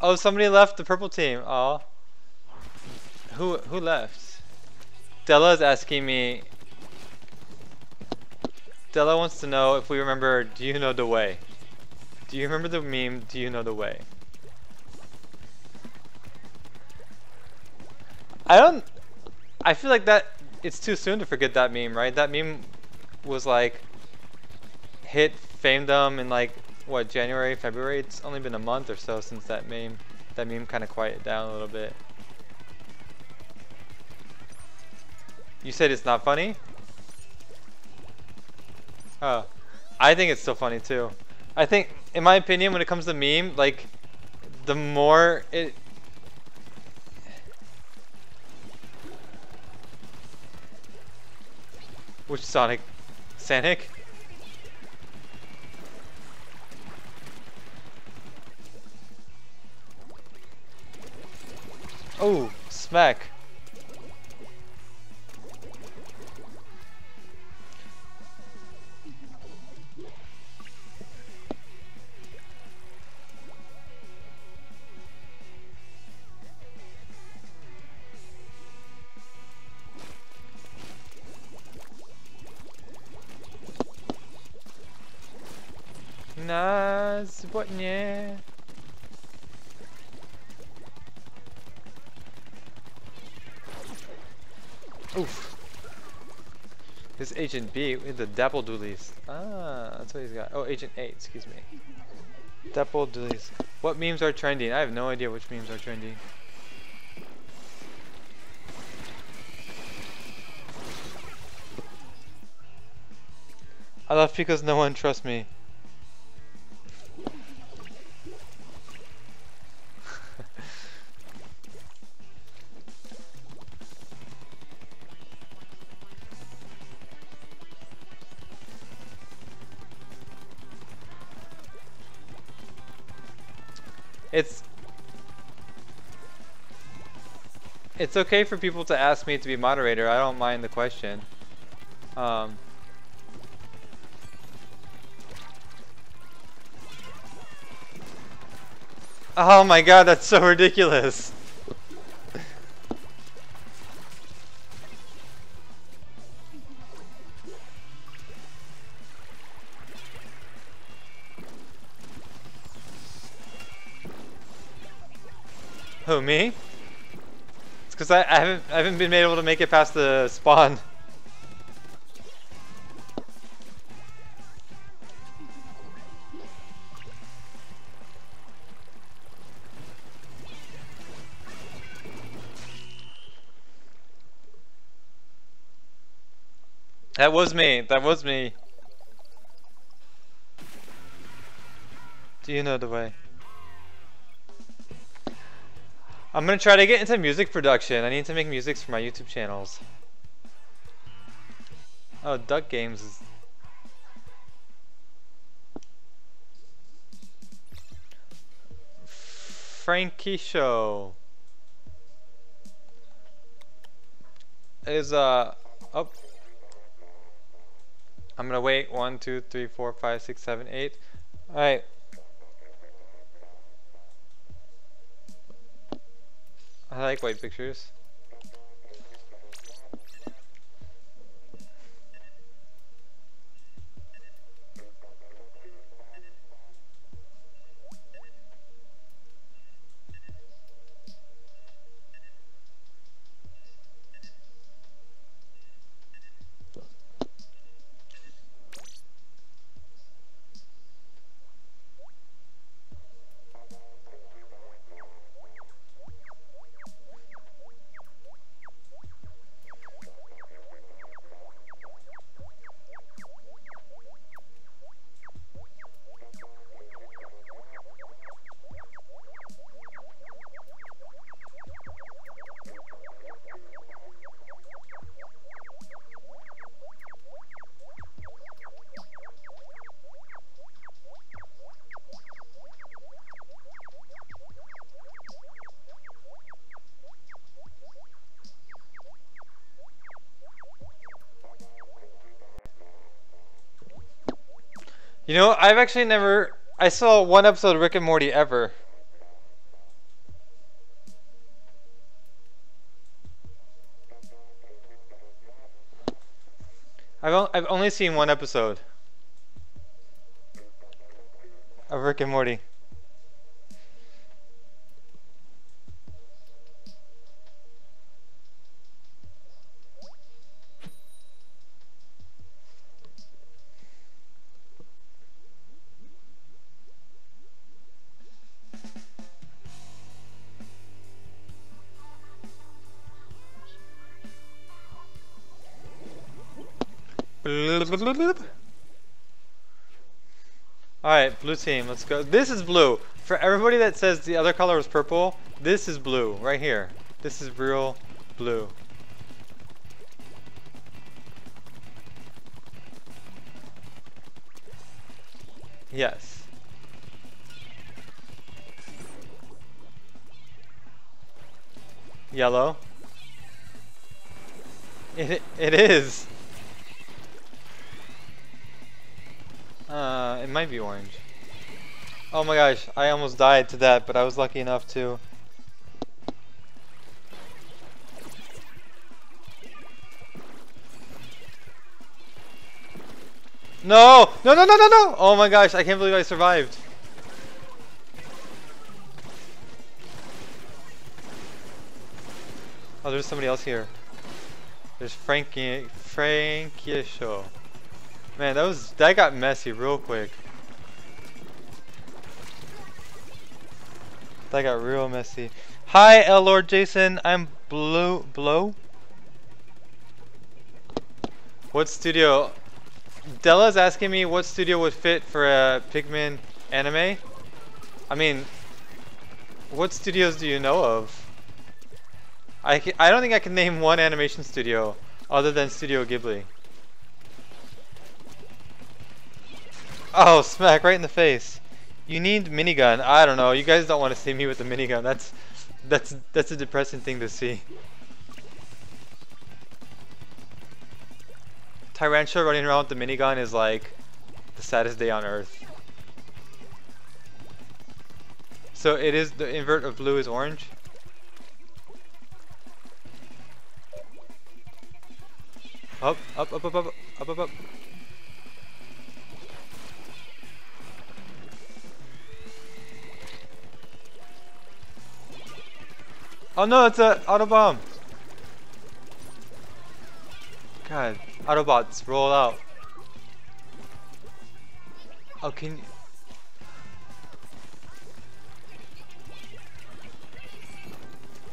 Oh, somebody left the purple team. Oh. Who who left? Della's asking me. Della wants to know if we remember, do you know the way? Do you remember the meme, do you know the way? I don't. I feel like that. It's too soon to forget that meme, right? That meme was like hit famedom in like what January, February. It's only been a month or so since that meme. That meme kind of quieted down a little bit. You said it's not funny? Oh, I think it's still funny too. I think, in my opinion, when it comes to meme, like the more it Which Sonic? Sonic? Oh, smack. yeah Oof. This Agent B with the dapple dualies. Ah, that's what he's got. Oh, Agent A, excuse me. Dapple dualies. What memes are trending? I have no idea which memes are trending. I love because no one trusts me. It's it's okay for people to ask me to be moderator. I don't mind the question. Um, oh my god, that's so ridiculous. Me? It's because I, I haven't I haven't been able to make it past the spawn. That was me. That was me. Do you know the way? I'm gonna try to get into music production. I need to make music for my YouTube channels. Oh, Duck Games is... Frankie Show. Is, uh... Oh. I'm gonna wait. One, two, three, four, five, six, seven, eight. Alright. I like white pictures. You know, I've actually never... I saw one episode of Rick and Morty ever. I've, I've only seen one episode of Rick and Morty. Alright, blue team, let's go. This is blue. For everybody that says the other color is purple, this is blue, right here. This is real blue. Yes. Yellow. It, it is. It might be orange. Oh my gosh, I almost died to that, but I was lucky enough to. No! No, no, no, no, no! Oh my gosh, I can't believe I survived. Oh, there's somebody else here. There's Frankie, Frankie Show. Man, that was that got messy real quick. That got real messy. Hi, L Lord Jason. I'm Blue Blow. What studio? Della's asking me what studio would fit for a Pikmin anime. I mean, what studios do you know of? I, I don't think I can name one animation studio other than Studio Ghibli. Oh, smack right in the face. You need minigun. I don't know. You guys don't want to see me with the minigun. That's that's that's a depressing thing to see. Tyrantula running around with the minigun is like the saddest day on earth. So it is the invert of blue is orange. Up, up, up, up, up, up, up, up. Oh no, it's a Autobomb! God, Autobots, roll out. Oh, can you...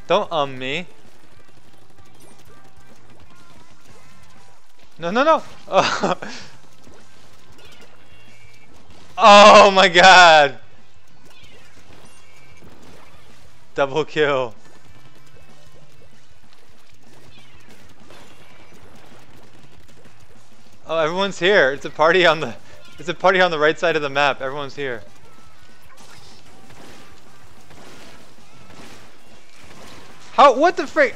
Don't um me. No, no, no! Oh my god! Double kill. Oh, everyone's here. It's a party on the it's a party on the right side of the map. Everyone's here. How what the frick?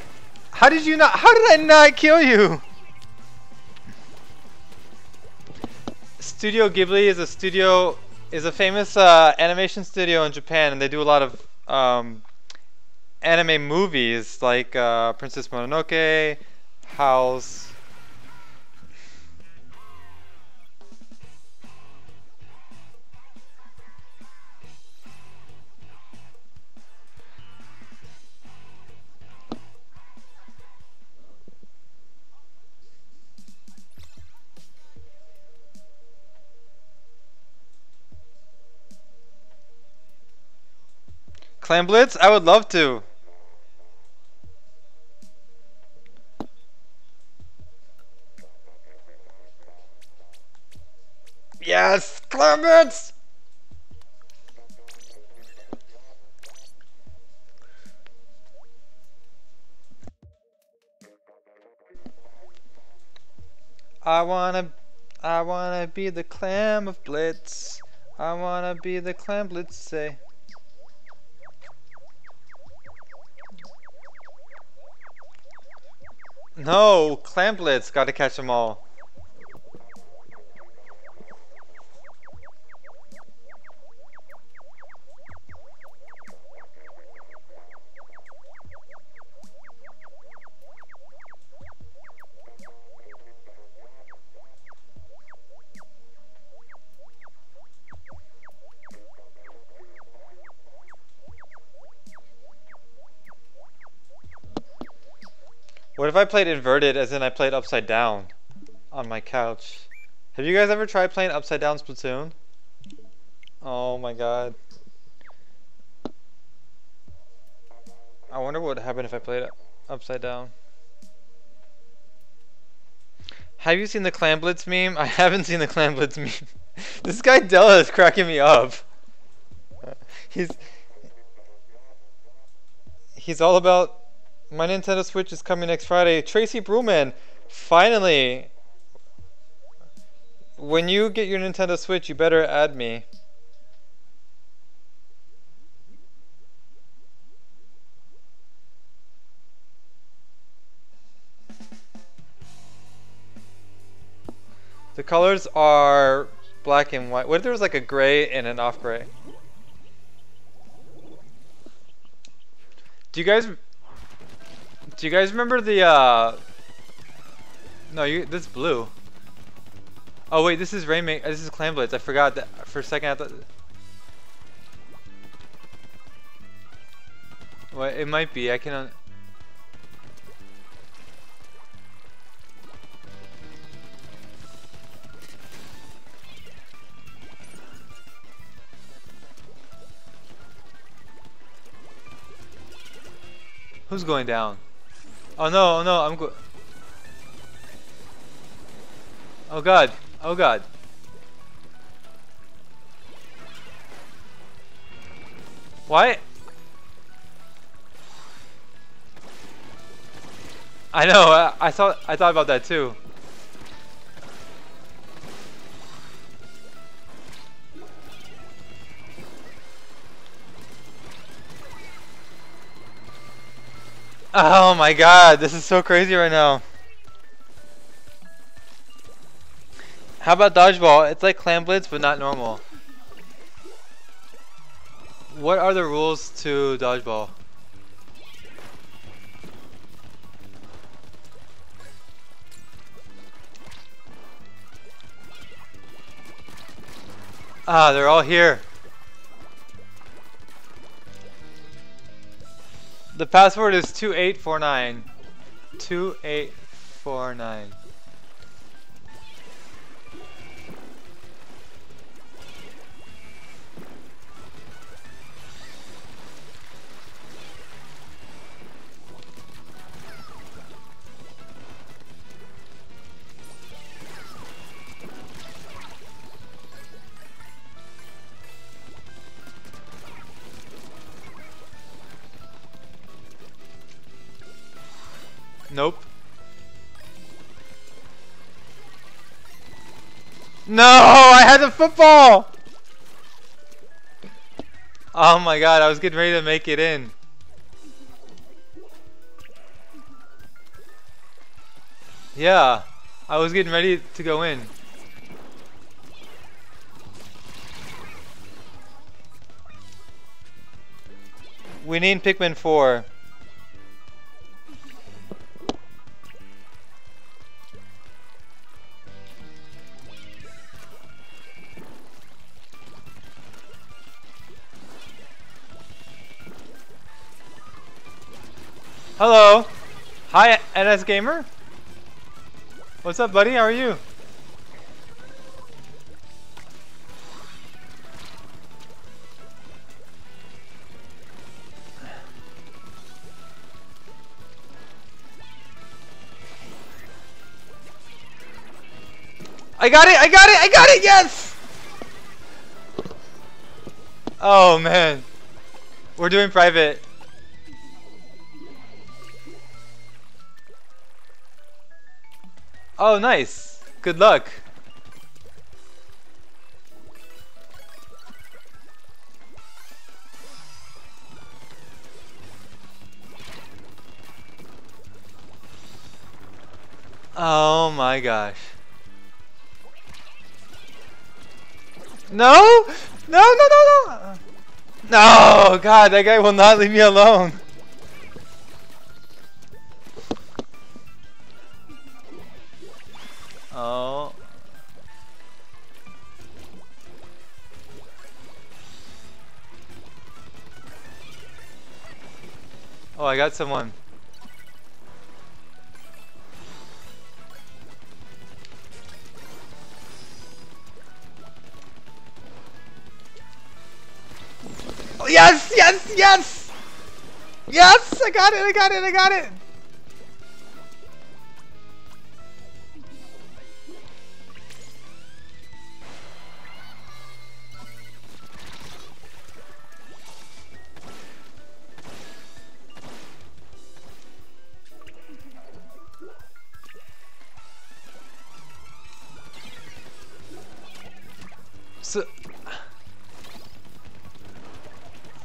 How did you not how did I not kill you? Studio Ghibli is a studio is a famous uh, animation studio in Japan and they do a lot of um, anime movies like uh, Princess Mononoke, House, Clam Blitz? I would love to. Yes! Clam Blitz! I wanna, I wanna be the clam of Blitz. I wanna be the clam Blitz, say. No, Clamblitz, gotta catch them all. What if I played inverted as in I played upside down on my couch? Have you guys ever tried playing upside down Splatoon? Oh my god. I wonder what would happen if I played it upside down. Have you seen the Clam Blitz meme? I haven't seen the Clam Blitz meme. this guy Della is cracking me up. He's he's all about my Nintendo Switch is coming next Friday. Tracy Bruman, finally. When you get your Nintendo Switch, you better add me. The colors are black and white. What if there was like a gray and an off gray? Do you guys do you guys remember the uh No, you this is blue. Oh wait, this is Rainmaker this is Clam Blitz. I forgot that for a second I thought Well, it might be. I can Who's going down? Oh no, oh no, I'm go- Oh god. Oh god. Why? I know. I, I thought I thought about that too. Oh my god, this is so crazy right now. How about dodgeball? It's like clam blitz, but not normal. What are the rules to dodgeball? Ah, they're all here. The password is 2849. 2849. Nope. No, I had the football. Oh my god, I was getting ready to make it in. Yeah, I was getting ready to go in. We need Pikmin 4. Hello. Hi, NS Gamer. What's up, buddy? How are you? I got it! I got it! I got it! Yes! Oh, man. We're doing private. Oh, nice. Good luck. Oh my gosh. No! No, no, no, no! No! God, that guy will not leave me alone. Oh. Oh, I got someone. Oh, yes, yes, yes! Yes, I got it, I got it, I got it! So,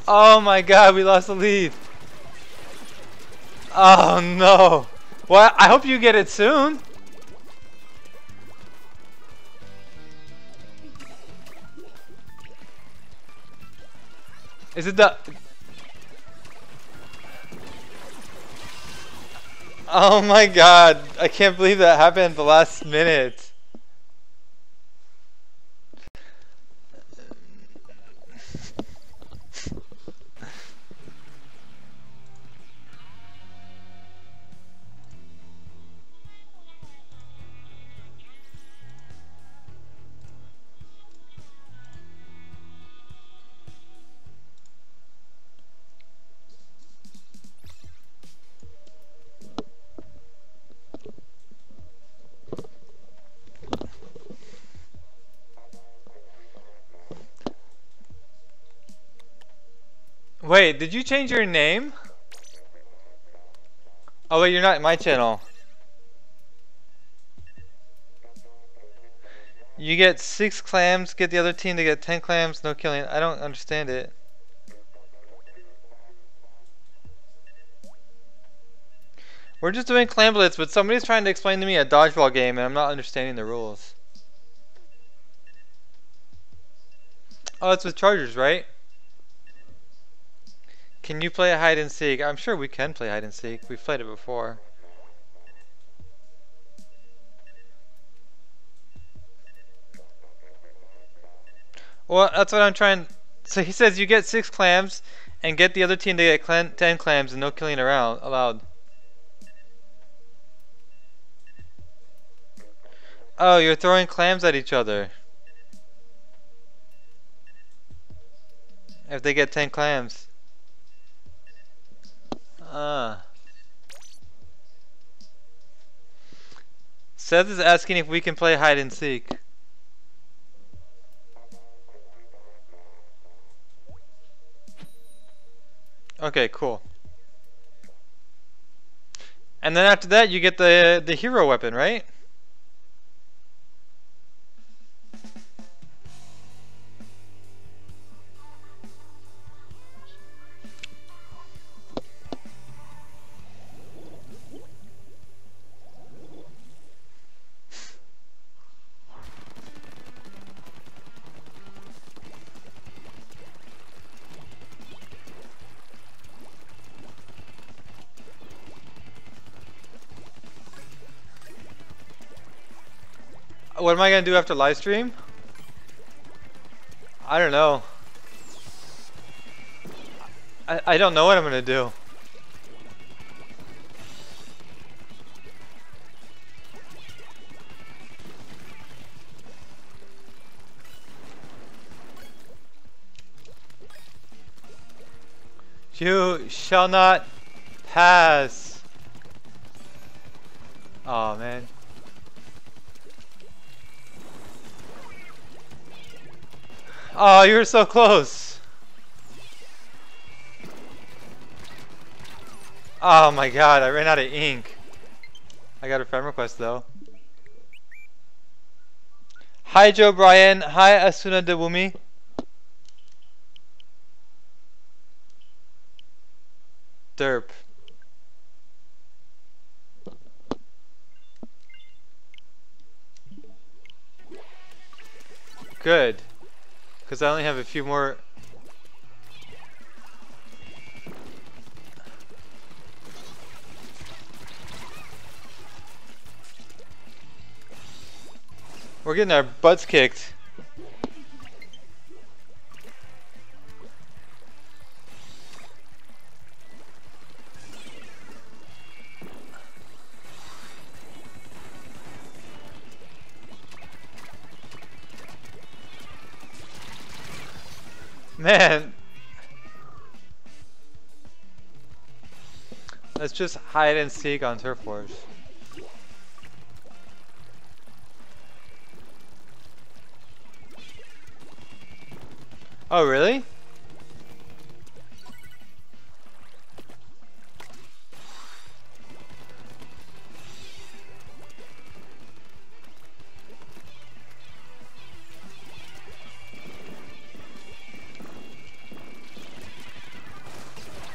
oh my god, we lost the lead. Oh no. Well, I hope you get it soon. Is it the... Oh my god, I can't believe that happened the last minute. Wait, did you change your name? Oh wait, you're not in my channel. You get six clams, get the other team to get ten clams, no killing. I don't understand it. We're just doing clam blitz, but somebody's trying to explain to me a dodgeball game and I'm not understanding the rules. Oh, it's with Chargers, right? Can you play hide and seek? I'm sure we can play hide and seek. We've played it before. Well, that's what I'm trying. So he says you get six clams and get the other team to get clan ten clams and no killing around allowed. Oh, you're throwing clams at each other. If they get 10 clams. Ah. Seth is asking if we can play hide and seek. Okay, cool. And then after that, you get the the hero weapon, right? What am I gonna do after live stream? I don't know. I, I don't know what I'm gonna do. You shall not pass. Oh man. Oh, you were so close. Oh my god, I ran out of ink. I got a friend request though. Hi Joe Brian. Hi Asuna Dewumi. Derp. Good. Because I only have a few more... We're getting our butts kicked. Man. Let's just hide and seek on Turf Wars. Oh, really?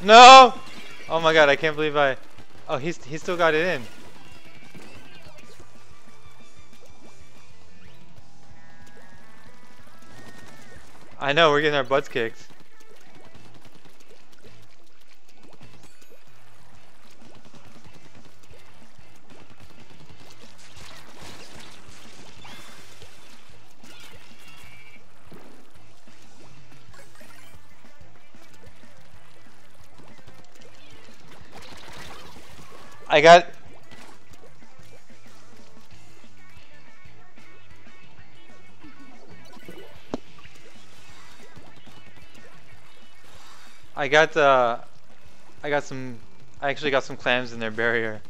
No! Oh my god, I can't believe I... Oh, he's he still got it in. I know, we're getting our butts kicked. I got... I got, uh... I got some... I actually got some clams in their barrier.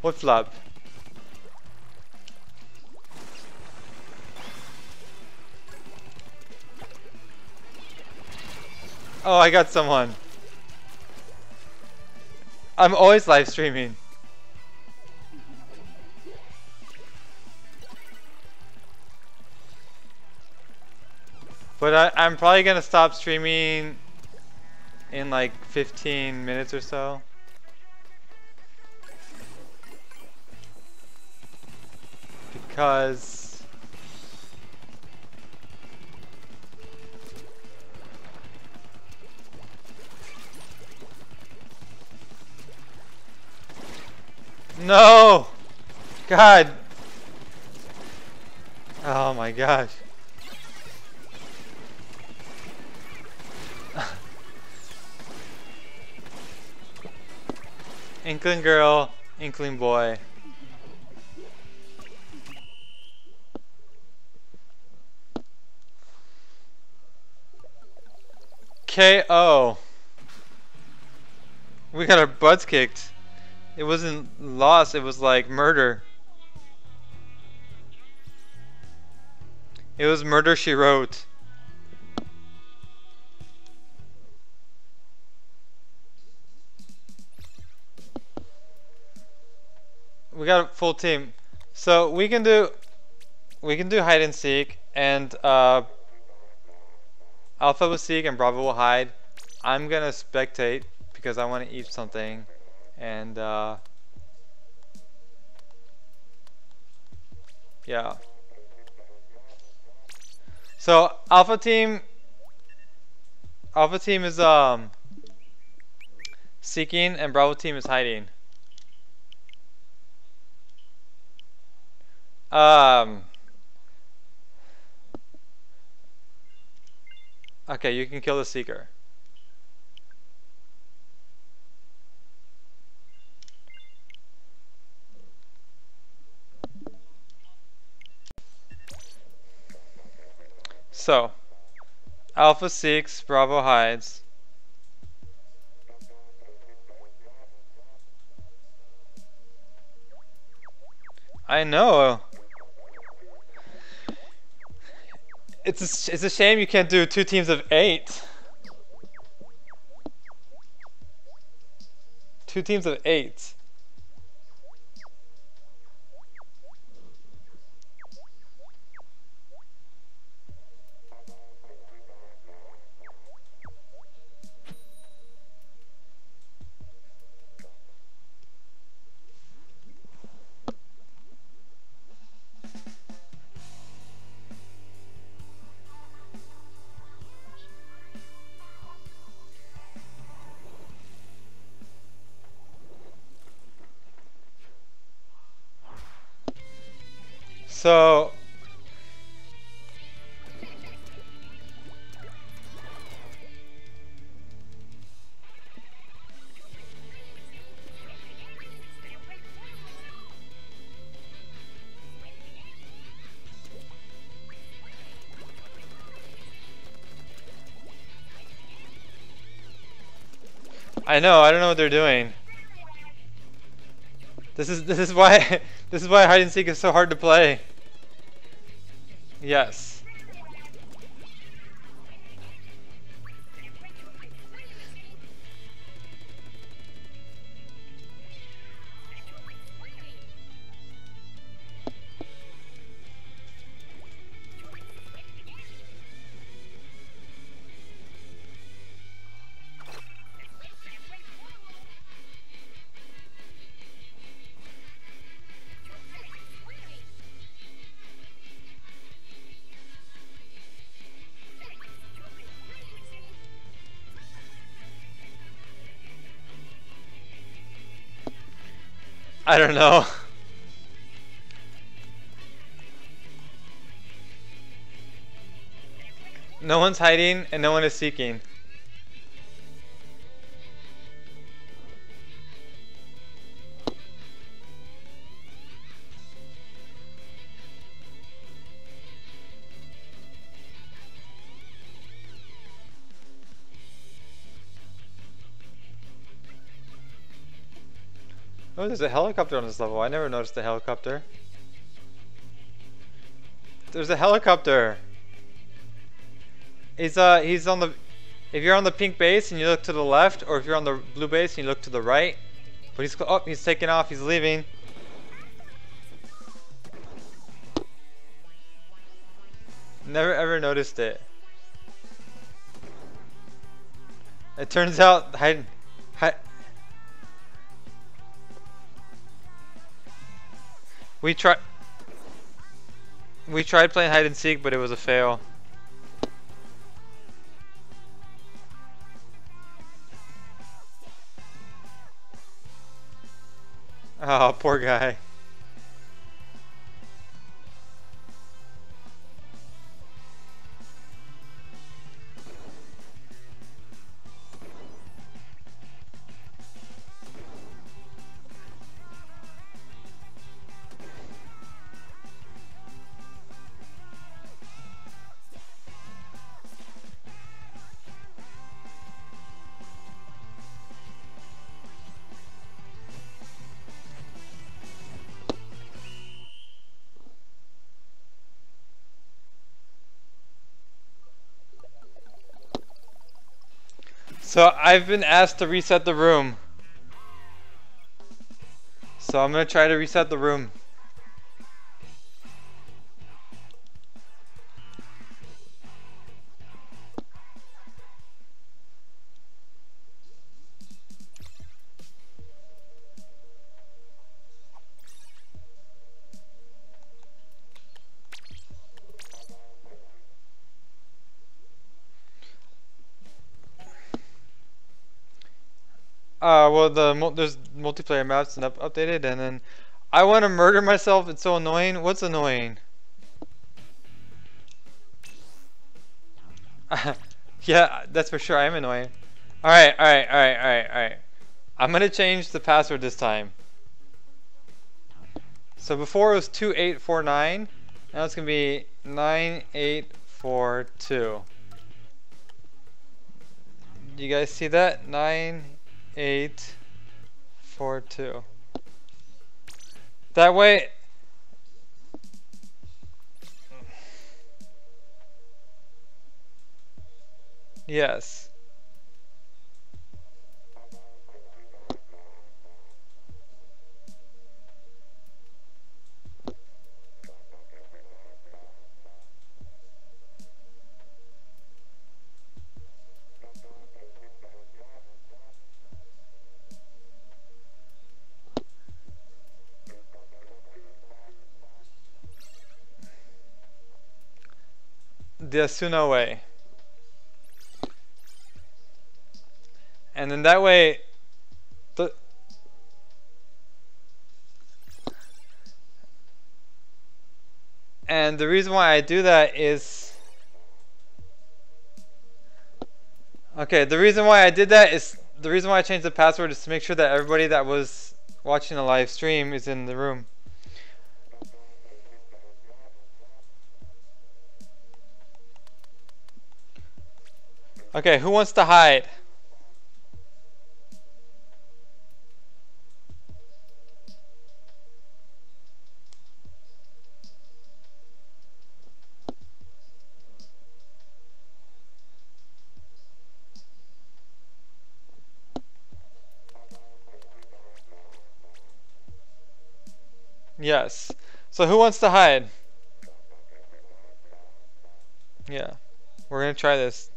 What love? Oh, I got someone. I'm always live streaming. But I, I'm probably gonna stop streaming in like 15 minutes or so. Because No! God! Oh my gosh. Inkling girl, Inkling boy. KO. We got our butts kicked. It wasn't loss, it was like murder. It was murder she wrote. We got a full team. So we can do we can do hide and seek and uh, Alpha will seek and Bravo will hide. I'm gonna spectate because I want to eat something and uh, yeah. So Alpha team, Alpha team is um seeking and Bravo team is hiding. Um. Okay, you can kill the seeker. So, Alpha seeks, Bravo hides. I know. It's a, it's a shame you can't do two teams of eight. Two teams of eight. So I know, I don't know what they're doing. This is this is why this is why hide and seek is so hard to play. Yes. Don't know. No one's hiding and no one is seeking. Oh, there's a helicopter on this level. I never noticed the helicopter. There's a helicopter. He's uh he's on the if you're on the pink base and you look to the left or if you're on the blue base and you look to the right. But he's oh he's taking off, he's leaving. Never ever noticed it. It turns out hide, We tried We tried playing hide and seek but it was a fail. Oh, poor guy. So I've been asked to reset the room. So I'm gonna try to reset the room. Uh, well, the there's multiplayer maps and up updated, and then I want to murder myself. It's so annoying. What's annoying? yeah, that's for sure. I'm annoying. All right, all right, all right, all right, all right. I'm gonna change the password this time. So before it was two eight four nine. Now it's gonna be nine eight four two. Do you guys see that? Nine eight, four, two. That way, yes. The Asuna way. And then that way, and the reason why I do that is okay. The reason why I did that is the reason why I changed the password is to make sure that everybody that was watching the live stream is in the room. Okay, who wants to hide? Yes. So who wants to hide? Yeah. We're going to try this.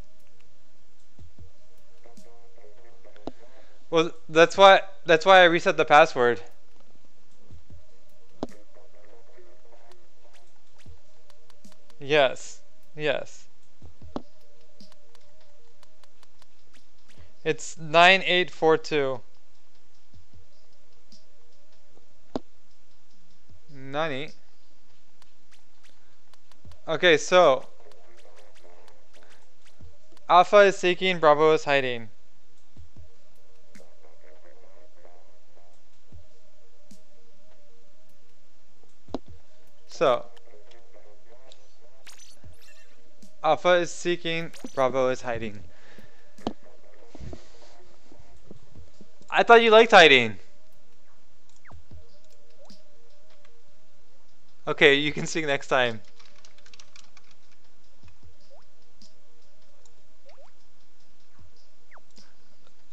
Well, that's why that's why I reset the password. Yes. Yes. It's 9842. 90. Okay, so Alpha is seeking, Bravo is hiding. So, Alpha is seeking, Bravo is hiding. I thought you liked hiding. Okay, you can sing next time.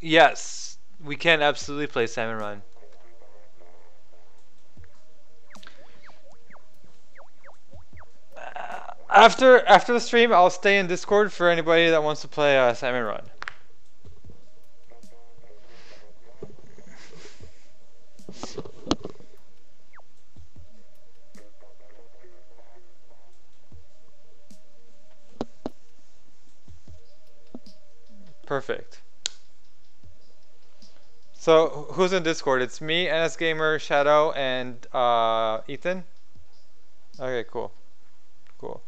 Yes, we can absolutely play Salmon Run. After after the stream, I'll stay in Discord for anybody that wants to play uh, Salmon Run. Perfect. So who's in Discord? It's me, NS Gamer, Shadow, and uh, Ethan. Okay, cool, cool.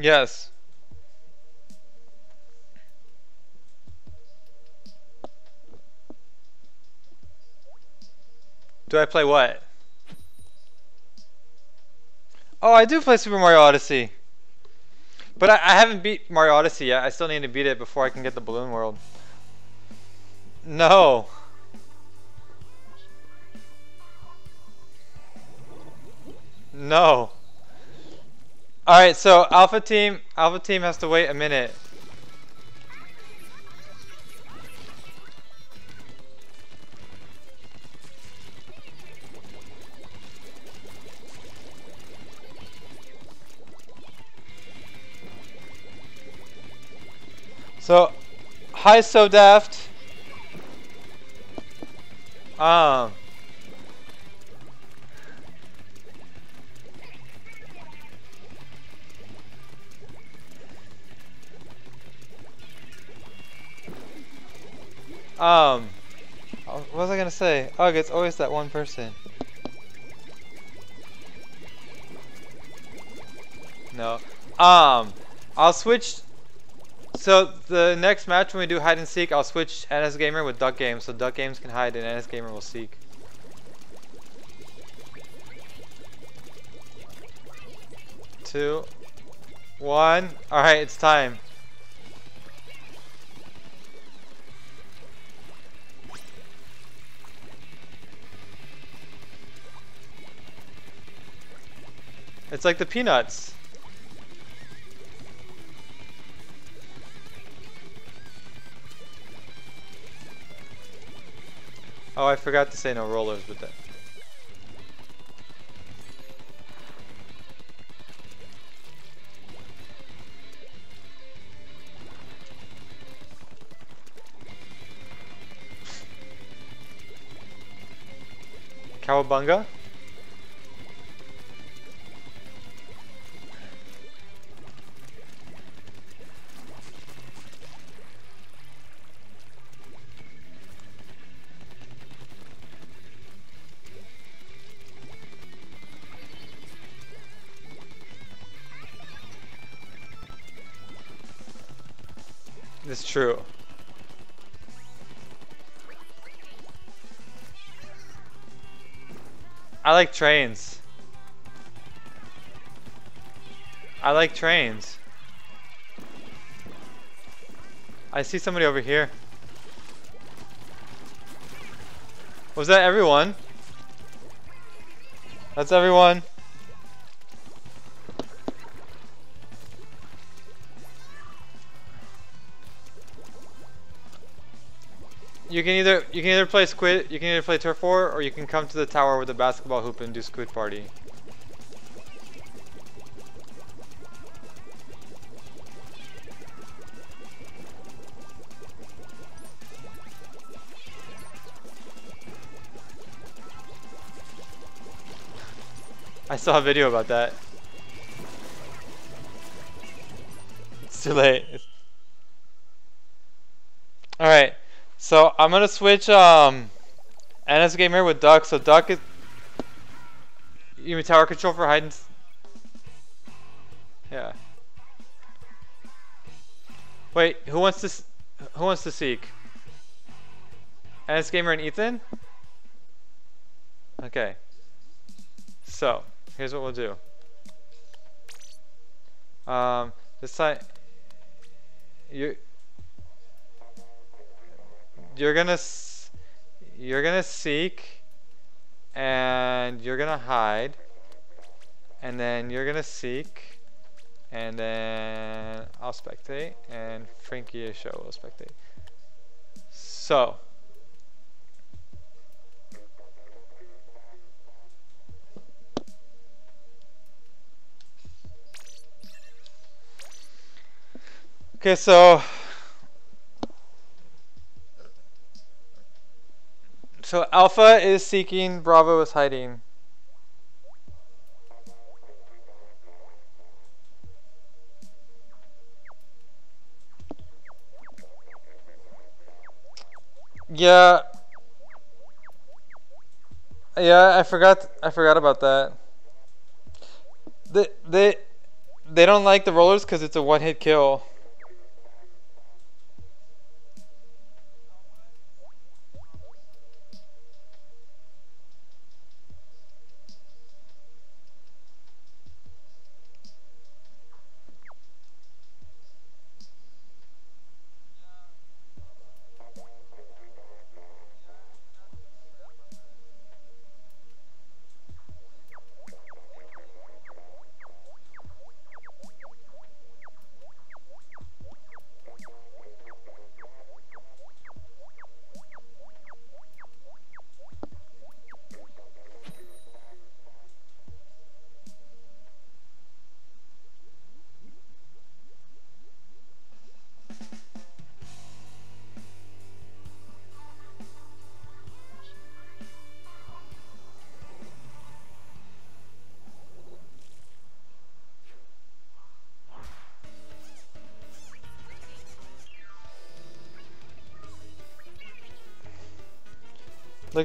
Yes. Do I play what? Oh, I do play Super Mario Odyssey. But I, I haven't beat Mario Odyssey yet. I still need to beat it before I can get the Balloon World. No. No. Alright, so Alpha Team Alpha Team has to wait a minute. So hi so daft. Um Um, uh, what was I gonna say? Ugh, it's always that one person. No. Um, I'll switch. So the next match when we do hide and seek, I'll switch NS Gamer with Duck Games, so Duck Games can hide and NS Gamer will seek. Two, one. All right, it's time. It's like the peanuts. Oh, I forgot to say no rollers with that. Cowabunga? It's true. I like trains. I like trains. I see somebody over here. Was that everyone? That's everyone. You can either you can either play Squid, you can either play Turf War, or you can come to the tower with a basketball hoop and do Squid Party. I saw a video about that. It's too late. Alright, so I'm gonna switch um NS Gamer with Duck. So Duck is you mean tower control for hide and Yeah. Wait, who wants to who wants to seek? NS Gamer and Ethan? Okay. So, here's what we'll do. Um, this time you you're gonna you're gonna seek, and you're gonna hide, and then you're gonna seek, and then I'll spectate, and Frankie Show will spectate. So. Okay, so so Alpha is seeking, Bravo is hiding. Yeah. Yeah, I forgot I forgot about that. They they they don't like the rollers cuz it's a one-hit kill.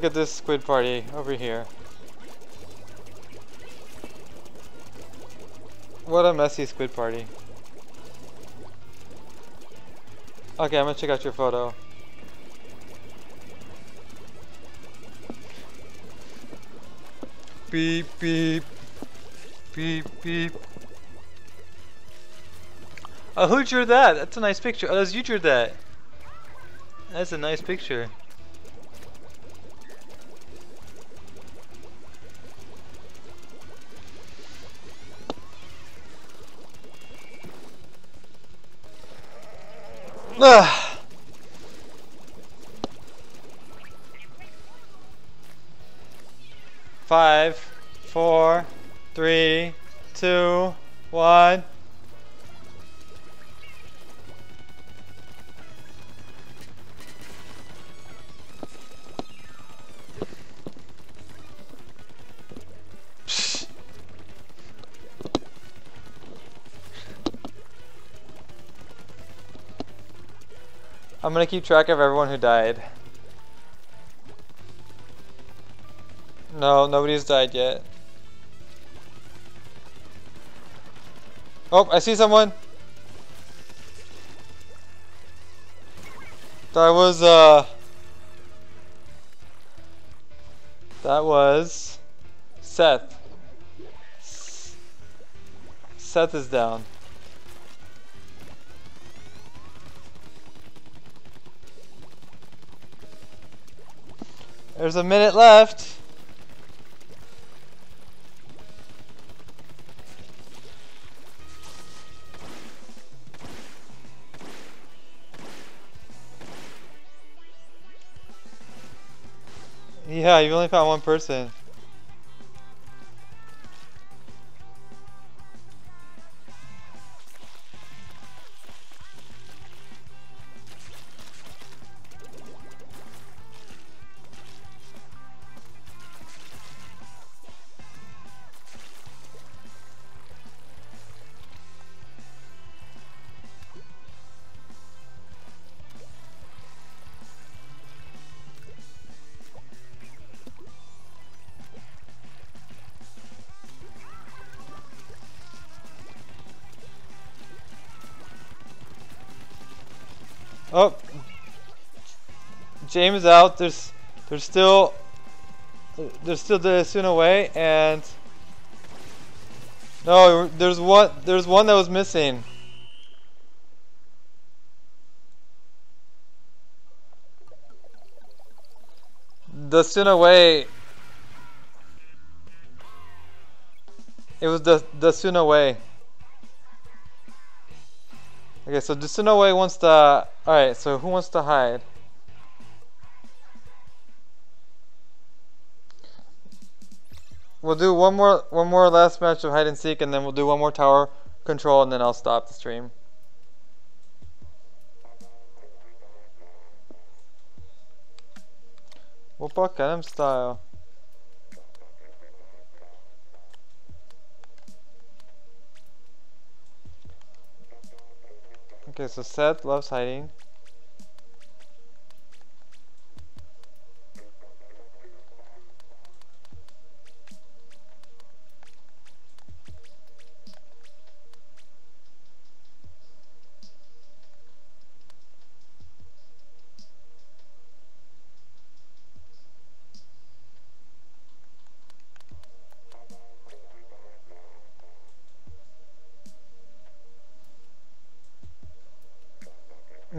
At this squid party over here. What a messy squid party. Okay, I'm gonna check out your photo. Beep, beep. Beep, beep. Oh, who drew that? That's a nice picture. Oh, that's you drew that. That's a nice picture. Gonna keep track of everyone who died. No, nobody's died yet. Oh, I see someone. That was, uh... That was... Seth. Seth is down. There's a minute left. Yeah, you only found one person. James out. There's there's still there's still the Sunaway and no, there's one there's one that was missing. The Sunaway It was the the Sunaway. Okay, so the Sunaway wants to Alright, so who wants to hide? We'll do one more one more last match of hide and seek and then we'll do one more tower control and then I'll stop the stream. Whoop Gangnam style. Okay, so Seth loves hiding.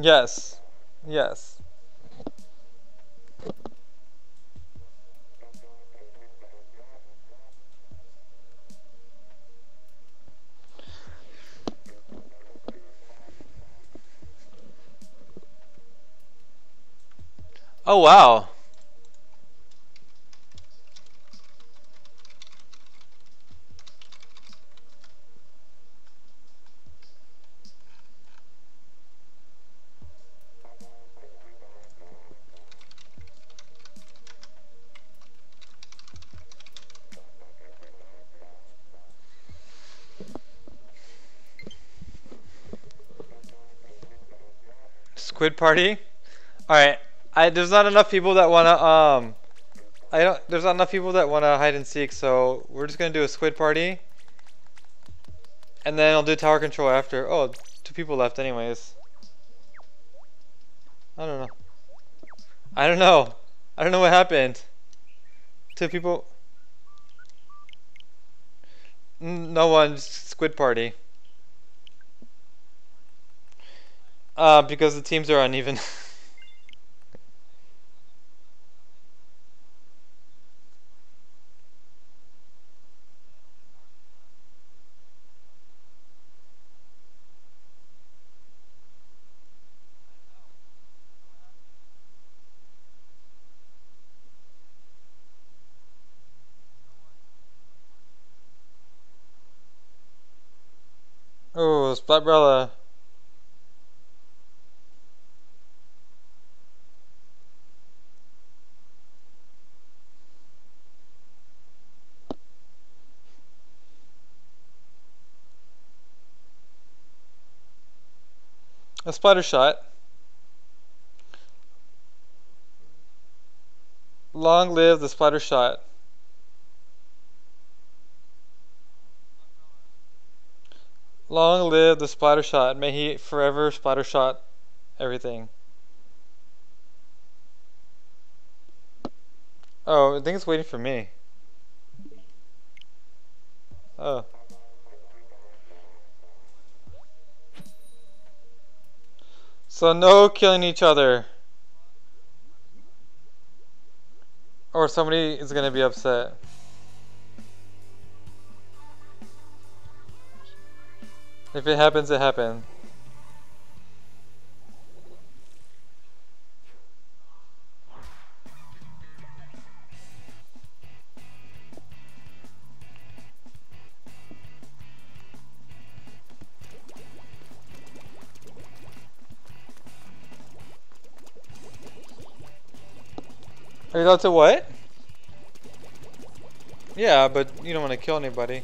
Yes. Yes. Oh wow. Squid Party? Alright. I there's not enough people that wanna um I don't there's not enough people that wanna hide and seek, so we're just gonna do a squid party. And then I'll do tower control after. Oh, two people left anyways. I don't know. I don't know. I don't know what happened. Two people No one, squid party. Uh, because the teams are uneven. oh. Splatter shot. Long live the splatter shot. Long live the splatter shot. May he forever splatter shot everything. Oh, I think it's waiting for me. Oh. So no killing each other. Or somebody is gonna be upset. If it happens, it happens. Allowed to what? Yeah, but you don't want to kill anybody.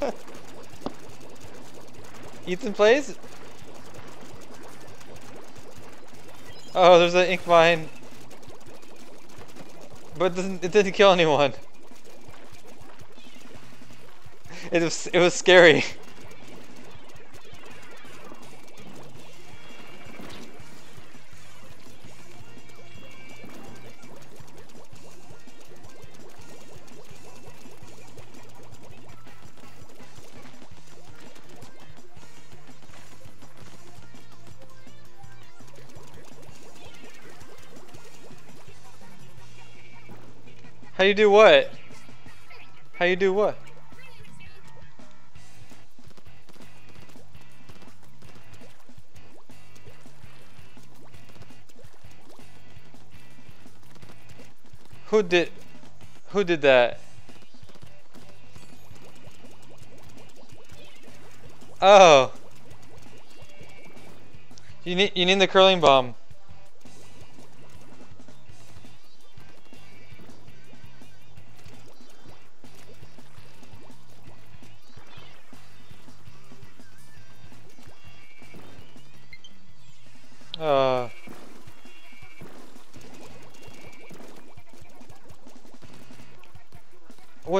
Ethan plays? Oh, there's an ink mine. But it, doesn't, it didn't kill anyone. it was it was scary. you do what? How you do what? Who did who did that? Oh. You need you need the curling bomb.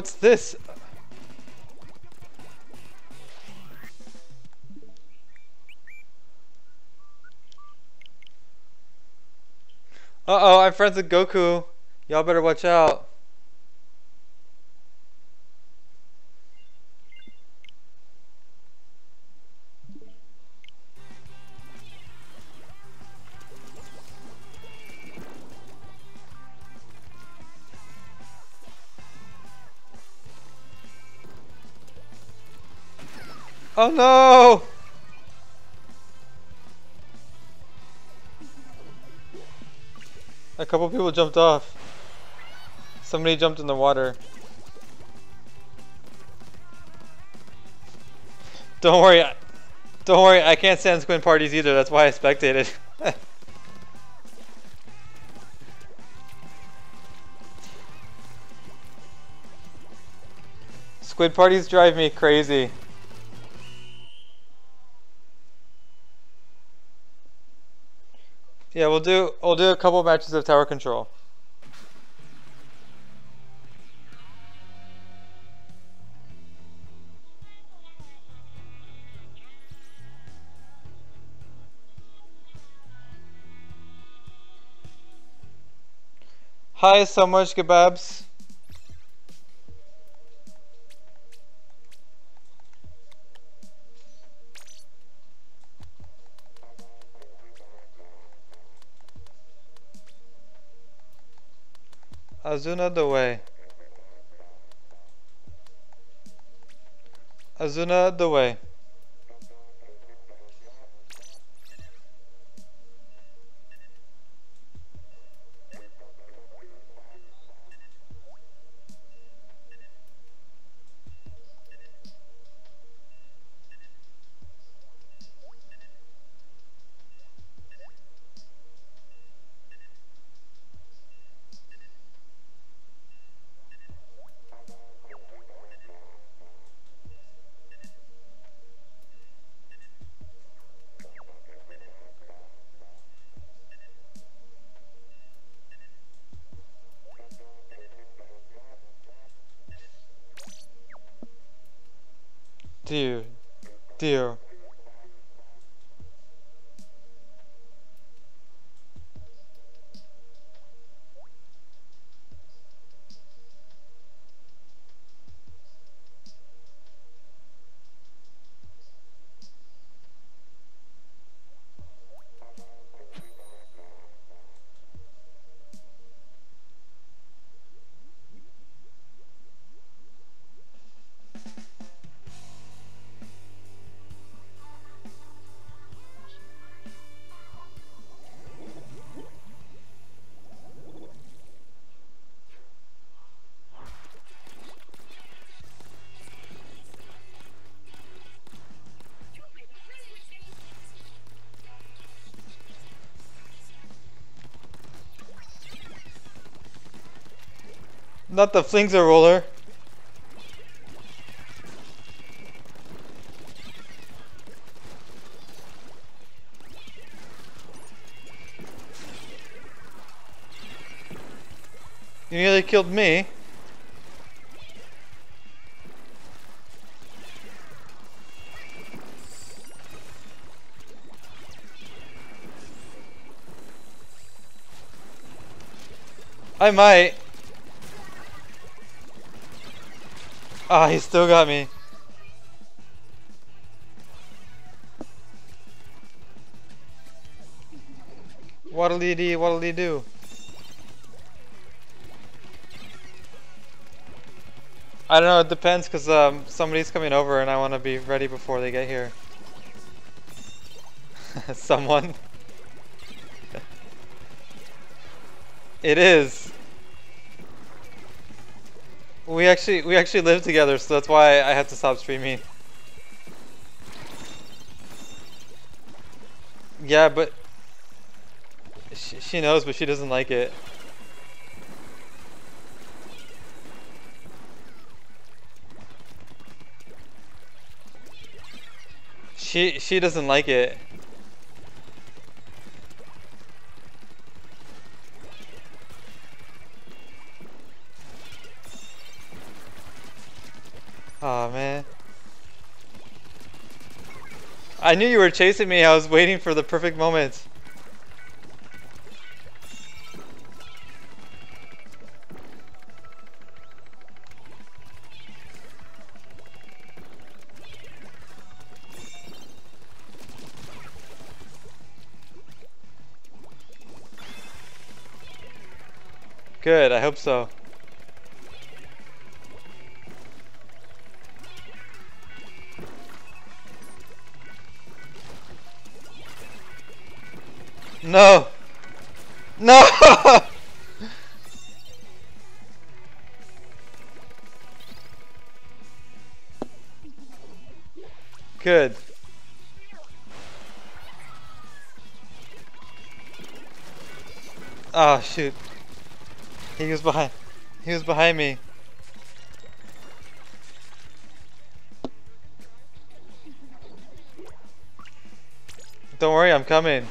What's this? Uh-oh, I'm friends with Goku. Y'all better watch out. Oh no! A couple people jumped off. Somebody jumped in the water. Don't worry. Don't worry, I can't stand squid parties either. That's why I spectated. squid parties drive me crazy. Yeah, we'll do we'll do a couple matches of tower control. Hi, so much kebabs. Azuna the way. Azuna the way. Dear, dear. not the Flingza roller. You nearly killed me. I might. Ah, he still got me. What'll he do? What'll he do? I don't know, it depends because um, somebody's coming over and I want to be ready before they get here. Someone. it is. We actually we actually live together, so that's why I had to stop streaming. Yeah, but she, she knows, but she doesn't like it. She she doesn't like it. I knew you were chasing me. I was waiting for the perfect moment. Good, I hope so. No! No! Good. Oh shoot. He was behind he was behind me. Don't worry, I'm coming.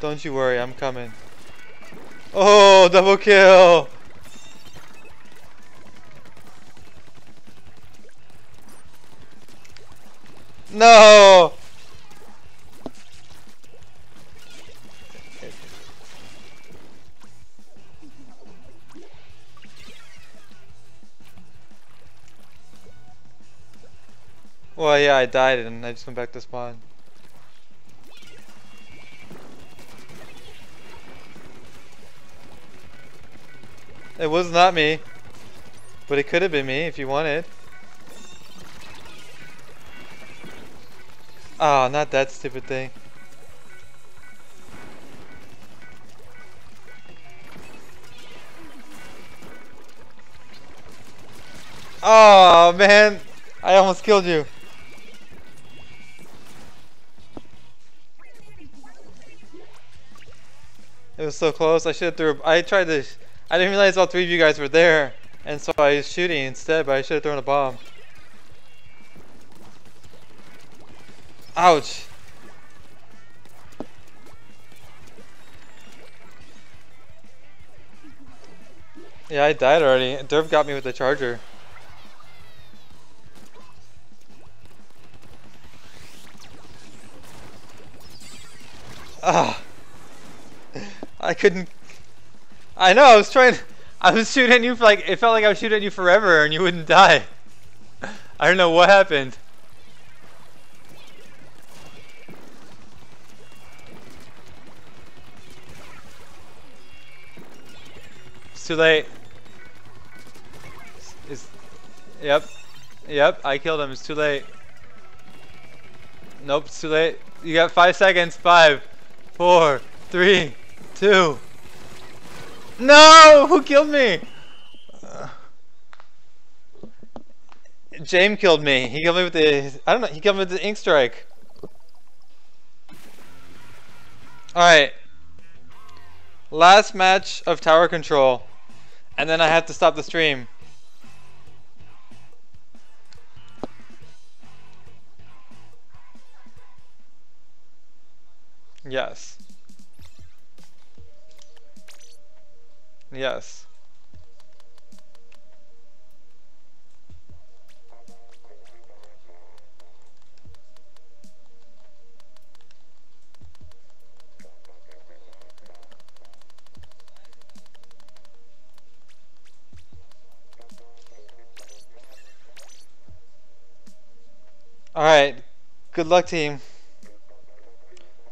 Don't you worry, I'm coming. Oh, double kill! No! Well, yeah, I died and I just went back to spawn. It was not me. But it could have been me if you wanted. Oh, not that stupid thing. Oh, man. I almost killed you. It was so close. I should have threw. I tried to. I didn't realize all three of you guys were there, and so I was shooting instead. But I should have thrown a bomb. Ouch. Yeah, I died already. Derp got me with the charger. Ah. I couldn't. I know. I was trying. I was shooting at you for like. It felt like I was shooting at you forever, and you wouldn't die. I don't know what happened. It's too late. It's, yep. Yep, I killed him. It's too late. Nope, it's too late. You got five seconds. Five, four, three, two. No! Who killed me? Uh, James killed me. He killed me with the. I don't know. He killed me with the ink strike. Alright. Last match of tower control. And then I have to stop the stream. Yes. Yes. Alright, good luck team.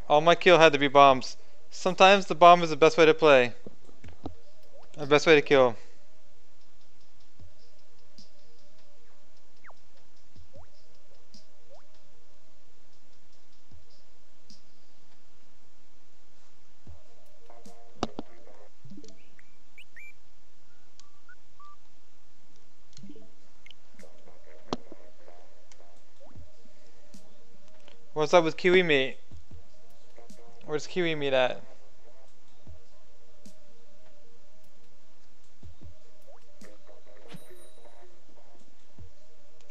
All my kill had to be bombs. Sometimes the bomb is the best way to play. The best way to kill. What's up with Kiwi Meat? Where's Kiwi Meat at?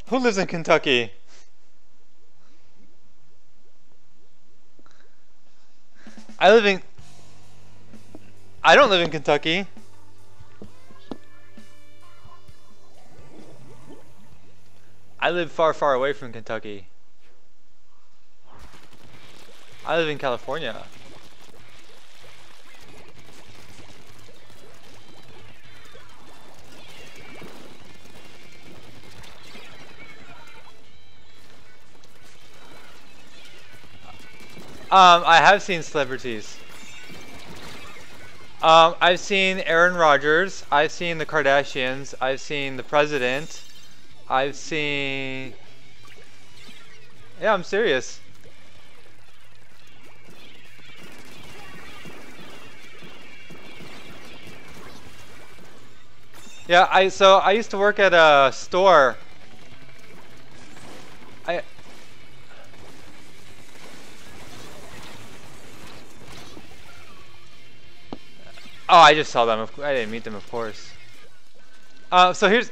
Who lives in Kentucky? I live in... I don't live in Kentucky. I live far, far away from Kentucky. I live in California. Um, I have seen celebrities. Um, I've seen Aaron Rodgers. I've seen the Kardashians. I've seen the president. I've seen. Yeah, I'm serious. Yeah, I so I used to work at a store. Oh, I just saw them. I didn't meet them, of course. Uh, so here's.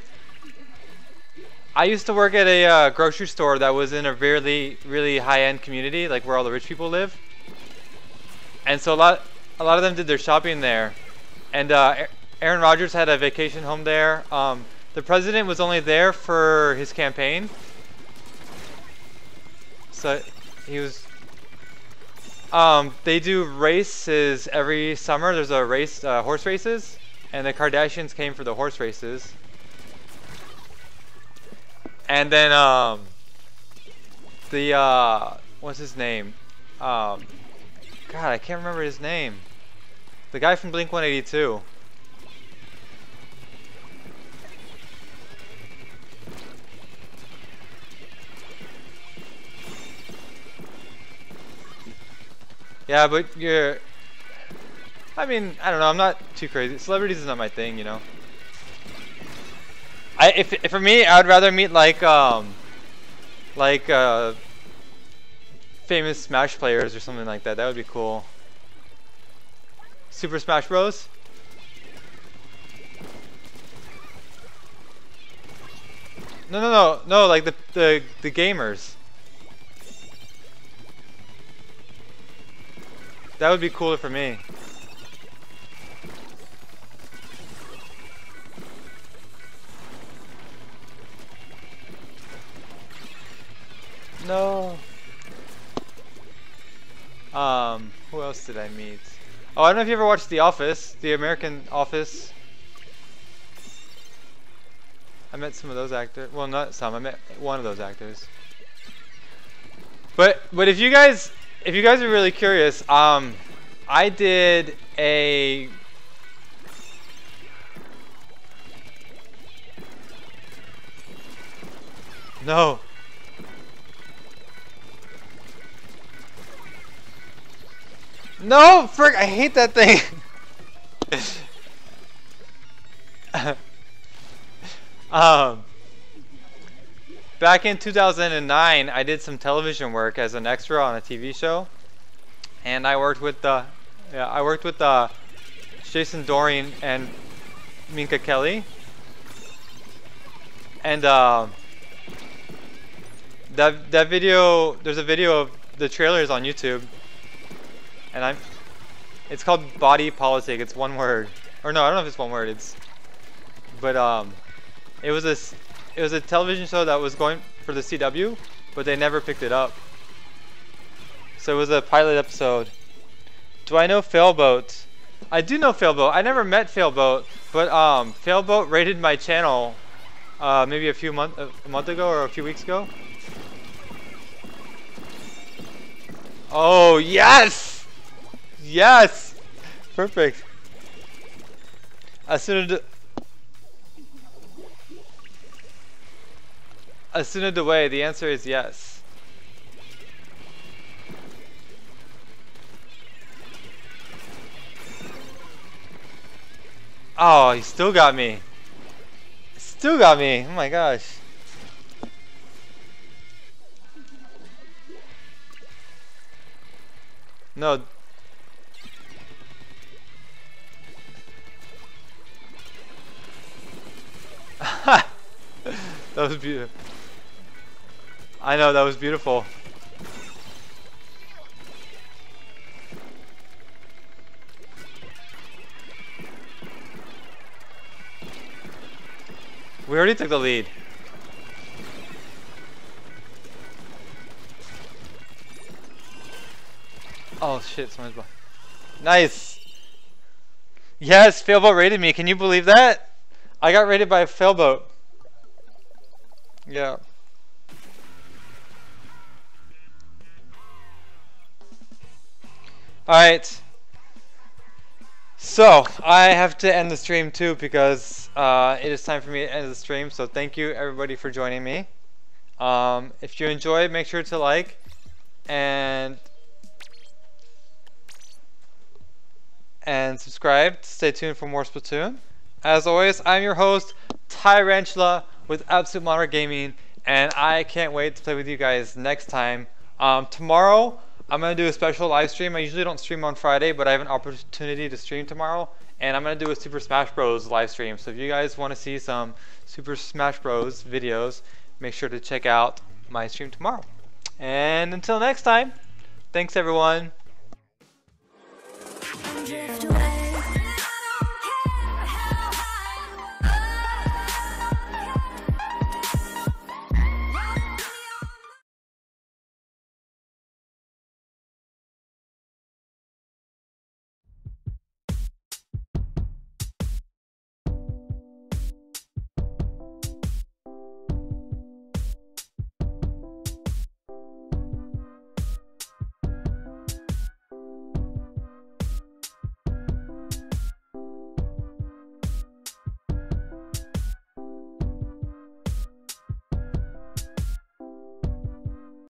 I used to work at a uh, grocery store that was in a really, really high-end community, like where all the rich people live. And so a lot, a lot of them did their shopping there. And uh, Aaron Rodgers had a vacation home there. Um, the president was only there for his campaign. So he was um, they do races every summer. There's a race, uh, horse races, and the Kardashians came for the horse races. And then um, the uh, what's his name? Um, God, I can't remember his name. The guy from Blink 182. Yeah, but you're... I mean, I don't know. I'm not too crazy. Celebrities is not my thing, you know. I if, if for me, I would rather meet like um, like uh, famous Smash players or something like that. That would be cool. Super Smash Bros. No, no, no, no. Like the the the gamers. That would be cooler for me. No. Um, who else did I meet? Oh, I don't know if you ever watched The Office, the American Office. I met some of those actors. Well, not some. I met one of those actors. But but if you guys if you guys are really curious, um, I did a no. No, frick! I hate that thing. um, Back in 2009, I did some television work as an extra on a TV show, and I worked with the, yeah, I worked with uh, Jason Dohring and Minka Kelly, and uh, that that video, there's a video of the trailers on YouTube, and I'm, it's called Body Politic. It's one word, or no, I don't know if it's one word. It's, but um, it was this it was a television show that was going for the CW, but they never picked it up. So it was a pilot episode. Do I know Failboat? I do know Failboat. I never met Failboat, but um, Failboat rated my channel uh, maybe a few month a month ago or a few weeks ago. Oh, yes! Yes! Perfect. As soon as the, as soon as the way, the answer is yes. Oh, he still got me. Still got me. Oh my gosh. No. that was beautiful. I know, that was beautiful. We already took the lead. Oh shit, someone's behind. Nice! Yes, Failboat rated me. Can you believe that? I got rated by a Failboat. Yeah. Alright. So, I have to end the stream too because uh, it is time for me to end the stream. So thank you everybody for joining me. Um, if you enjoyed, make sure to like and and subscribe. Stay tuned for more Splatoon. As always, I'm your host, Tyrantula with Absolute Monarch Gaming, and I can't wait to play with you guys next time. Um, tomorrow, I'm going to do a special live stream. I usually don't stream on Friday, but I have an opportunity to stream tomorrow, and I'm going to do a Super Smash Bros. live stream. So if you guys want to see some Super Smash Bros. videos, make sure to check out my stream tomorrow. And until next time, thanks everyone.